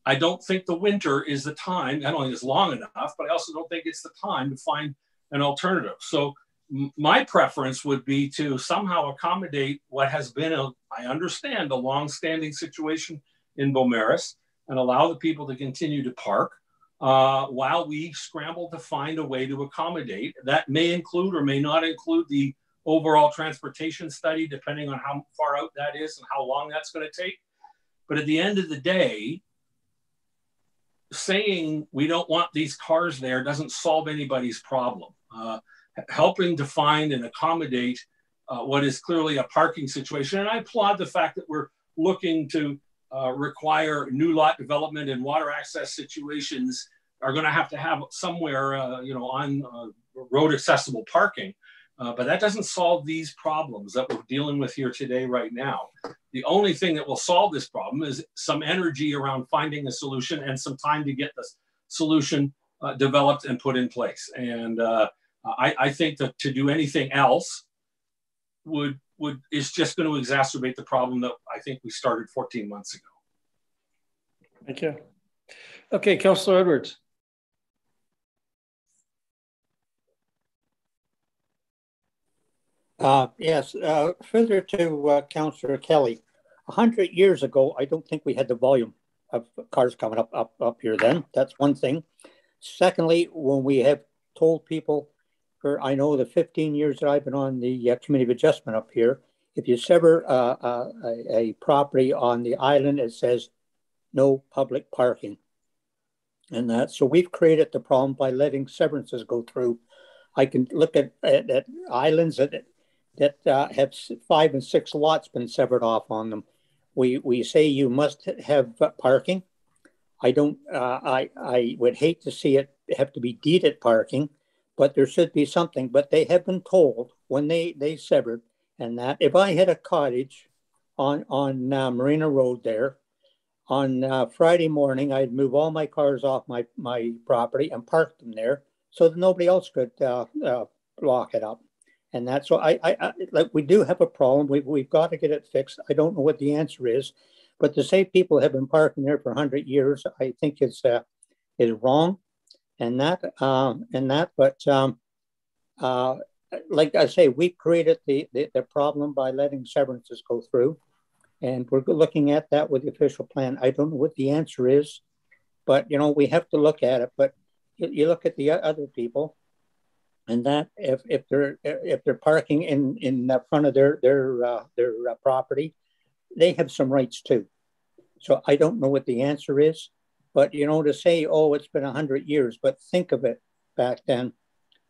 Speaker 3: I don't think the winter is the time, I don't think it's long enough, but I also don't think it's the time to find an alternative. So my preference would be to somehow accommodate what has been, a, I understand, a long-standing situation in Beaumaris and allow the people to continue to park uh, while we scramble to find a way to accommodate. That may include or may not include the overall transportation study, depending on how far out that is and how long that's going to take. But at the end of the day, saying we don't want these cars there doesn't solve anybody's problem. Uh, helping to find and accommodate uh, what is clearly a parking situation. And I applaud the fact that we're looking to uh, require new lot development and water access situations are going to have to have somewhere, uh, you know, on uh, road accessible parking. Uh, but that doesn't solve these problems that we're dealing with here today, right now. The only thing that will solve this problem is some energy around finding a solution and some time to get the solution uh, developed and put in place. And uh, I, I, think that to do anything else would would is just going to exacerbate the problem that I think we started 14 months ago.
Speaker 2: Thank you. Okay, Councillor Edwards.
Speaker 19: Uh, yes, uh, further to uh, Councillor Kelly, a hundred years ago, I don't think we had the volume of cars coming up, up, up here then. That's one thing. Secondly, when we have told people for, I know the 15 years that I've been on the uh, Committee of Adjustment up here, if you sever uh, uh, a, a property on the island, it says no public parking. And that, so we've created the problem by letting severances go through. I can look at, at, at islands that, that uh, have five and six lots been severed off on them. We, we say you must have parking. I don't, uh, I, I would hate to see it have to be deeded parking, but there should be something. But they have been told when they, they severed and that if I had a cottage on, on uh, Marina Road there, on uh, Friday morning, I'd move all my cars off my, my property and park them there so that nobody else could uh, uh, lock it up. And that's so I, I, I, like we do have a problem. We, we've got to get it fixed. I don't know what the answer is, but to say people have been parking there for 100 years, I think it's uh, is wrong. And that um, and that, but um, uh, like I say, we created the, the, the problem by letting severances go through. And we're looking at that with the official plan. I don't know what the answer is, but you know, we have to look at it. But you look at the other people, and that if, if they're if they're parking in in the front of their their uh, their uh, property, they have some rights too. So I don't know what the answer is, but you know, to say, oh, it's been hundred years, but think of it back then,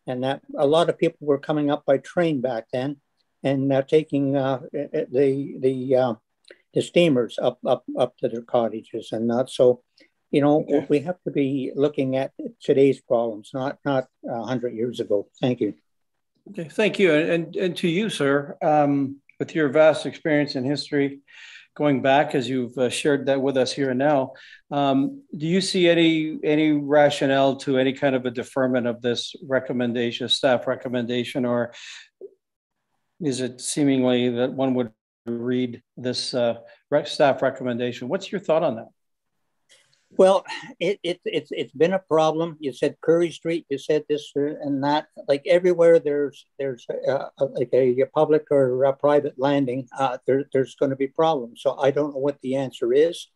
Speaker 19: and that a lot of people were coming up by train back then, and uh, taking uh, the the uh, the steamers up up up to their cottages and that. So, you know, we have to be looking at today's problems, not not a hundred years ago. Thank you.
Speaker 2: Okay, thank you, and and to you, sir, um, with your vast experience in history, going back as you've uh, shared that with us here and now. Um, do you see any any rationale to any kind of a deferment of this recommendation, staff recommendation, or is it seemingly that one would read this uh, staff recommendation. What's your thought on that?
Speaker 19: Well, it, it, it's it's been a problem. You said Curry Street. You said this and that. Like everywhere, there's there's uh, like a, a, public or a private landing. Uh, there, there's going to be problems. So I don't know what the answer is.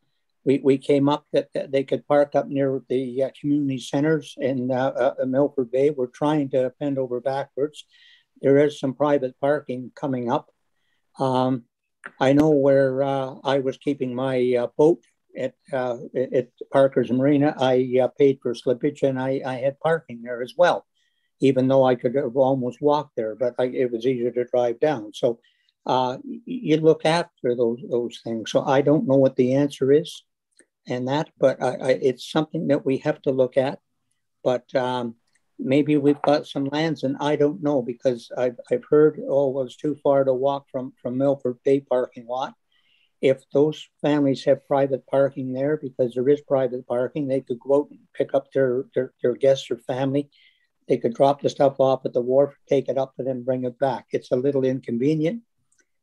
Speaker 19: We, we came up that, that they could park up near the uh, community centers in uh, uh, Milford Bay. We're trying to bend over backwards. There is some private parking coming up. Um, I know where uh, I was keeping my uh, boat at uh, at Parker's Marina. I uh, paid for slippage and I, I had parking there as well, even though I could have almost walked there, but I, it was easier to drive down. So uh, you look after those those things. So I don't know what the answer is, and that, but I, I, it's something that we have to look at. But um, maybe we've got some lands and I don't know because I've, I've heard, oh, well, it's too far to walk from, from Milford Bay parking lot. If those families have private parking there, because there is private parking, they could go out and pick up their, their, their guests or family. They could drop the stuff off at the wharf, take it up, and then bring it back. It's a little inconvenient,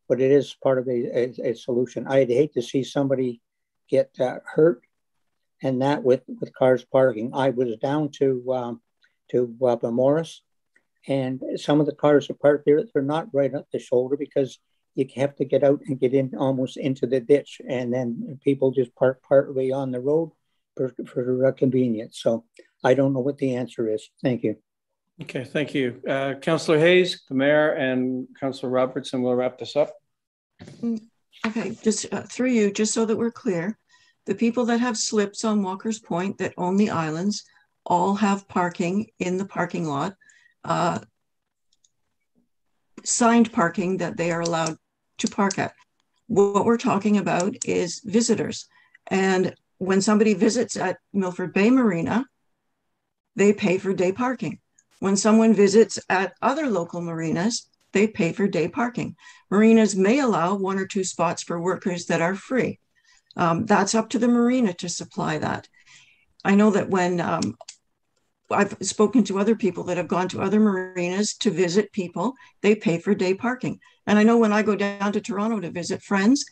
Speaker 19: but it is part of a, a, a solution. I'd hate to see somebody get uh, hurt and that with, with cars parking. I was down to um, to uh, Morris. And some of the cars are parked there, they're not right up the shoulder because you have to get out and get in almost into the ditch. And then people just park partway on the road for, for convenience. So I don't know what the answer is. Thank you.
Speaker 2: Okay, thank you. Uh, Councillor Hayes, the mayor, and Councillor Robertson will wrap this up.
Speaker 16: Mm, okay, just uh, through you, just so that we're clear, the people that have slips on Walker's Point that own the islands all have parking in the parking lot, uh, signed parking that they are allowed to park at. What we're talking about is visitors. And when somebody visits at Milford Bay Marina, they pay for day parking. When someone visits at other local marinas, they pay for day parking. Marinas may allow one or two spots for workers that are free. Um, that's up to the marina to supply that. I know that when um, I've spoken to other people that have gone to other marinas to visit people, they pay for day parking. And I know when I go down to Toronto to visit friends,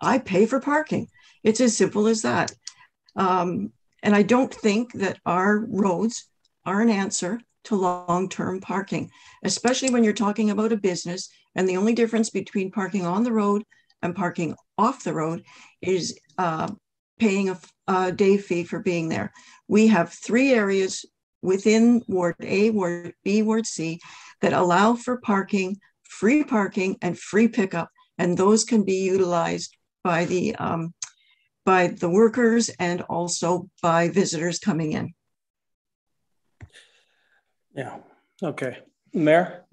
Speaker 16: I pay for parking. It's as simple as that. Um, and I don't think that our roads are an answer to long term parking, especially when you're talking about a business. And the only difference between parking on the road and parking off the road is uh, paying a, a day fee for being there. We have three areas within Ward A, Ward B, Ward C that allow for parking, free parking, and free pickup. And those can be utilized by the um, by the workers and also by visitors coming in.
Speaker 2: Yeah. Okay. Mayor?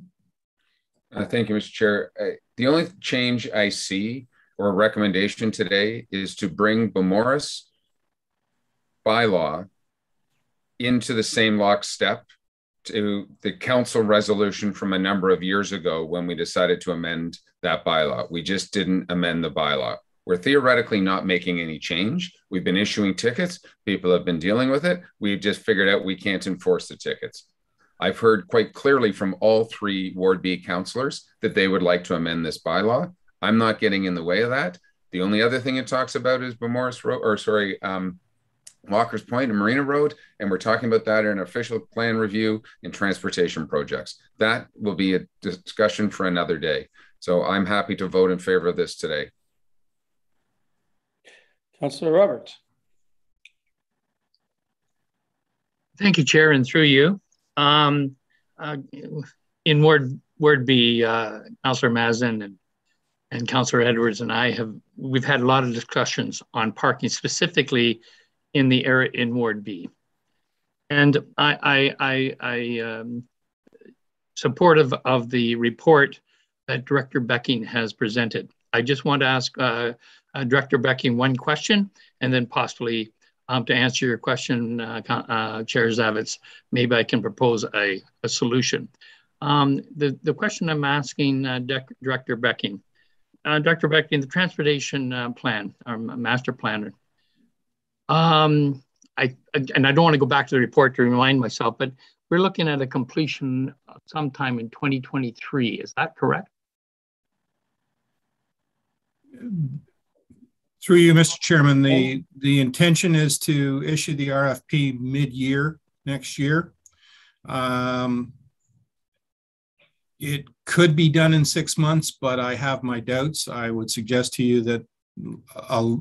Speaker 7: Uh, thank you, Mr. Chair. Uh, the only change I see or recommendation today is to bring Beaumaris bylaw into the same lockstep to the council resolution from a number of years ago when we decided to amend that bylaw. We just didn't amend the bylaw. We're theoretically not making any change. We've been issuing tickets. People have been dealing with it. We've just figured out we can't enforce the tickets. I've heard quite clearly from all three Ward B councillors that they would like to amend this bylaw. I'm not getting in the way of that. The only other thing it talks about is Beaumaris Road, or sorry, um, Walker's Point and Marina Road, and we're talking about that in official plan review and transportation projects. That will be a discussion for another day. So I'm happy to vote in favor of this today.
Speaker 2: Councillor Roberts.
Speaker 9: Thank you, Chair, and through you. Um, uh, in Ward Ward B, uh, Councillor Mazin and and Councillor Edwards and I have we've had a lot of discussions on parking specifically in the area in Ward B, and I I I, I um, supportive of the report that Director Becking has presented. I just want to ask uh, uh, Director Becking one question, and then possibly um, to answer your question, uh, uh, Chair Zavitz, maybe I can propose a, a solution. Um, the, the question I'm asking uh, Director Becking, uh, Dr. Becking, the transportation plan, our master planner, um, I, and I don't want to go back to the report to remind myself, but we're looking at a completion sometime in 2023. Is that correct?
Speaker 14: Through you, Mr. Chairman, the, the intention is to issue the RFP mid-year next year. Um, it could be done in six months, but I have my doubts. I would suggest to you that a,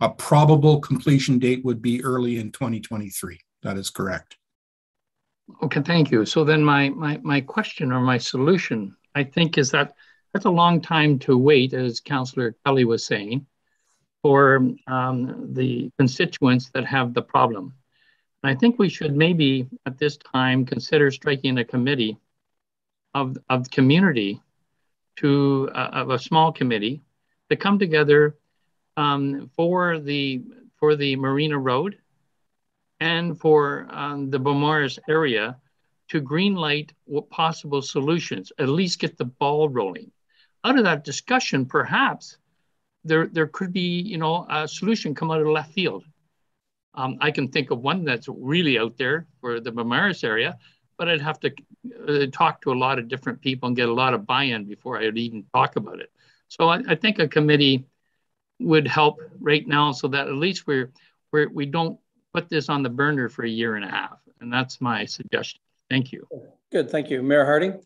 Speaker 14: a probable completion date would be early in 2023. That is correct.
Speaker 9: Okay, thank you. So then my, my, my question or my solution, I think, is that that's a long time to wait, as Councillor Kelly was saying for um, the constituents that have the problem. And I think we should maybe at this time consider striking a committee of, of community to uh, of a small committee to come together um, for the for the Marina Road and for um, the Beaumaris area to greenlight what possible solutions, at least get the ball rolling. Out of that discussion, perhaps there there could be you know a solution come out of left field. Um, I can think of one that's really out there for the Beaumaris area, but I'd have to uh, talk to a lot of different people and get a lot of buy-in before I would even talk about it. So I, I, think a committee would help right now, so that at least we're, we're we don't put this on the burner for a year and a half, and that's my suggestion. Thank you.
Speaker 2: Good, thank you, Mayor Harding.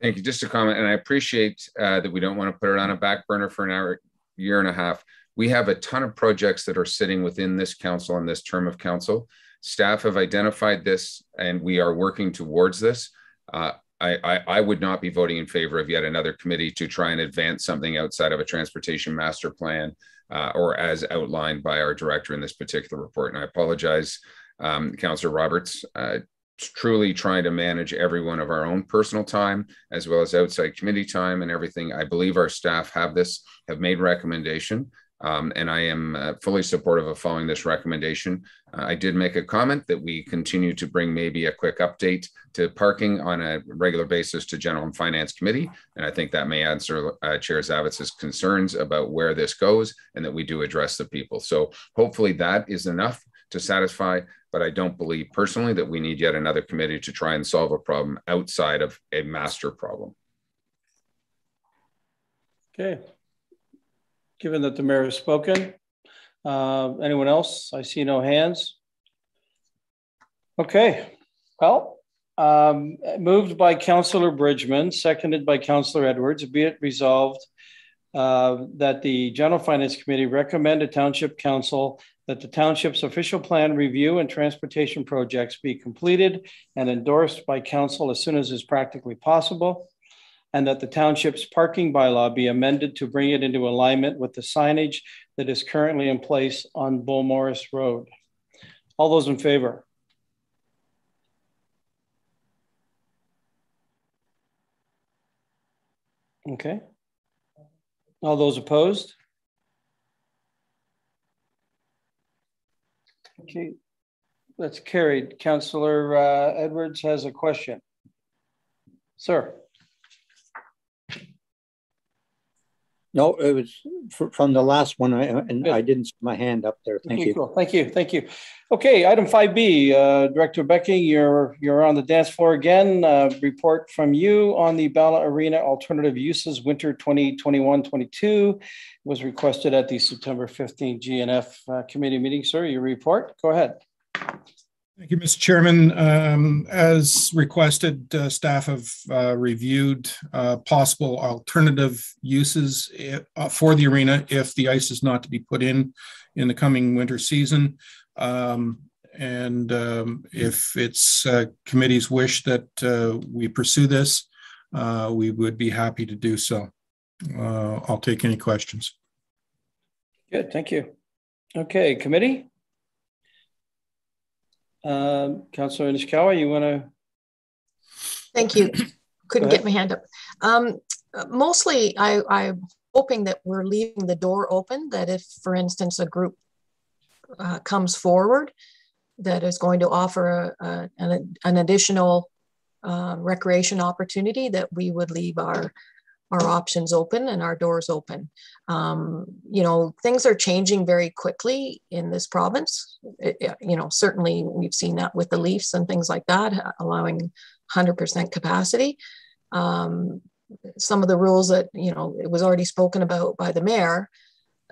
Speaker 7: Thank you. Just a comment, and I appreciate uh, that we don't want to put it on a back burner for an hour, year and a half. We have a ton of projects that are sitting within this council and this term of council. Staff have identified this, and we are working towards this. Uh, I, I, I, would not be voting in favor of yet another committee to try and advance something outside of a transportation master plan uh, or as outlined by our director in this particular report. And I apologize, um, Councillor Roberts. Uh, truly trying to manage every one of our own personal time as well as outside committee time and everything. I believe our staff have this, have made recommendation. Um, and I am uh, fully supportive of following this recommendation. Uh, I did make a comment that we continue to bring maybe a quick update to parking on a regular basis to General and Finance Committee. And I think that may answer uh, Chair Zavitz's concerns about where this goes and that we do address the people. So hopefully that is enough to satisfy, but I don't believe personally that we need yet another committee to try and solve a problem outside of a master problem.
Speaker 2: Okay. Given that the mayor has spoken, uh, anyone else? I see no hands. Okay, well, um, moved by Councillor Bridgman, seconded by Councillor Edwards, be it resolved uh, that the General Finance Committee recommend to Township Council that the township's official plan review and transportation projects be completed and endorsed by council as soon as is practically possible and that the township's parking bylaw be amended to bring it into alignment with the signage that is currently in place on Beaumaris Road. All those in favor? Okay. All those opposed? Okay, that's carried. Councillor uh, Edwards has a question. Sir.
Speaker 19: No, it was from the last one, and I didn't see my hand up there. Thank you.
Speaker 2: Cool. Thank you. Thank you. Okay, item 5B, uh, Director Becking, you're, you're on the dance floor again. Uh, report from you on the Bala Arena Alternative Uses Winter 2021-22 was requested at the September 15 GNF uh, committee meeting. Sir, your report, go ahead.
Speaker 14: Thank you, Mr. Chairman. Um, as requested, uh, staff have uh, reviewed uh, possible alternative uses if, uh, for the arena if the ice is not to be put in in the coming winter season. Um, and um, if it's uh, committee's wish that uh, we pursue this, we would be happy to do so. I'll take any questions.
Speaker 2: Good, thank you. Okay, committee? Um, Councillor Nishikawa, you want to?
Speaker 17: Thank you. Couldn't get my hand up. Um, mostly, I, I'm hoping that we're leaving the door open, that if, for instance, a group uh, comes forward that is going to offer a, a, an, an, additional uh, recreation opportunity, that we would leave our our options open and our doors open. Um, you know, things are changing very quickly in this province. It, you know, certainly we've seen that with the Leafs and things like that, allowing 100% capacity. Um, some of the rules that, you know, it was already spoken about by the mayor,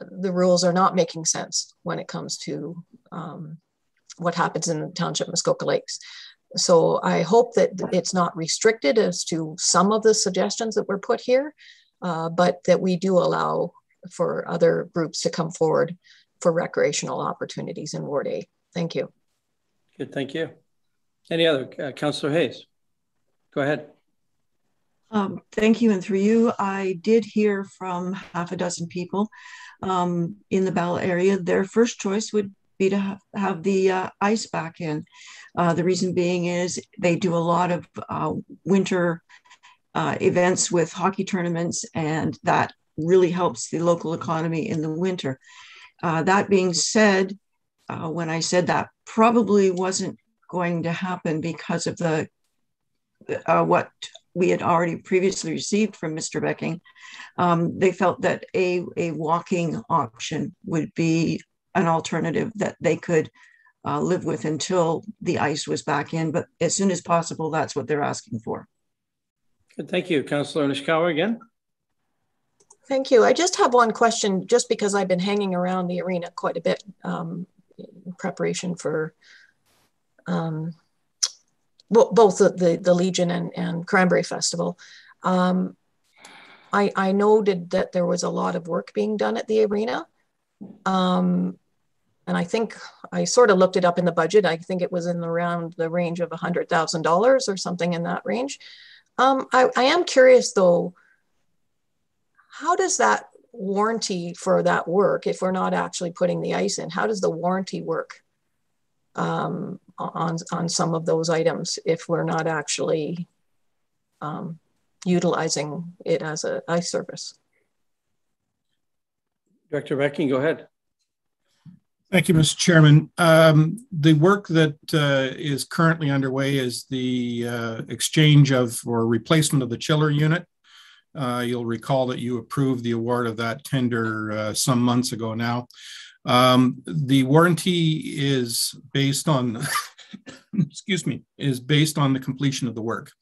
Speaker 17: the rules are not making sense when it comes to um, what happens in the township Muskoka Lakes. So I hope that it's not restricted as to some of the suggestions that were put here, uh, but that we do allow for other groups to come forward for recreational opportunities in Ward A. Thank you.
Speaker 2: Good, thank you. Any other, uh, Councillor Hayes? Go ahead.
Speaker 16: Um, thank you. And through you, I did hear from half a dozen people um, in the Bala area. Their first choice would be to have, the uh, ice back in. Uh, the reason being is they do a lot of uh, winter uh, events with hockey tournaments, and that really helps the local economy in the winter. Uh, that being said, uh, when I said that probably wasn't going to happen because of the what we had already previously received from Mr. Becking, um, they felt that a, a walking option would be an alternative that they could uh, live with until the ice was back in. But as soon as possible, that's what they're asking for.
Speaker 2: Good. Thank you. Councillor Nishikawa again.
Speaker 17: Thank you. I just have one question, just because I've been hanging around the arena quite a bit um, in preparation for um, both the, the, the, Legion and, and Cranberry Festival. Um, I, I noted that there was a lot of work being done at the arena. Um, and I think I sort of looked it up in the budget. I think it was in around the range of $100,000 or something in that range. Um, I, I am curious though, how does that warranty for that work if we're not actually putting the ice in? How does the warranty work um, on, on some of those items if we're not actually um, utilizing it as a ice service?
Speaker 2: Director Becking, go ahead.
Speaker 14: Thank you, Mr. Chairman. Um, the work that uh, is currently underway is the uh, exchange of or replacement of the chiller unit. Uh, you'll recall that you approved the award of that tender uh, some months ago now. Um, the warranty is based on, <coughs> excuse me, is based on the completion of the work.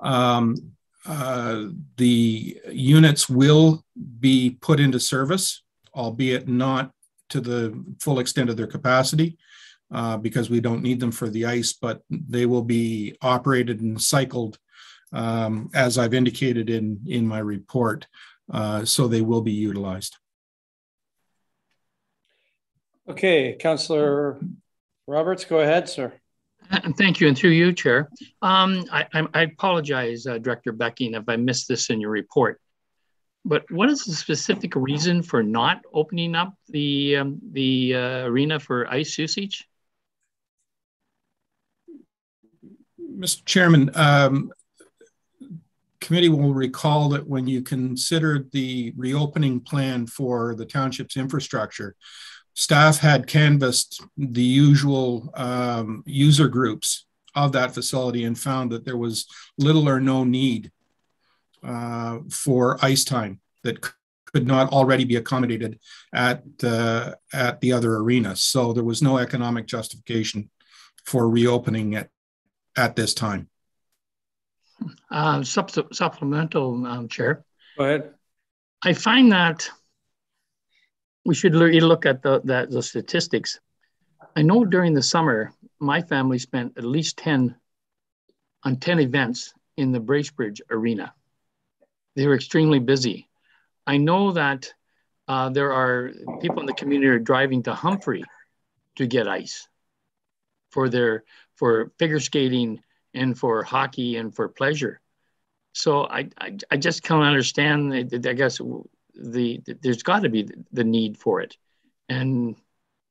Speaker 14: Um, uh, the units will be put into service, albeit not to the full extent of their capacity uh, because we don't need them for the ice, but they will be operated and cycled um, as I've indicated in, in my report. Uh, so they will be utilized.
Speaker 2: Okay, Councillor Roberts, go ahead, sir.
Speaker 9: Thank you, and through you, Chair. Um, I, I, apologize, uh, Director Becking, if I missed this in your report. But what is the specific reason for not opening up the um, the uh, arena for ice usage?
Speaker 14: Mr. Chairman, um, committee will recall that when you considered the reopening plan for the township's infrastructure, staff had canvassed the usual um, user groups of that facility and found that there was little or no need uh, for ice time that could not already be accommodated at uh, at the other arenas. So there was no economic justification for reopening it at this time.
Speaker 9: Uh, supplemental, um, Chair.
Speaker 2: Go ahead.
Speaker 9: I find that we should really look at the, that, the statistics. I know during the summer, my family spent at least 10 on 10 events in the Bracebridge Arena. They were extremely busy. I know that uh, there are people in the community are driving to Humphrey to get ice for their for figure skating and for hockey and for pleasure. So I I, I just can't understand. I guess the, the there's got to be the need for it, and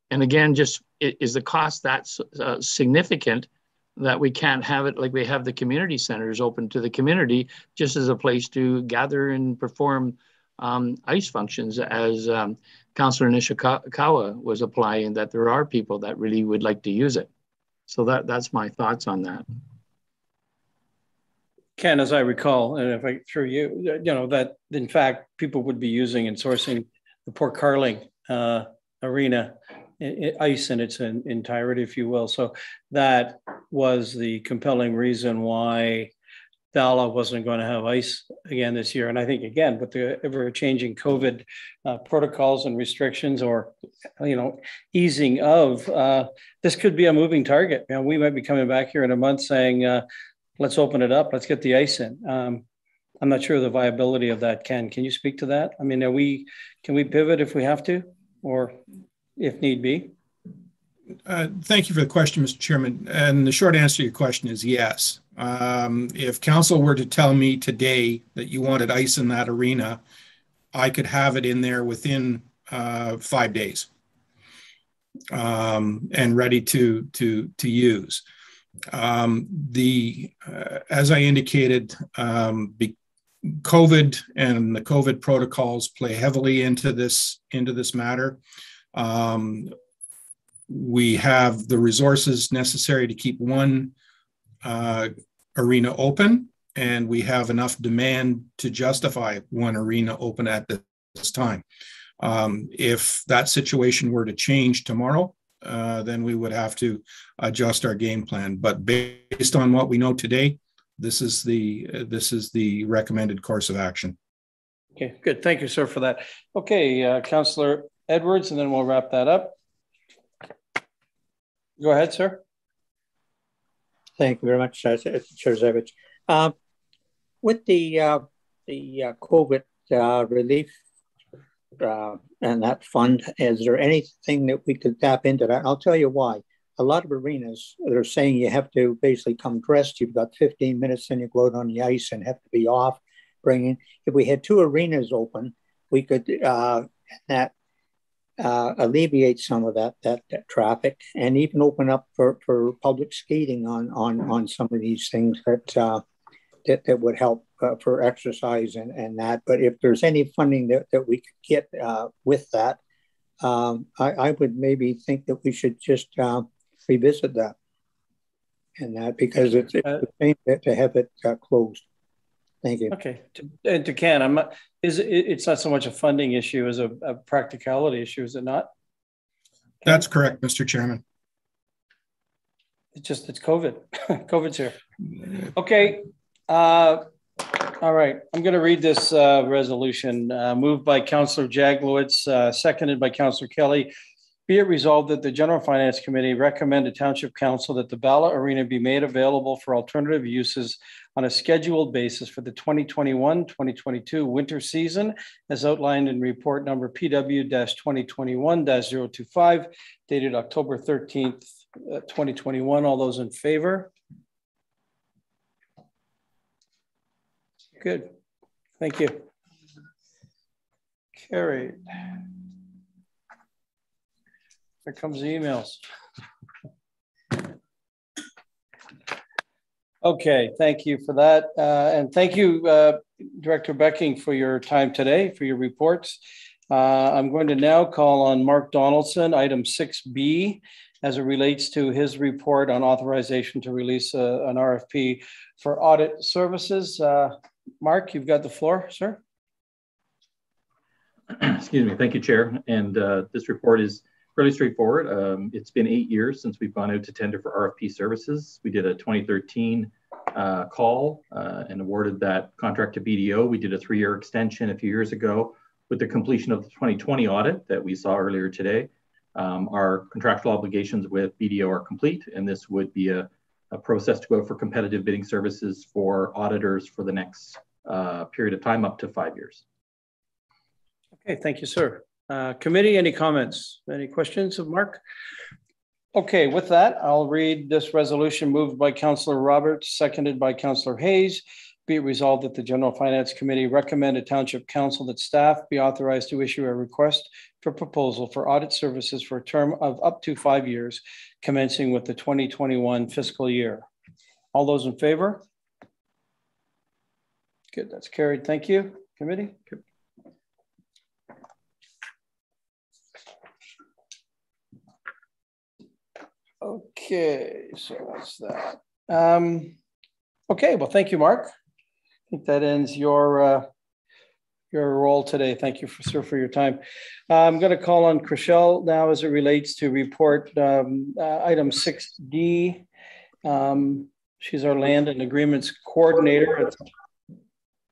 Speaker 9: and again, just is the cost that uh, significant that we can't have it like we have the community centers open to the community just as a place to gather and perform um, ICE functions as um, Councillor Nishikawa was applying that there are people that really would like to use it. So that that's my thoughts on that.
Speaker 2: Ken, as I recall, and if I through you, you know that in fact people would be using and sourcing the Port Carling uh, arena ice in its entirety, if you will. So that was the compelling reason why Bala wasn't going to have ice again this year. And I think again, with the ever changing COVID uh, protocols and restrictions or, you know, easing of, uh, this could be a moving target. Know, we might be coming back here in a month saying, uh, let's open it up, let's get the ice in. Um, I'm not sure the viability of that, Ken. Can you speak to that? I mean, are we, can we pivot if we have to, or if need be?
Speaker 14: Uh, thank you for the question, Mr. Chairman. And the short answer to your question is yes. Um, if council were to tell me today that you wanted ice in that arena, I could have it in there within uh, five days um, and ready to to to use. Um, the uh, as I indicated, um, COVID and the COVID protocols play heavily into this into this matter. Um, we have the resources necessary to keep one uh, arena open, and we have enough demand to justify one arena open at this time. Um, if that situation were to change tomorrow, uh, then we would have to adjust our game plan. But based on what we know today, this is the uh, this is the recommended course of action.
Speaker 2: Okay, good. Thank you, sir, for that. Okay, uh, Councillor Edwards, and then we'll wrap that up. Go ahead, sir.
Speaker 19: Thank you very much, Chair. Uh, with the uh, the uh, COVID uh, relief uh, and that fund, is there anything that we could tap into that? I'll tell you why. A lot of arenas, they're saying you have to basically come dressed. You've got 15 minutes, then you go out on the ice and have to be off. Bringing, if we had two arenas open, we could that uh, alleviate some of that, that, that traffic and even open up for, for public skating on on on some of these things that uh, that, that would help uh, for exercise and, and that. But if there's any funding that, that we could get uh, with that, um, I, I would maybe think that we should just uh, revisit that and that because it's, it's a pain to have it uh, closed. Thank you.
Speaker 2: Okay, to, and to Ken, I'm is it, it's not so much a funding issue as a, a practicality issue, is it not?
Speaker 14: That's correct, Mr. Chairman.
Speaker 2: It's just it's COVID. <laughs> COVID's here. Okay. Uh, all right. I'm going to read this uh, resolution uh, moved by Councillor Jaglowitz, uh, seconded by Councillor Kelly. Be it resolved that the General Finance Committee recommend to Township Council that the Bala Arena be made available for alternative uses on a scheduled basis for the 2021-2022 winter season, as outlined in report number PW-2021-025, dated October 13th, uh, 2021. All those in favor? Good. Thank you. Carried. Here comes the emails. Okay, thank you for that. Uh, and thank you, uh, Director Becking, for your time today, for your reports. Uh, I'm going to now call on Mark Donaldson, item 6B, as it relates to his report on authorization to release a, uh, an RFP for audit services. Uh, Mark, you've got the floor, sir.
Speaker 12: Excuse me. Thank you, Chair. And uh, this report is fairly straightforward. Um, it's been eight years since we've gone out to tender for RFP services. We did a 2013 uh, call uh, and awarded that contract to BDO. We did a three-year extension a few years ago with the completion of the 2020 audit that we saw earlier today. Um, our contractual obligations with BDO are complete, and this would be a, a process to go for competitive bidding services for auditors for the next uh, period of time, up to five years.
Speaker 2: Okay, thank you, sir. Uh, committee, any comments? Any questions of Mark? Okay, with that, I'll read this resolution moved by Councillor Roberts, seconded by Councillor Hayes. Be it resolved that the General Finance Committee recommend a Township Council that staff be authorized to issue a request for proposal for audit services for a term of up to five years, commencing with the 2021 fiscal year. All those in favor? Good, that's carried. Thank you, committee. Okay, so that's that. Um, okay, well, thank you, Mark. I think that ends your uh, your role today. Thank you, for, sir, for your time. Uh, I'm going to call on Chriselle now as it relates to report um, uh, item 6D. Um, she's our land and agreements coordinator.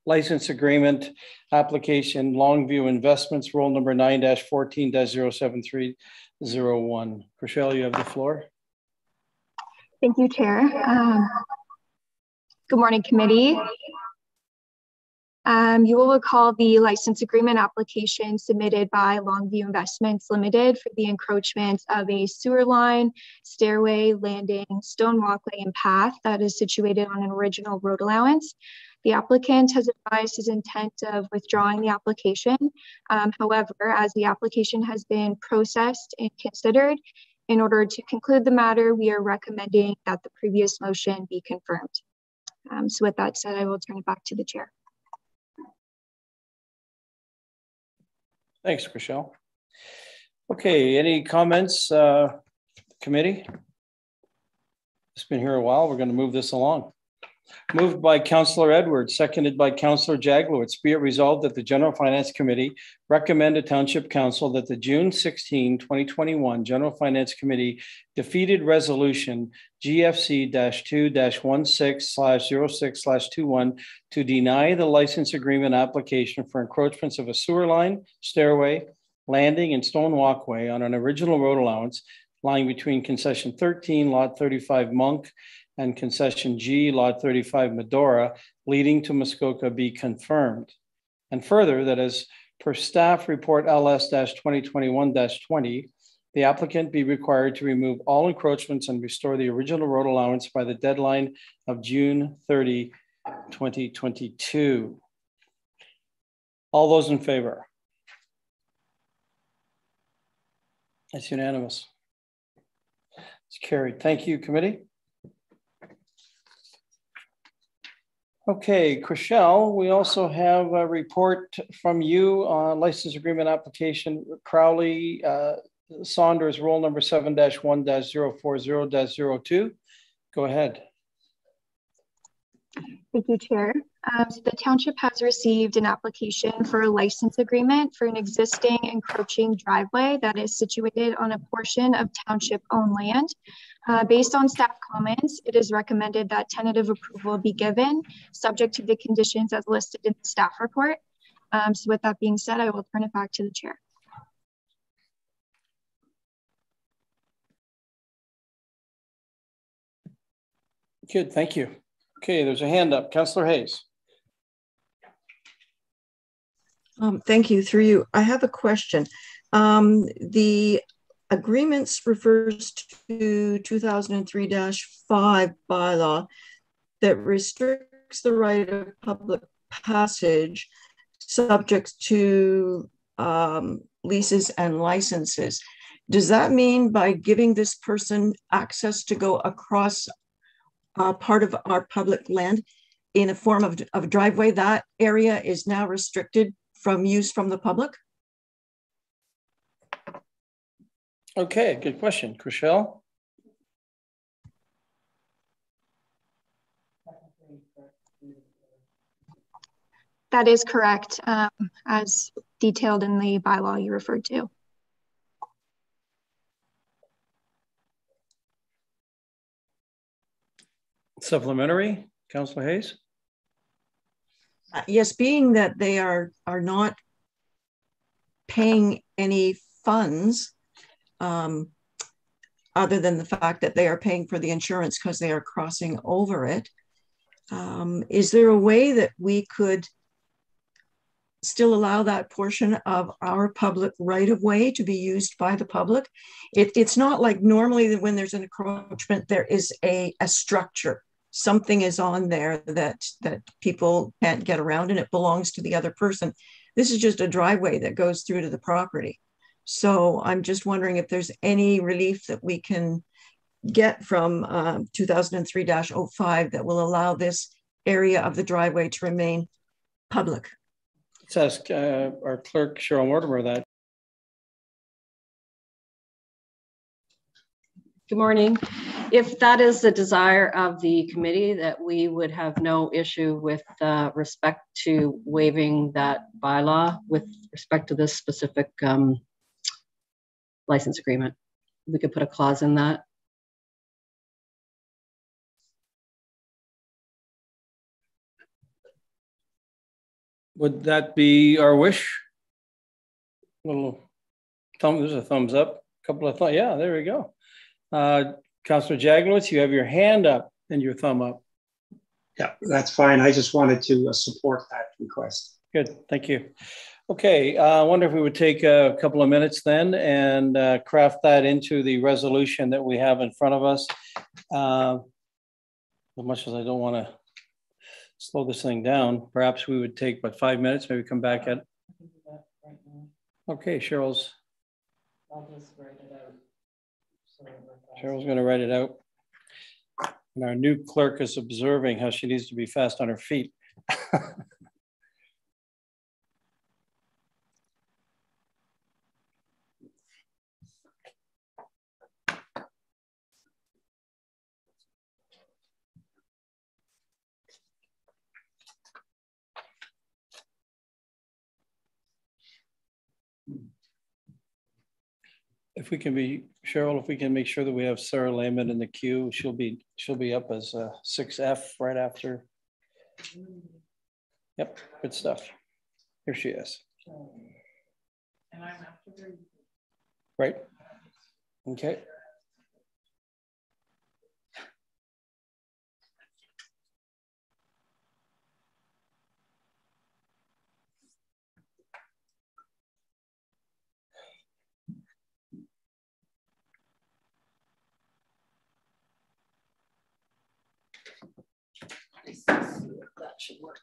Speaker 2: license agreement application Longview Investments, roll number 9 14 07301. Chriselle, you have the floor.
Speaker 20: Thank you, Chair. Um, good morning, committee. Um, you will recall the license agreement application submitted by Longview Investments Limited for the encroachment of a sewer line, stairway, landing, stone walkway, and path that is situated on an original road allowance. The applicant has advised his intent of withdrawing the application. Um, however, as the application has been processed and considered, in order to conclude the matter, we are recommending that the previous motion be confirmed. Um, so with that said, I will turn it back to the chair.
Speaker 2: Thanks, Michelle. Okay, any comments, uh, committee? It's been here a while. We're going to move this along. Moved by Councillor Edwards, seconded by Councillor Jaglowitz. Be it resolved that the General Finance Committee recommend to Township Council that the June 16, 2021 General Finance Committee defeated resolution GFC-2-16/06/21 to deny the license agreement application for encroachments of a sewer line, stairway, landing, and stone walkway on an original road allowance lying between concession 13, lot 35 Monk, and concession G, lot 35 Medora, leading to Muskoka be confirmed. And further, that as per staff report LS 2021 20, the applicant be required to remove all encroachments and restore the original road allowance by the deadline of June 30, 2022. All those in favor? It's unanimous. It's carried. Thank you, committee. Okay, Chriselle, we also have a report from you on license agreement application Crowley uh, Saunders roll number 7-1-040-02. Go ahead.
Speaker 20: Thank you, Chair. Um, so the township has received an application for a license agreement for an existing encroaching driveway that is situated on a portion of township owned land. Uh, based on staff comments, it is recommended that tentative approval be given, subject to the conditions as listed in the staff report. Um, so with that being said, I will turn it back to the chair.
Speaker 2: Good, thank you. Okay, there's a hand up. Councillor Hayes.
Speaker 16: Um, thank you. Through you, I have a question. Um, the agreements refers to 2003-5 bylaw that restricts the right of public passage subject to um, leases and licenses. Does that mean by giving this person access to go across uh, part of our public land in a form of, of driveway, that area is now restricted from use from the public?
Speaker 2: Okay, good question. Chriselle?
Speaker 20: That is correct, um, as detailed in the bylaw you referred to.
Speaker 2: Supplementary, Councillor Hayes?
Speaker 16: Uh, yes, being that they are are not paying any funds um, other than the fact that they are paying for the insurance because they are crossing over it. Um, is there a way that we could still allow that portion of our public right of way to be used by the public? It, it's not like normally when there's an encroachment, there is a, a structure something is on there that that people can't get around and it belongs to the other person this is just a driveway that goes through to the property so i'm just wondering if there's any relief that we can get from uh, 2003-05 that will allow this area of the driveway to remain public
Speaker 2: let's ask uh, our clerk cheryl mortimer that
Speaker 21: Good morning. If that is the desire of the committee, that we would have no issue with uh, respect to waiving that bylaw with respect to this specific um, license agreement. We could put a clause in that.
Speaker 2: Would that be our wish? Little thumb, there's a thumbs up, a couple of thumbs. Yeah, there we go. Uh, Councillor Jaglowitz, you have your hand up and your thumb up.
Speaker 1: Yeah, that's fine. I just wanted to uh, support that request.
Speaker 2: Good, thank you. Okay, uh, I wonder if we would take a couple of minutes then and uh, craft that into the resolution that we have in front of us. Uh, as much as I don't want to slow this thing down, perhaps we would take but five minutes, maybe come back at. Okay, Cheryl's. Cheryl's going to write it out. And our new clerk is observing how she needs to be fast on her feet. <laughs> if we can be Cheryl, if we can make sure that we have Sarah Lehman in the queue, she'll be she'll be up as a six F right after. Yep, good stuff. Here she is.
Speaker 4: And I'm after.
Speaker 2: Right. Okay.
Speaker 4: That should work.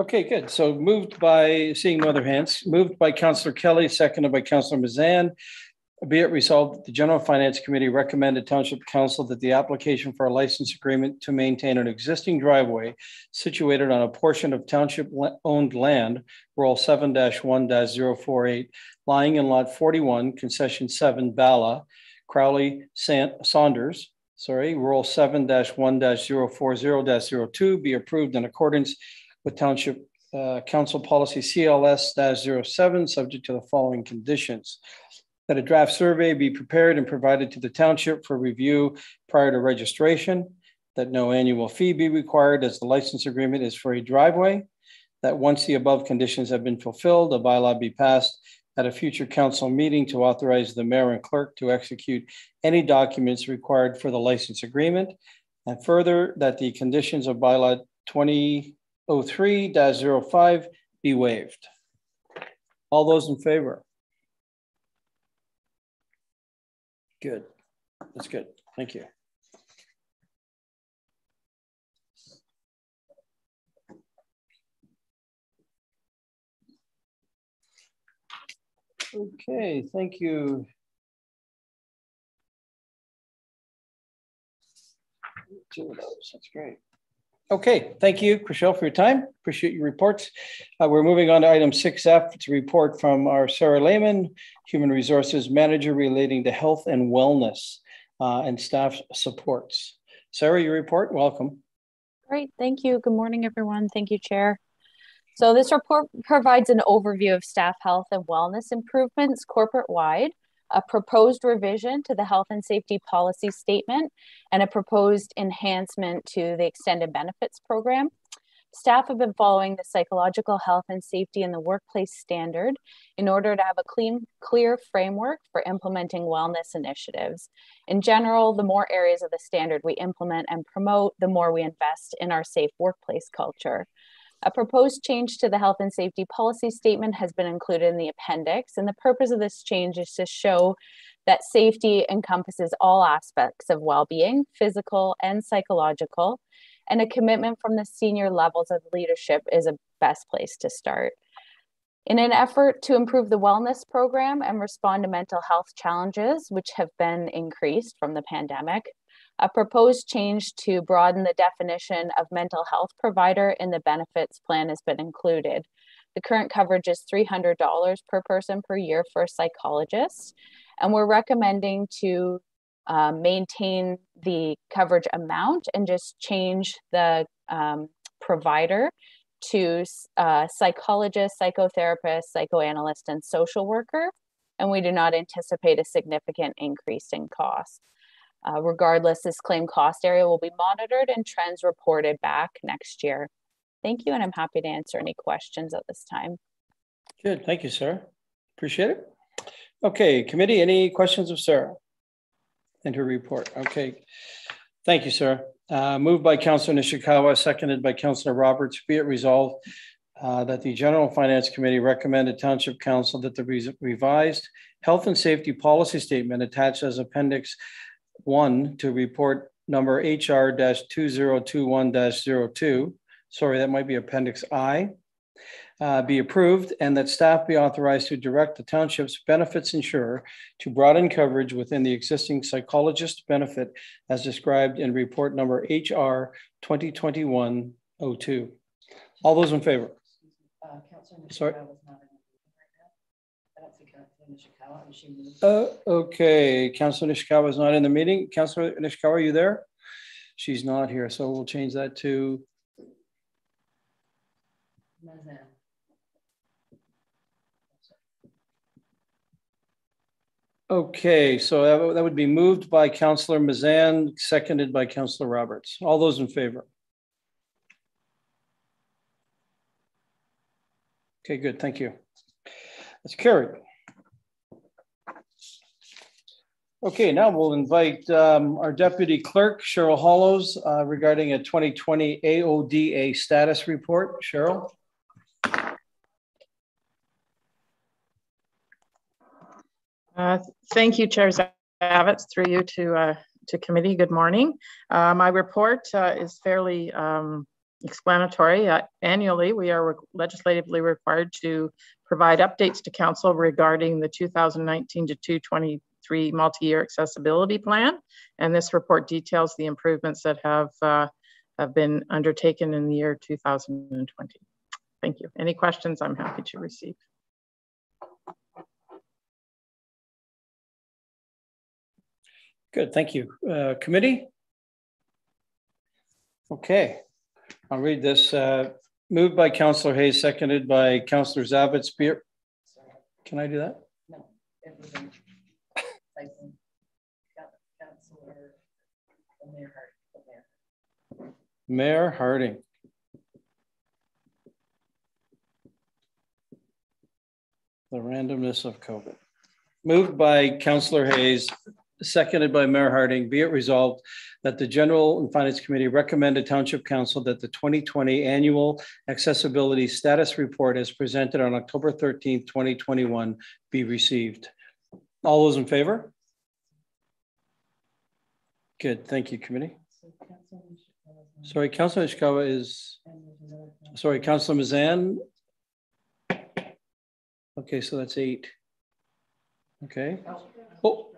Speaker 2: Okay, good. So moved by, seeing other hands, moved by Councillor Kelly, seconded by Councillor Mazan. Be it resolved, that the General Finance Committee recommended Township Council that the application for a license agreement to maintain an existing driveway situated on a portion of township-owned land, Roll 7-1-048, lying in Lot 41, Concession 7, Bala, Crowley Saunders, sorry, Roll 7-1-040-02, be approved in accordance with Township uh, Council Policy CLS-07, subject to the following conditions. That a draft survey be prepared and provided to the township for review prior to registration, that no annual fee be required as the license agreement is for a driveway, that once the above conditions have been fulfilled, a bylaw be passed at a future council meeting to authorize the mayor and clerk to execute any documents required for the license agreement, and further that the conditions of bylaw 2003-05 be waived. All those in favor? Good. That's good. Thank you. Okay, thank you. Two of those, that's great. Okay, thank you, Chriselle, for your time. Appreciate your reports. Uh, we're moving on to item 6F to report from our Sarah Lehman, Human Resources Manager relating to health and wellness uh, and staff supports. Sarah, your report, welcome.
Speaker 22: Great, thank you. Good morning, everyone. Thank you, Chair. So this report provides an overview of staff health and wellness improvements corporate-wide a proposed revision to the health and safety policy statement, and a proposed enhancement to the extended benefits program. Staff have been following the psychological health and safety in the workplace standard in order to have a clean, clear framework for implementing wellness initiatives. In general, the more areas of the standard we implement and promote, the more we invest in our safe workplace culture. A proposed change to the health and safety policy statement has been included in the appendix, and the purpose of this change is to show that safety encompasses all aspects of well-being, physical and psychological, and a commitment from the senior levels of leadership is a best place to start. In an effort to improve the wellness program and respond to mental health challenges, which have been increased from the pandemic, a proposed change to broaden the definition of mental health provider in the benefits plan has been included. The current coverage is $300 per person per year for a psychologist, and we're recommending to um, maintain the coverage amount and just change the um, provider to uh, psychologist, psychotherapist, psychoanalyst, and social worker. And we do not anticipate a significant increase in cost. Uh, regardless, this claim cost area will be monitored and trends reported back next year. Thank you, and I'm happy to answer any questions at this time.
Speaker 2: Good, thank you, Sarah. Appreciate it. Okay, committee, any questions of Sarah and her report? Okay, thank you, Sarah. Uh, moved by Councillor Nishikawa, seconded by Councillor Roberts. Be it resolved uh, that the General Finance Committee recommended Township Council that the revised health and safety policy statement attached as Appendix one to report number HR 2021 02. Sorry, that might be Appendix I. Uh, be approved and that staff be authorized to direct the township's benefits insurer to broaden coverage within the existing psychologist benefit as described in report number HR 2021 02. All those in favor? Uh, Sorry. Uh, okay, Councilor Nishikawa is not in the meeting. Councilor Nishikawa, are you there? She's not here, so we'll change that to. Mazan. Okay, so that, that would be moved by Councillor Mazan, seconded by Councillor Roberts. All those in favor? Okay, good, thank you. That's carried. Okay, now we'll invite um, our Deputy Clerk, Cheryl Hollows, uh, regarding a 2020 AODA status report. Cheryl?
Speaker 23: Uh, thank you, Chair Zavitz, through you to, uh, to committee. Good morning. Uh, my report uh, is fairly um, explanatory. Uh, annually, we are re legislatively required to provide updates to Council regarding the 2019 to 2020 2023 multi-year accessibility plan. And this report details the improvements that have, uh, have been undertaken in the year 2020. Thank you. Any questions I'm happy to receive.
Speaker 2: Good, thank you. Uh, committee? Okay, I'll read this. Uh, moved by Councillor Hayes, seconded by Councillor Zavitz. Can I do that? No. Mayor Harding. The randomness of COVID. Moved by Councillor Hayes, seconded by Mayor Harding, be it resolved that the General and Finance Committee recommend recommended Township Council that the 2020 Annual Accessibility Status Report as presented on October 13, 2021 be received. All those in favor? Good, thank you, committee. Sorry, Councilor Nishikawa is, sorry, Councilor Mazan. Okay, so that's eight. Okay. Oh,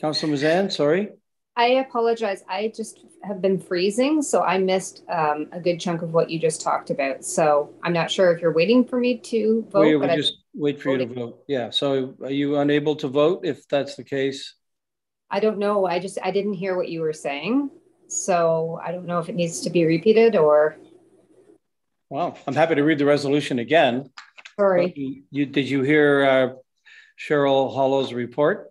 Speaker 2: Councilor Mazan, sorry.
Speaker 18: I apologize. I just have been freezing, so I missed um, a good chunk of what you just talked about. So I'm not sure if you're waiting for me to vote.
Speaker 2: We, we just wait for voting. you to vote. Yeah. So are you unable to vote if that's the case?
Speaker 18: I don't know. I just I didn't hear what you were saying, so I don't know if it needs to be repeated or.
Speaker 2: Well, I'm happy to read the resolution again.
Speaker 18: Sorry.
Speaker 2: You, you, did you hear uh, Cheryl Hollow's report?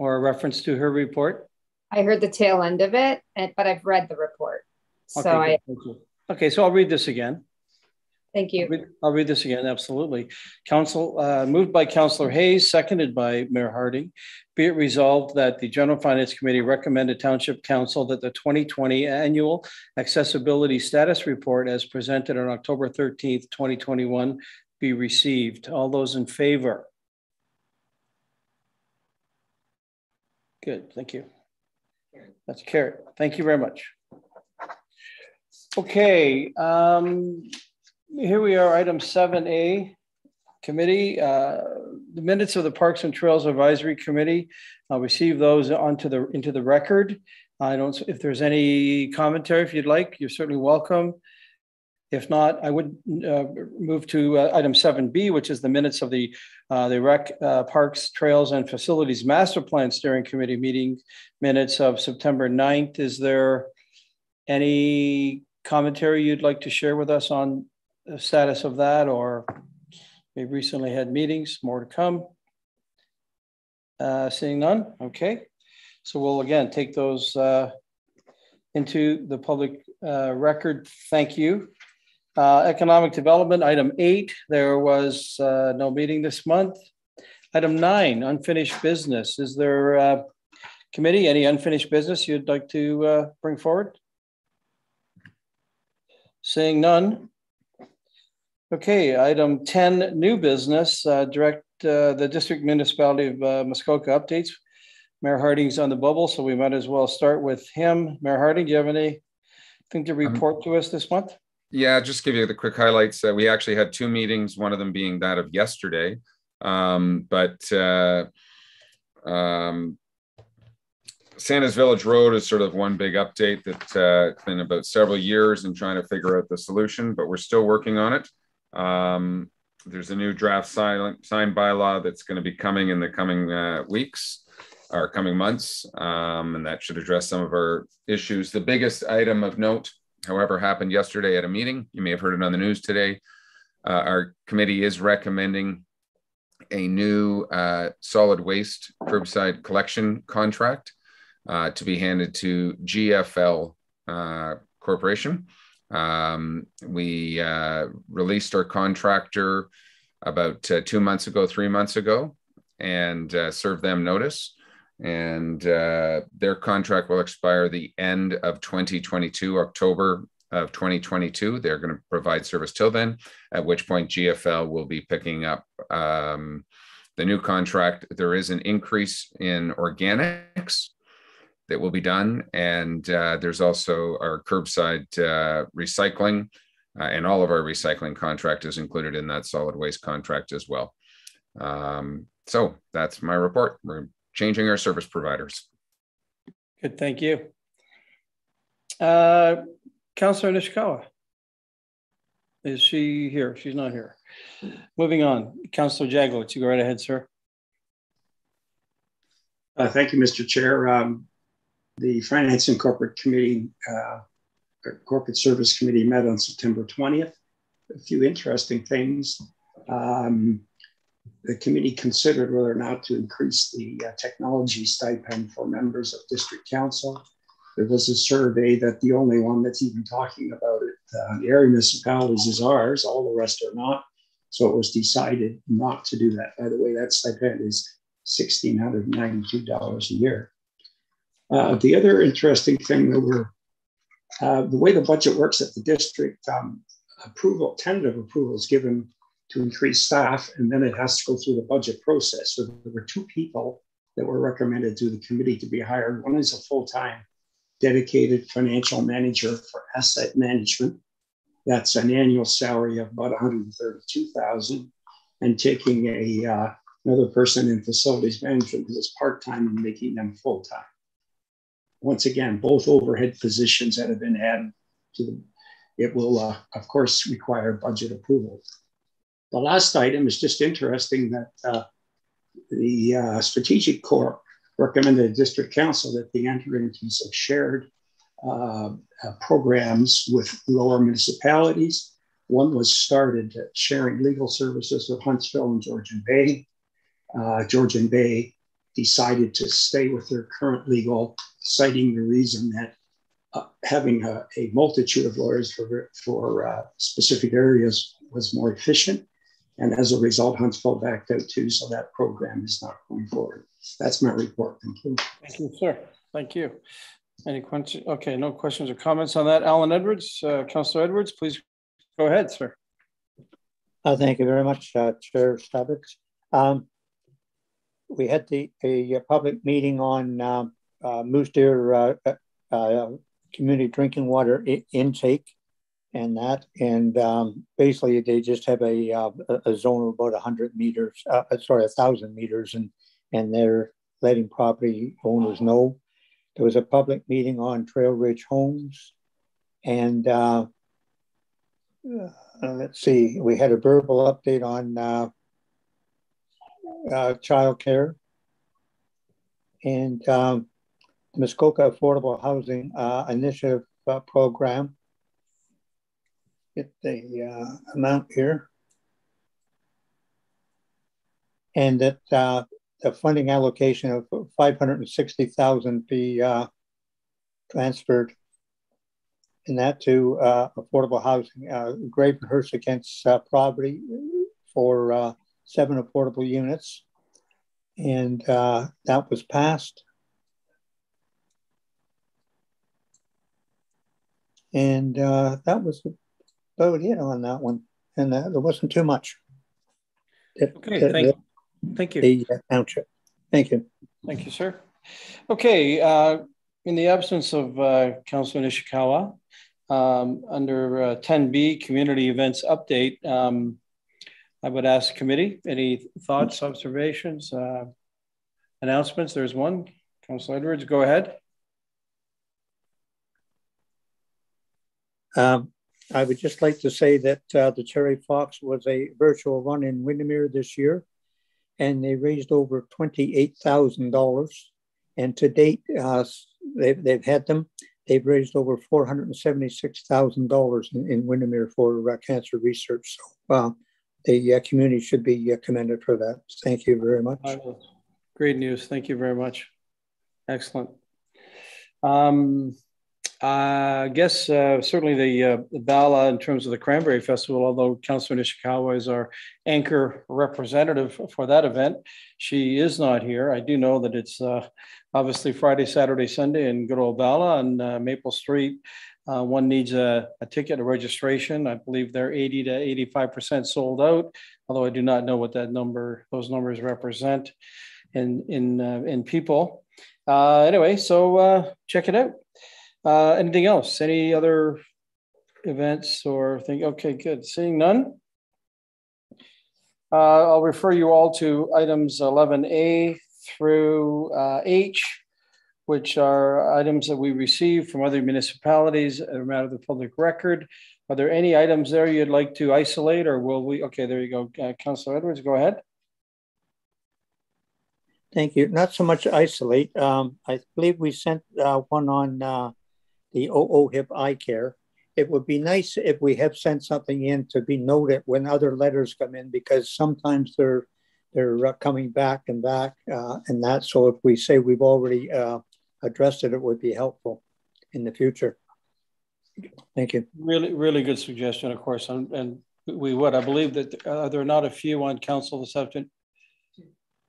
Speaker 2: or a reference to her report?
Speaker 18: I heard the tail end of it, but I've read the report. So okay,
Speaker 2: I. Okay, so I'll read this again.
Speaker 18: Thank you.
Speaker 2: I'll read, I'll read this again. Absolutely. Council uh, moved by Councillor Hayes, seconded by Mayor Harding. Be it resolved that the General Finance Committee recommended Township Council that the 2020 annual accessibility status report as presented on October 13th, 2021 be received. All those in favor? Good, thank you. That's carried. Thank you very much. Okay, um, here we are, item 7A, committee. Uh, the minutes of the Parks and Trails Advisory Committee. I'll receive those onto the into the record. I don't, if there's any commentary, if you'd like, you're certainly welcome. If not, I would uh, move to uh, item 7B, which is the minutes of the, uh, the Rec uh, Parks, Trails, and Facilities Master Plan Steering Committee meeting minutes of September 9th. Is there any commentary you'd like to share with us on the status of that, or we recently had meetings, more to come? Uh, seeing none, okay. So we'll again take those uh, into the public record. Thank you. Uh, economic development, item eight, there was uh, no meeting this month. Item nine, unfinished business. Is there, uh, committee, any unfinished business you'd like to uh, bring forward? Seeing none. Okay, item 10, new business, uh, direct uh, the district municipality of Muskoka updates. Mayor Harding's on the bubble, so we might as well start with him. Mayor Harding, do you have anything to um, report to us this month?
Speaker 7: Yeah, just give you the quick highlights. Uh, we actually had two meetings, one of them being that of yesterday. Um, but uh, um, Santa's Village Road is sort of one big update that's uh, been about several years in trying to figure out the solution, but we're still working on it. Um, there's a new draft silent, sign bylaw that's going to be coming in the coming uh, weeks or coming months, um, and that should address some of our issues. The biggest item of note however, happened yesterday at a meeting. You may have heard it on the news today. Uh, our committee is recommending a new uh, solid waste curbside collection contract uh, to be handed to GFL uh, Corporation. Um, we uh, released our contractor about uh, two months ago, three months ago, and served them notice and uh, their contract will expire the end of 2022, October of 2022. They're going to provide service till then, at which point GFL will be picking up um, the new contract. There is an increase in organics that will be done, and uh, there's also our curbside uh, recycling, uh, and all of our recycling contract is included in that solid waste contract as well. Um, so that's my report. We're changing our service providers.
Speaker 2: Good, thank you. Uh, Councillor Nishikawa. Is she here? She's not here. Moving on, Councillor Jaglowitz, you go right ahead, sir.
Speaker 1: Uh, thank you, Mr. Chair. Um, the Finance and Corporate Committee, uh, Corporate Service Committee met on September 20th. A few interesting things. Um, the committee considered whether or not to increase the uh, technology stipend for members of district council. There was a survey that the only one that's even talking about it, uh, the area municipalities is ours, all the rest are not. So it was decided not to do that. By the way, that stipend is $1,692 a year. Uh, the other interesting thing that we're, uh, the way the budget works at the district, um, approval, tentative approval is given to increase staff, and then it has to go through the budget process. So there were two people that were recommended to the committee to be hired. One is a full-time dedicated financial manager for asset management. That's an annual salary of about 132,000 and taking a uh, another person in facilities management who is part-time and making them full-time. Once again, both overhead positions that have been added to the, it will uh, of course require budget approval. The last item is just interesting that uh, the uh, Strategic Corps recommended the District Council that they enter into some shared uh, uh, programs with lower municipalities. One was started sharing legal services with Huntsville and Georgian Bay. Uh, Georgian Bay decided to stay with their current legal, citing the reason that uh, having a, a, multitude of lawyers for, for uh, specific areas was more efficient. And as a result, Huntsville backed out too, so that program is not going forward. That's my report. Thank you.
Speaker 2: Thank you, sir. Thank you. Any questions? Okay, no questions or comments on that. Alan Edwards, uh, Councillor Edwards, please go ahead, sir.
Speaker 19: Uh, thank you very much, uh, Chair Zavitz. Um, we had the, a, a public meeting on um, uh, Moose Deer uh, uh, community drinking water intake and that. And um, basically, they just have a, uh, a zone of about 100 meters, uh, uh sorry, 1,000 meters, and, and they're letting property owners know. There was a public meeting on Trail Ridge Homes. And uh, uh let's see, we had a verbal update on uh, uh, child care. And um, the Muskoka Affordable Housing Initiative Program get the uh, amount here. And that uh, the funding allocation of 560,000 be uh, transferred in that to uh, affordable housing. Uh, Gravenhurst against uh, property for uh, seven affordable units. And that was passed. And uh, that was vote in on that one, and uh, there wasn't too much.
Speaker 2: okay, thank, you. thank you.
Speaker 19: The uh, township. Thank you.
Speaker 2: Thank you, sir. Okay, uh, in the absence of uh, Councilor Nishikawa, um, under 10B, uh, Community Events Update, um, I would ask committee, any thoughts, observations, uh, announcements? There's one. Councilor Edwards, go ahead.
Speaker 19: Um, I would just like to say that uh, the Terry Fox was a virtual run in Windermere this year, and they raised over $28,000. And to date, uh, they've, they've had them, they've raised over $476,000 in, in Windermere for uh, cancer research. So uh, the uh, community should be uh, commended for that. Thank you very much.
Speaker 2: Great news. Thank you very much. Excellent. Um, I guess uh, certainly the, uh, the Bala in terms of the Cranberry Festival, although Councillor Nishikawa is our anchor representative for that event, she is not here. I do know that it's uh, obviously Friday, Saturday, Sunday in good old Bala on uh, Maple Street. Uh, one needs a, a, ticket, a registration. I believe they're 80 to 85% sold out, although I do not know what that number, those numbers represent in, in, in people. anyway, so check it out. Uh, anything else? Any other events or thing? Okay, good. Seeing none. Uh, I'll refer you all to items 11A through uh, H, which are items that we received from other municipalities, a matter of the public record. Are there any items there you'd like to isolate or will we? Okay, there you go. Uh, Councillor Edwards, go ahead.
Speaker 19: Thank you. Not so much isolate. Um, I believe we sent uh, one on the OHIP eye care. It would be nice if we have sent something in to be noted when other letters come in because sometimes they're they're uh, coming back and back uh, and that. So if we say we've already uh, addressed it, it would be helpful in the future. Thank you.
Speaker 2: Really, really good suggestion, of course, and, and we would. I believe that uh, there are not a few on council this afternoon.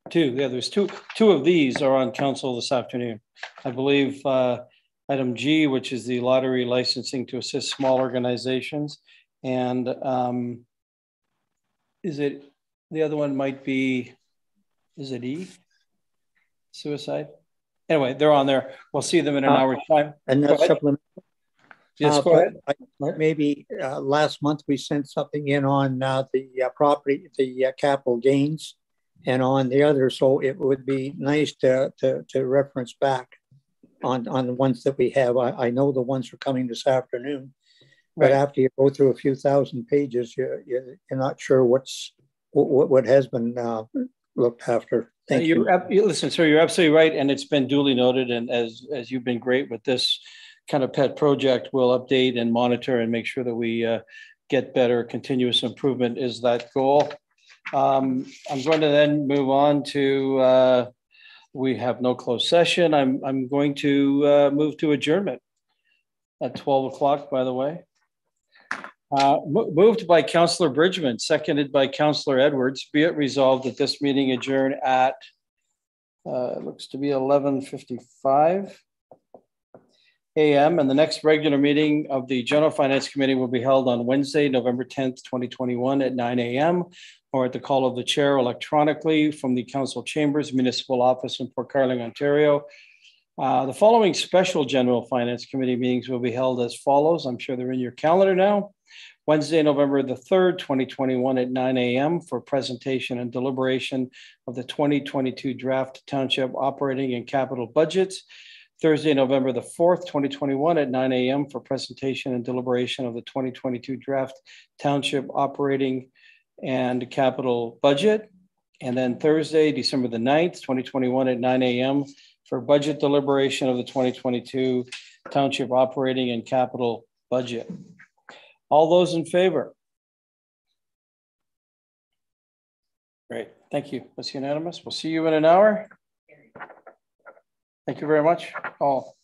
Speaker 2: Two, yeah, there's two. Two of these are on council this afternoon. I believe uh, item G, which is the lottery licensing to assist small organizations, and um, is it the other one? Might be, is it E? Suicide. Anyway, they're on there. We'll see them in an uh, hour's time.
Speaker 19: And that's supplemental.
Speaker 2: Yes, uh, go ahead.
Speaker 19: maybe uh, last month we sent something in on uh, the uh, property, the uh, capital gains, and on the other. So it would be nice to to, to reference back on on the ones that we have. I, I know the ones are coming this afternoon, but right. after you go through a few thousand pages, you're you're, you're not sure what's what what has been uh, looked after. Thank
Speaker 2: you. you. Listen, sir, you're absolutely right, and it's been duly noted. And as as you've been great with this kind of pet project, we'll update and monitor and make sure that we uh, get better. Continuous improvement is that goal. Um, I'm going to then move on to, uh, we have no closed session. I'm, I'm going to uh, move to adjournment at 12 o'clock, by the way. Uh, moved by Councillor Bridgman, seconded by Councillor Edwards. Be it resolved that this meeting adjourn at, uh, looks to be 11.55 a.m. And the next regular meeting of the General Finance Committee will be held on Wednesday, November 10th, 2021 at 9 a.m. or at the call of the chair electronically from the council chambers, municipal office in Port Carling, Ontario. Uh, the following special General Finance Committee meetings will be held as follows. I'm sure they're in your calendar now. Wednesday, November the 3rd, 2021 at 9 a.m. for presentation and deliberation of the 2022 draft township operating and capital budgets Thursday, November the 4th, 2021 at 9 a.m. for presentation and deliberation of the 2022 draft township operating and capital budget. And then Thursday, December the 9th, 2021 at 9 a.m. for budget deliberation of the 2022 township operating and capital budget. All those in favor? Great, thank you. That's unanimous. We'll see you in an hour. Thank you very much, all.